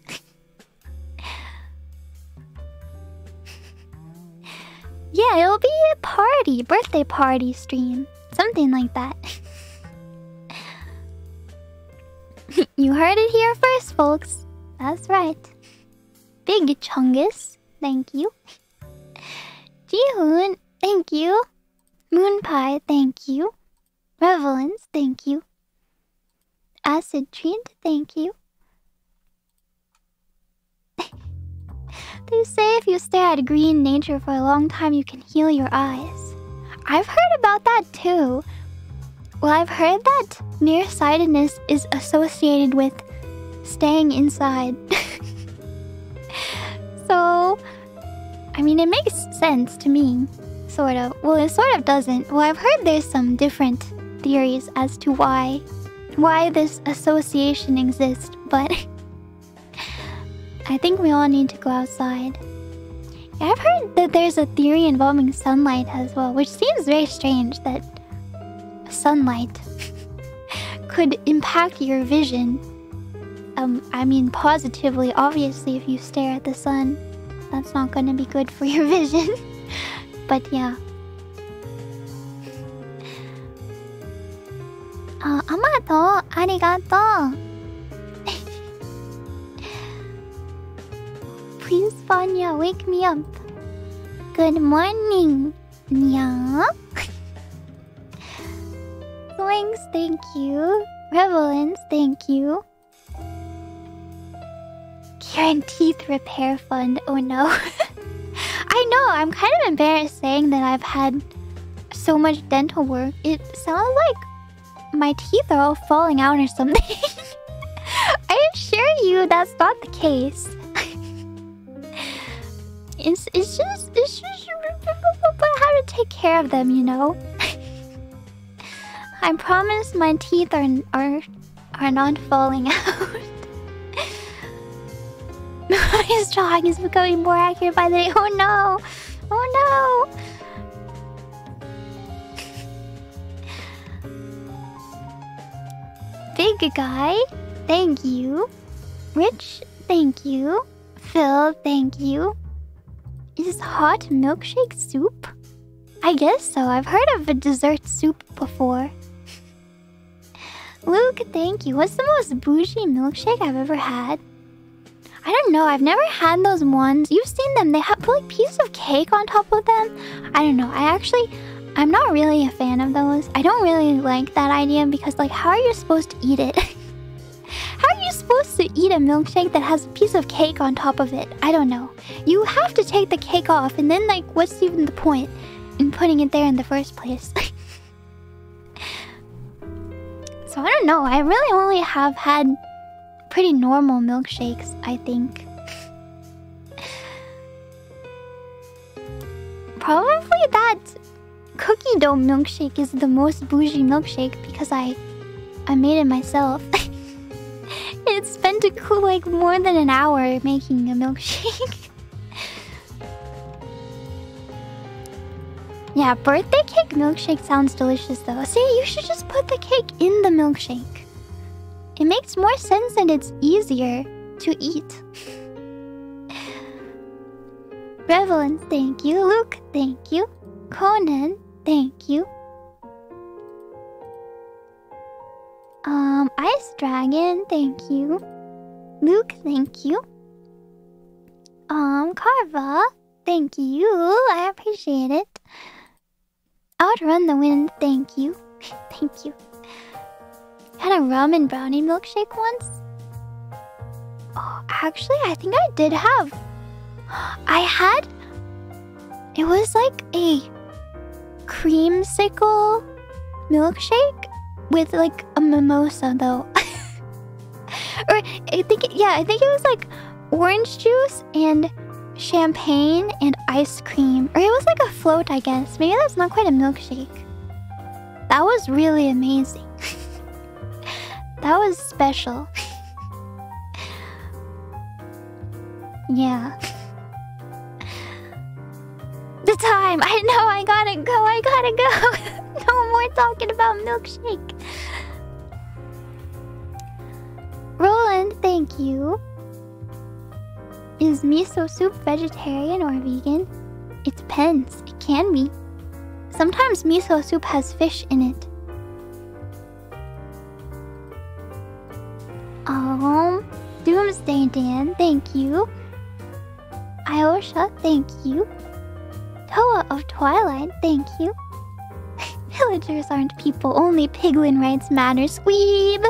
Yeah, it'll be a party, birthday party stream. Something like that. you heard it here first, folks. That's right. Big Chungus, thank you. Jihoon, thank you. Moonpie, thank you. Revelance, thank you. Acid Treat, thank you. they say if you stare at green nature for a long time, you can heal your eyes. I've heard about that too. Well, I've heard that nearsightedness is associated with staying inside. so, I mean, it makes sense to me, sort of. Well, it sort of doesn't. Well, I've heard there's some different theories as to why why this association exists, but I think we all need to go outside. I've heard that there's a theory involving sunlight as well, which seems very strange that sunlight could impact your vision. Um, I mean, positively, obviously, if you stare at the sun, that's not gonna be good for your vision. but yeah. Uh, amato, arigato. Please, Vanya, wake me up. Good morning, Nya. Swings, thank you. Revelance, thank you. Kirin Teeth Repair Fund, oh no. I know, I'm kind of embarrassed saying that I've had so much dental work. It sounds like my teeth are all falling out or something. I assure you that's not the case. It's, it's just, it's just, how to take care of them, you know? I promise my teeth are are are not falling out. His drawing is becoming more accurate by the day. Oh no! Oh no! Big guy, thank you. Rich, thank you. Phil, thank you. Is hot milkshake soup? I guess so. I've heard of a dessert soup before. Luke, thank you. What's the most bougie milkshake I've ever had? I don't know. I've never had those ones. You've seen them. They have put like piece of cake on top of them. I don't know. I actually, I'm not really a fan of those. I don't really like that idea because like, how are you supposed to eat it? how are you supposed to eat a milkshake that has a piece of cake on top of it? I don't know. You have to take the cake off and then like, what's even the point in putting it there in the first place? So I don't know. I really only have had pretty normal milkshakes, I think. Probably that cookie dough milkshake is the most bougie milkshake because I I made it myself. it spent a cool like more than an hour making a milkshake. Yeah, birthday cake milkshake sounds delicious though. See, you should just put the cake in the milkshake. It makes more sense and it's easier to eat. Revelance, thank you. Luke, thank you. Conan, thank you. Um, Ice Dragon, thank you. Luke, thank you. Um, Carva, thank you. I appreciate it. Outrun the wind, thank you. thank you. Had a rum and brownie milkshake once? Oh, actually, I think I did have. I had. It was like a creamsicle milkshake with like a mimosa, though. or I think, it, yeah, I think it was like orange juice and champagne and ice cream. Or it was like a float, I guess. Maybe that's not quite a milkshake. That was really amazing. that was special. yeah. The time! I know, I gotta go, I gotta go! no more talking about milkshake. Roland, thank you. Is miso soup vegetarian or vegan? It depends. It can be. Sometimes miso soup has fish in it. Um, Doomsday Dan, thank you. Iosha, thank you. Toa of Twilight, thank you. Villagers aren't people, only piglin rights matter, squeeb!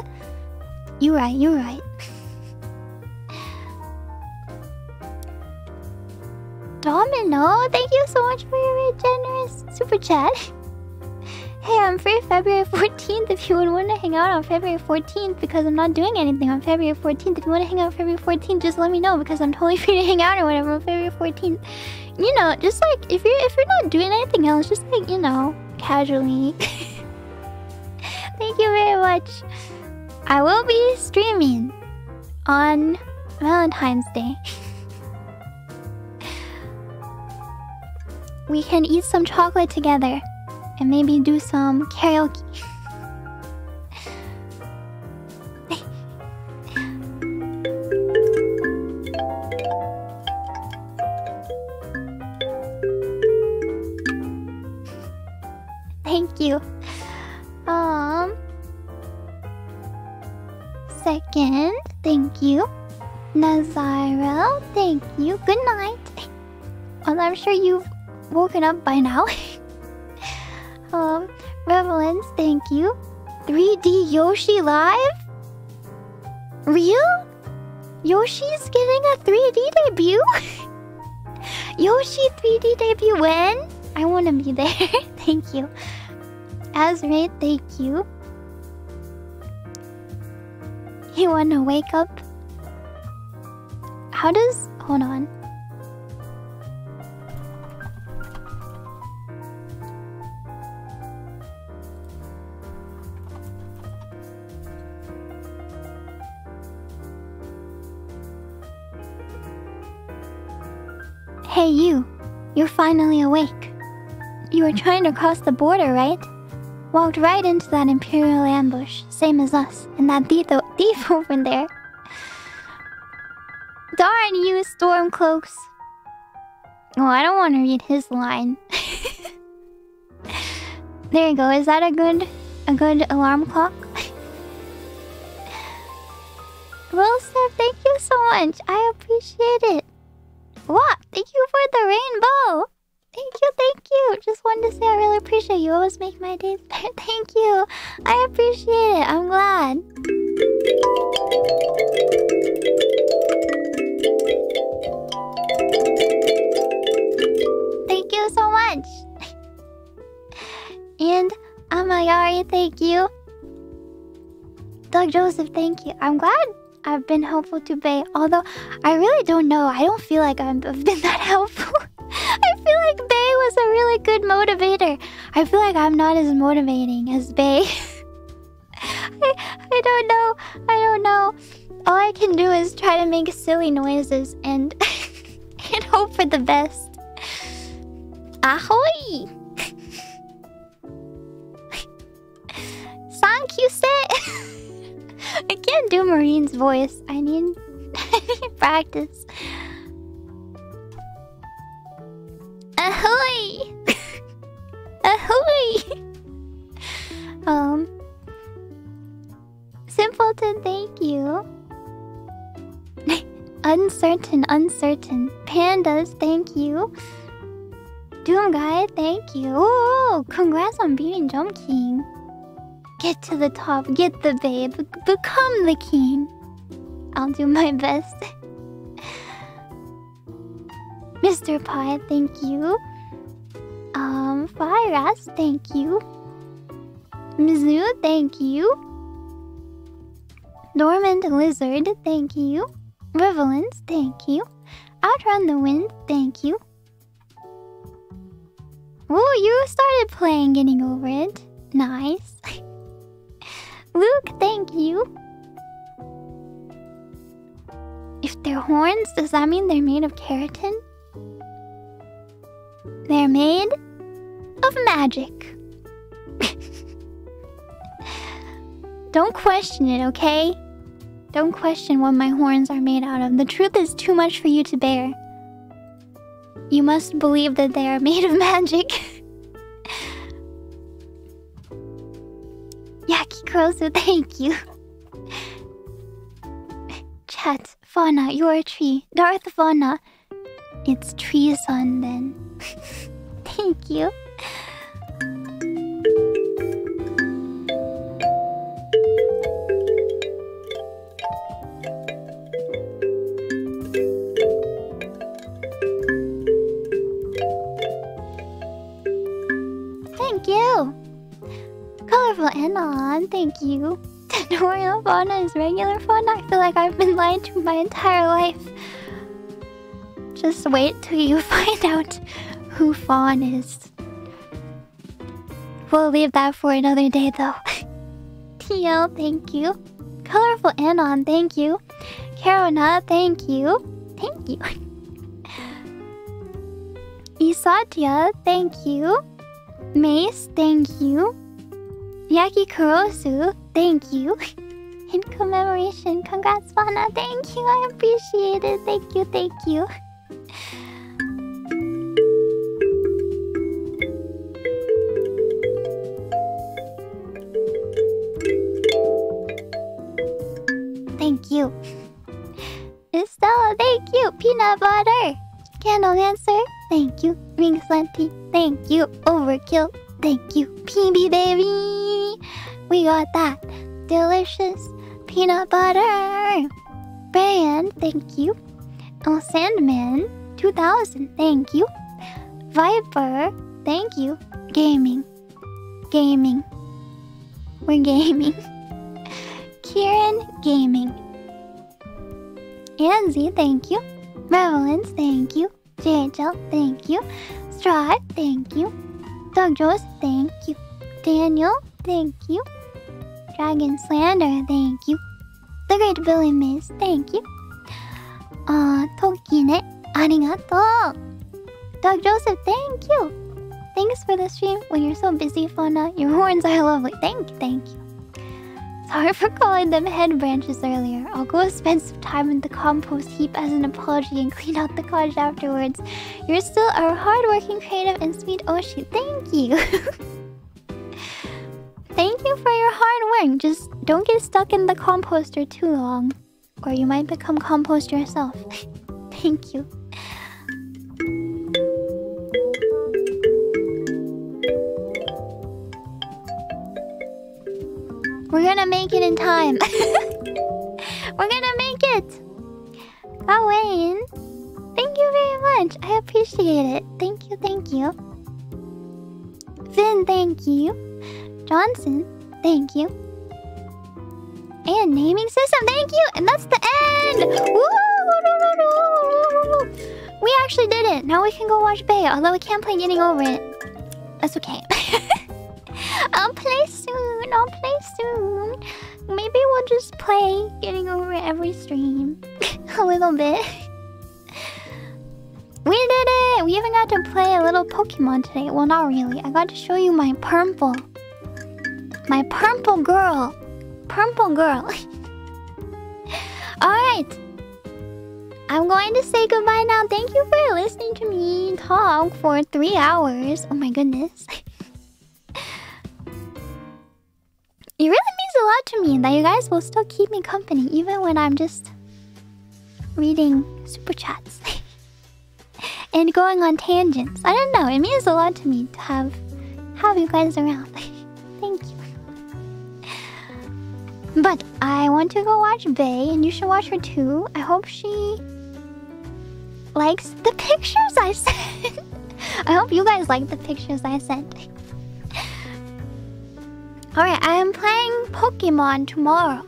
You're right, you're right. Domino, thank you so much for your generous super chat. Hey, I'm free February 14th if you would want to hang out on February 14th because I'm not doing anything on February 14th. If you want to hang out on February 14th, just let me know because I'm totally free to hang out or whatever on February 14th. You know, just like if you're if you're not doing anything else, just like, you know, casually. Thank you very much. I will be streaming on Valentine's Day. we can eat some chocolate together and maybe do some karaoke. Woken up by now. um, Revelance, thank you. 3D Yoshi Live? Real? Yoshi's getting a 3D debut? Yoshi 3D debut when? I want to be there. thank you. Azraid, thank you. You want to wake up? How does... Hold on. Hey, you. You're finally awake. You were trying to cross the border, right? Walked right into that Imperial ambush, same as us, and that thief, thief over there. Darn you, Stormcloaks. Oh, I don't want to read his line. there you go. Is that a good, a good alarm clock? Well, sir, thank you so much. I appreciate it. What? Thank you for the rainbow. Thank you, thank you. Just wanted to say I really appreciate you. Always make my days better. Thank you. I appreciate it. I'm glad. Thank you so much. and Amayari, thank you. Doug Joseph, thank you. I'm glad I've been helpful to Bae. Although I really don't know. I don't feel like I've been that helpful. I feel like Bae was a really good motivator. I feel like I'm not as motivating as Bae. I, I don't know. I don't know. All I can do is try to make silly noises and and hope for the best. Ahoy! Thank you, I can't do Marine's voice. I need, I need practice. Ahoy! Ahoy! um, Simpleton, thank you. uncertain, uncertain. Pandas, thank you. Doom Guy, thank you. Oh, congrats on beating Jump King. Get to the top, get the babe, become the king. I'll do my best. Mr. Pie, thank you. Um, Firas, thank you. Mizu, thank you. Dormant Lizard, thank you. Revelance, thank you. Outrun the Wind, thank you. Oh, you started playing Getting Over It. Nice. Luke, thank you. If they're horns, does that mean they're made of keratin? They're made of magic. Don't question it, okay? Don't question what my horns are made out of. The truth is too much for you to bear. You must believe that they are made of magic. Yaki Kurosu, thank you. Chat, Fauna, you're a tree. Darth Fauna. It's tree sun then. thank you. Thank you. Colorful Anon, thank you. Tenorial fauna is regular fauna. I feel like I've been lied to my entire life. Just wait till you find out who Fawn is. We'll leave that for another day though. TL, thank you. Colorful Anon, thank you. Karona, thank you. Thank you. Isatya, thank you. Mace, thank you. Yaki Kurosu, thank you. In commemoration, congrats, Fauna. Thank you, I appreciate it. Thank you, thank you. Thank you. Estella, thank you. Peanut butter. Candle answer, thank you. Ring Slenty, thank you. Overkill, thank you. PB Baby, we got that. Delicious peanut butter. Brand, thank you. Sandman, 2000, thank you. Viper, thank you. Gaming, gaming. We're gaming. Kieran Gaming. Anzi, thank you. Revelance, thank you. JHL, thank you. Strive, thank you. Doug Jones, thank you. Daniel, thank you. Dragon Slander, thank you. The Great Billy Mays, thank you. Uh, Tokine, arigato. Doug Joseph, thank you. Thanks for the stream. When you're so busy, Fauna, your horns are lovely. Thank you, thank you. Sorry for calling them head branches earlier. I'll go spend some time in the compost heap as an apology and clean out the cottage afterwards. You're still a hardworking, creative, and sweet Oshi. Thank you. Thank you for your hard work. Just don't get stuck in the composter too long, or you might become compost yourself. Thank you. We're gonna make it in time. We're gonna make it. Oh, Wayne. Thank you very much. I appreciate it. Thank you, thank you. Finn, thank you. Johnson, thank you. And naming system, thank you. And that's the end. Woo! We actually did it. Now we can go watch Bae, although we can't play getting over it. That's okay. I'll play soon. I'll play soon. Maybe we'll just play getting over every stream. a little bit. We did it! We even got to play a little Pokemon today. Well, not really. I got to show you my Purple. My Purple girl. Purple girl. Alright. I'm going to say goodbye now. Thank you for listening to me talk for three hours. Oh my goodness. It really means a lot to me that you guys will still keep me company even when I'm just reading super chats and going on tangents. I don't know. It means a lot to me to have have you guys around. Thank you. But I want to go watch Bae, and you should watch her too. I hope she likes the pictures I sent. I hope you guys like the pictures I sent. Alright, I am playing Pokemon tomorrow.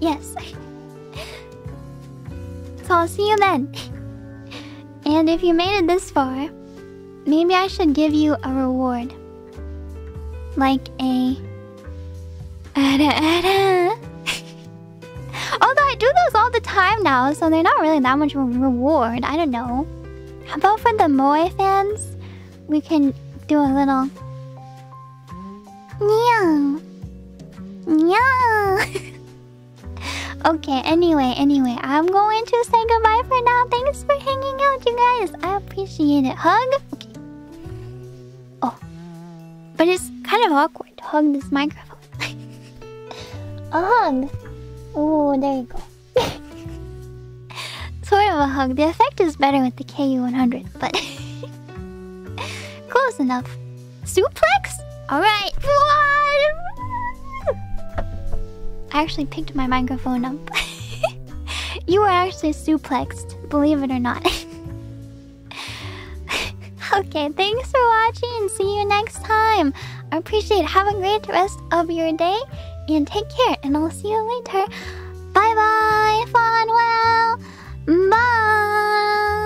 Yes. so I'll see you then. And if you made it this far, maybe I should give you a reward. Like a... Although I do those all the time now, so they're not really that much of a reward. I don't know. How about for the Moe fans? We can do a little... Meow. Meow. okay, anyway, anyway, I'm going to say goodbye for now. Thanks for hanging out, you guys. I appreciate it. Hug? Okay. Oh. But it's kind of awkward to hug this microphone. a hug. Oh, there you go. sort of a hug. The effect is better with the KU100, but close enough. Suplex? Alright. I actually picked my microphone up. you were actually suplexed, believe it or not. okay, thanks for watching. See you next time. I appreciate it. Have a great rest of your day. And take care. And I'll see you later. Bye-bye. Fall well. Bye.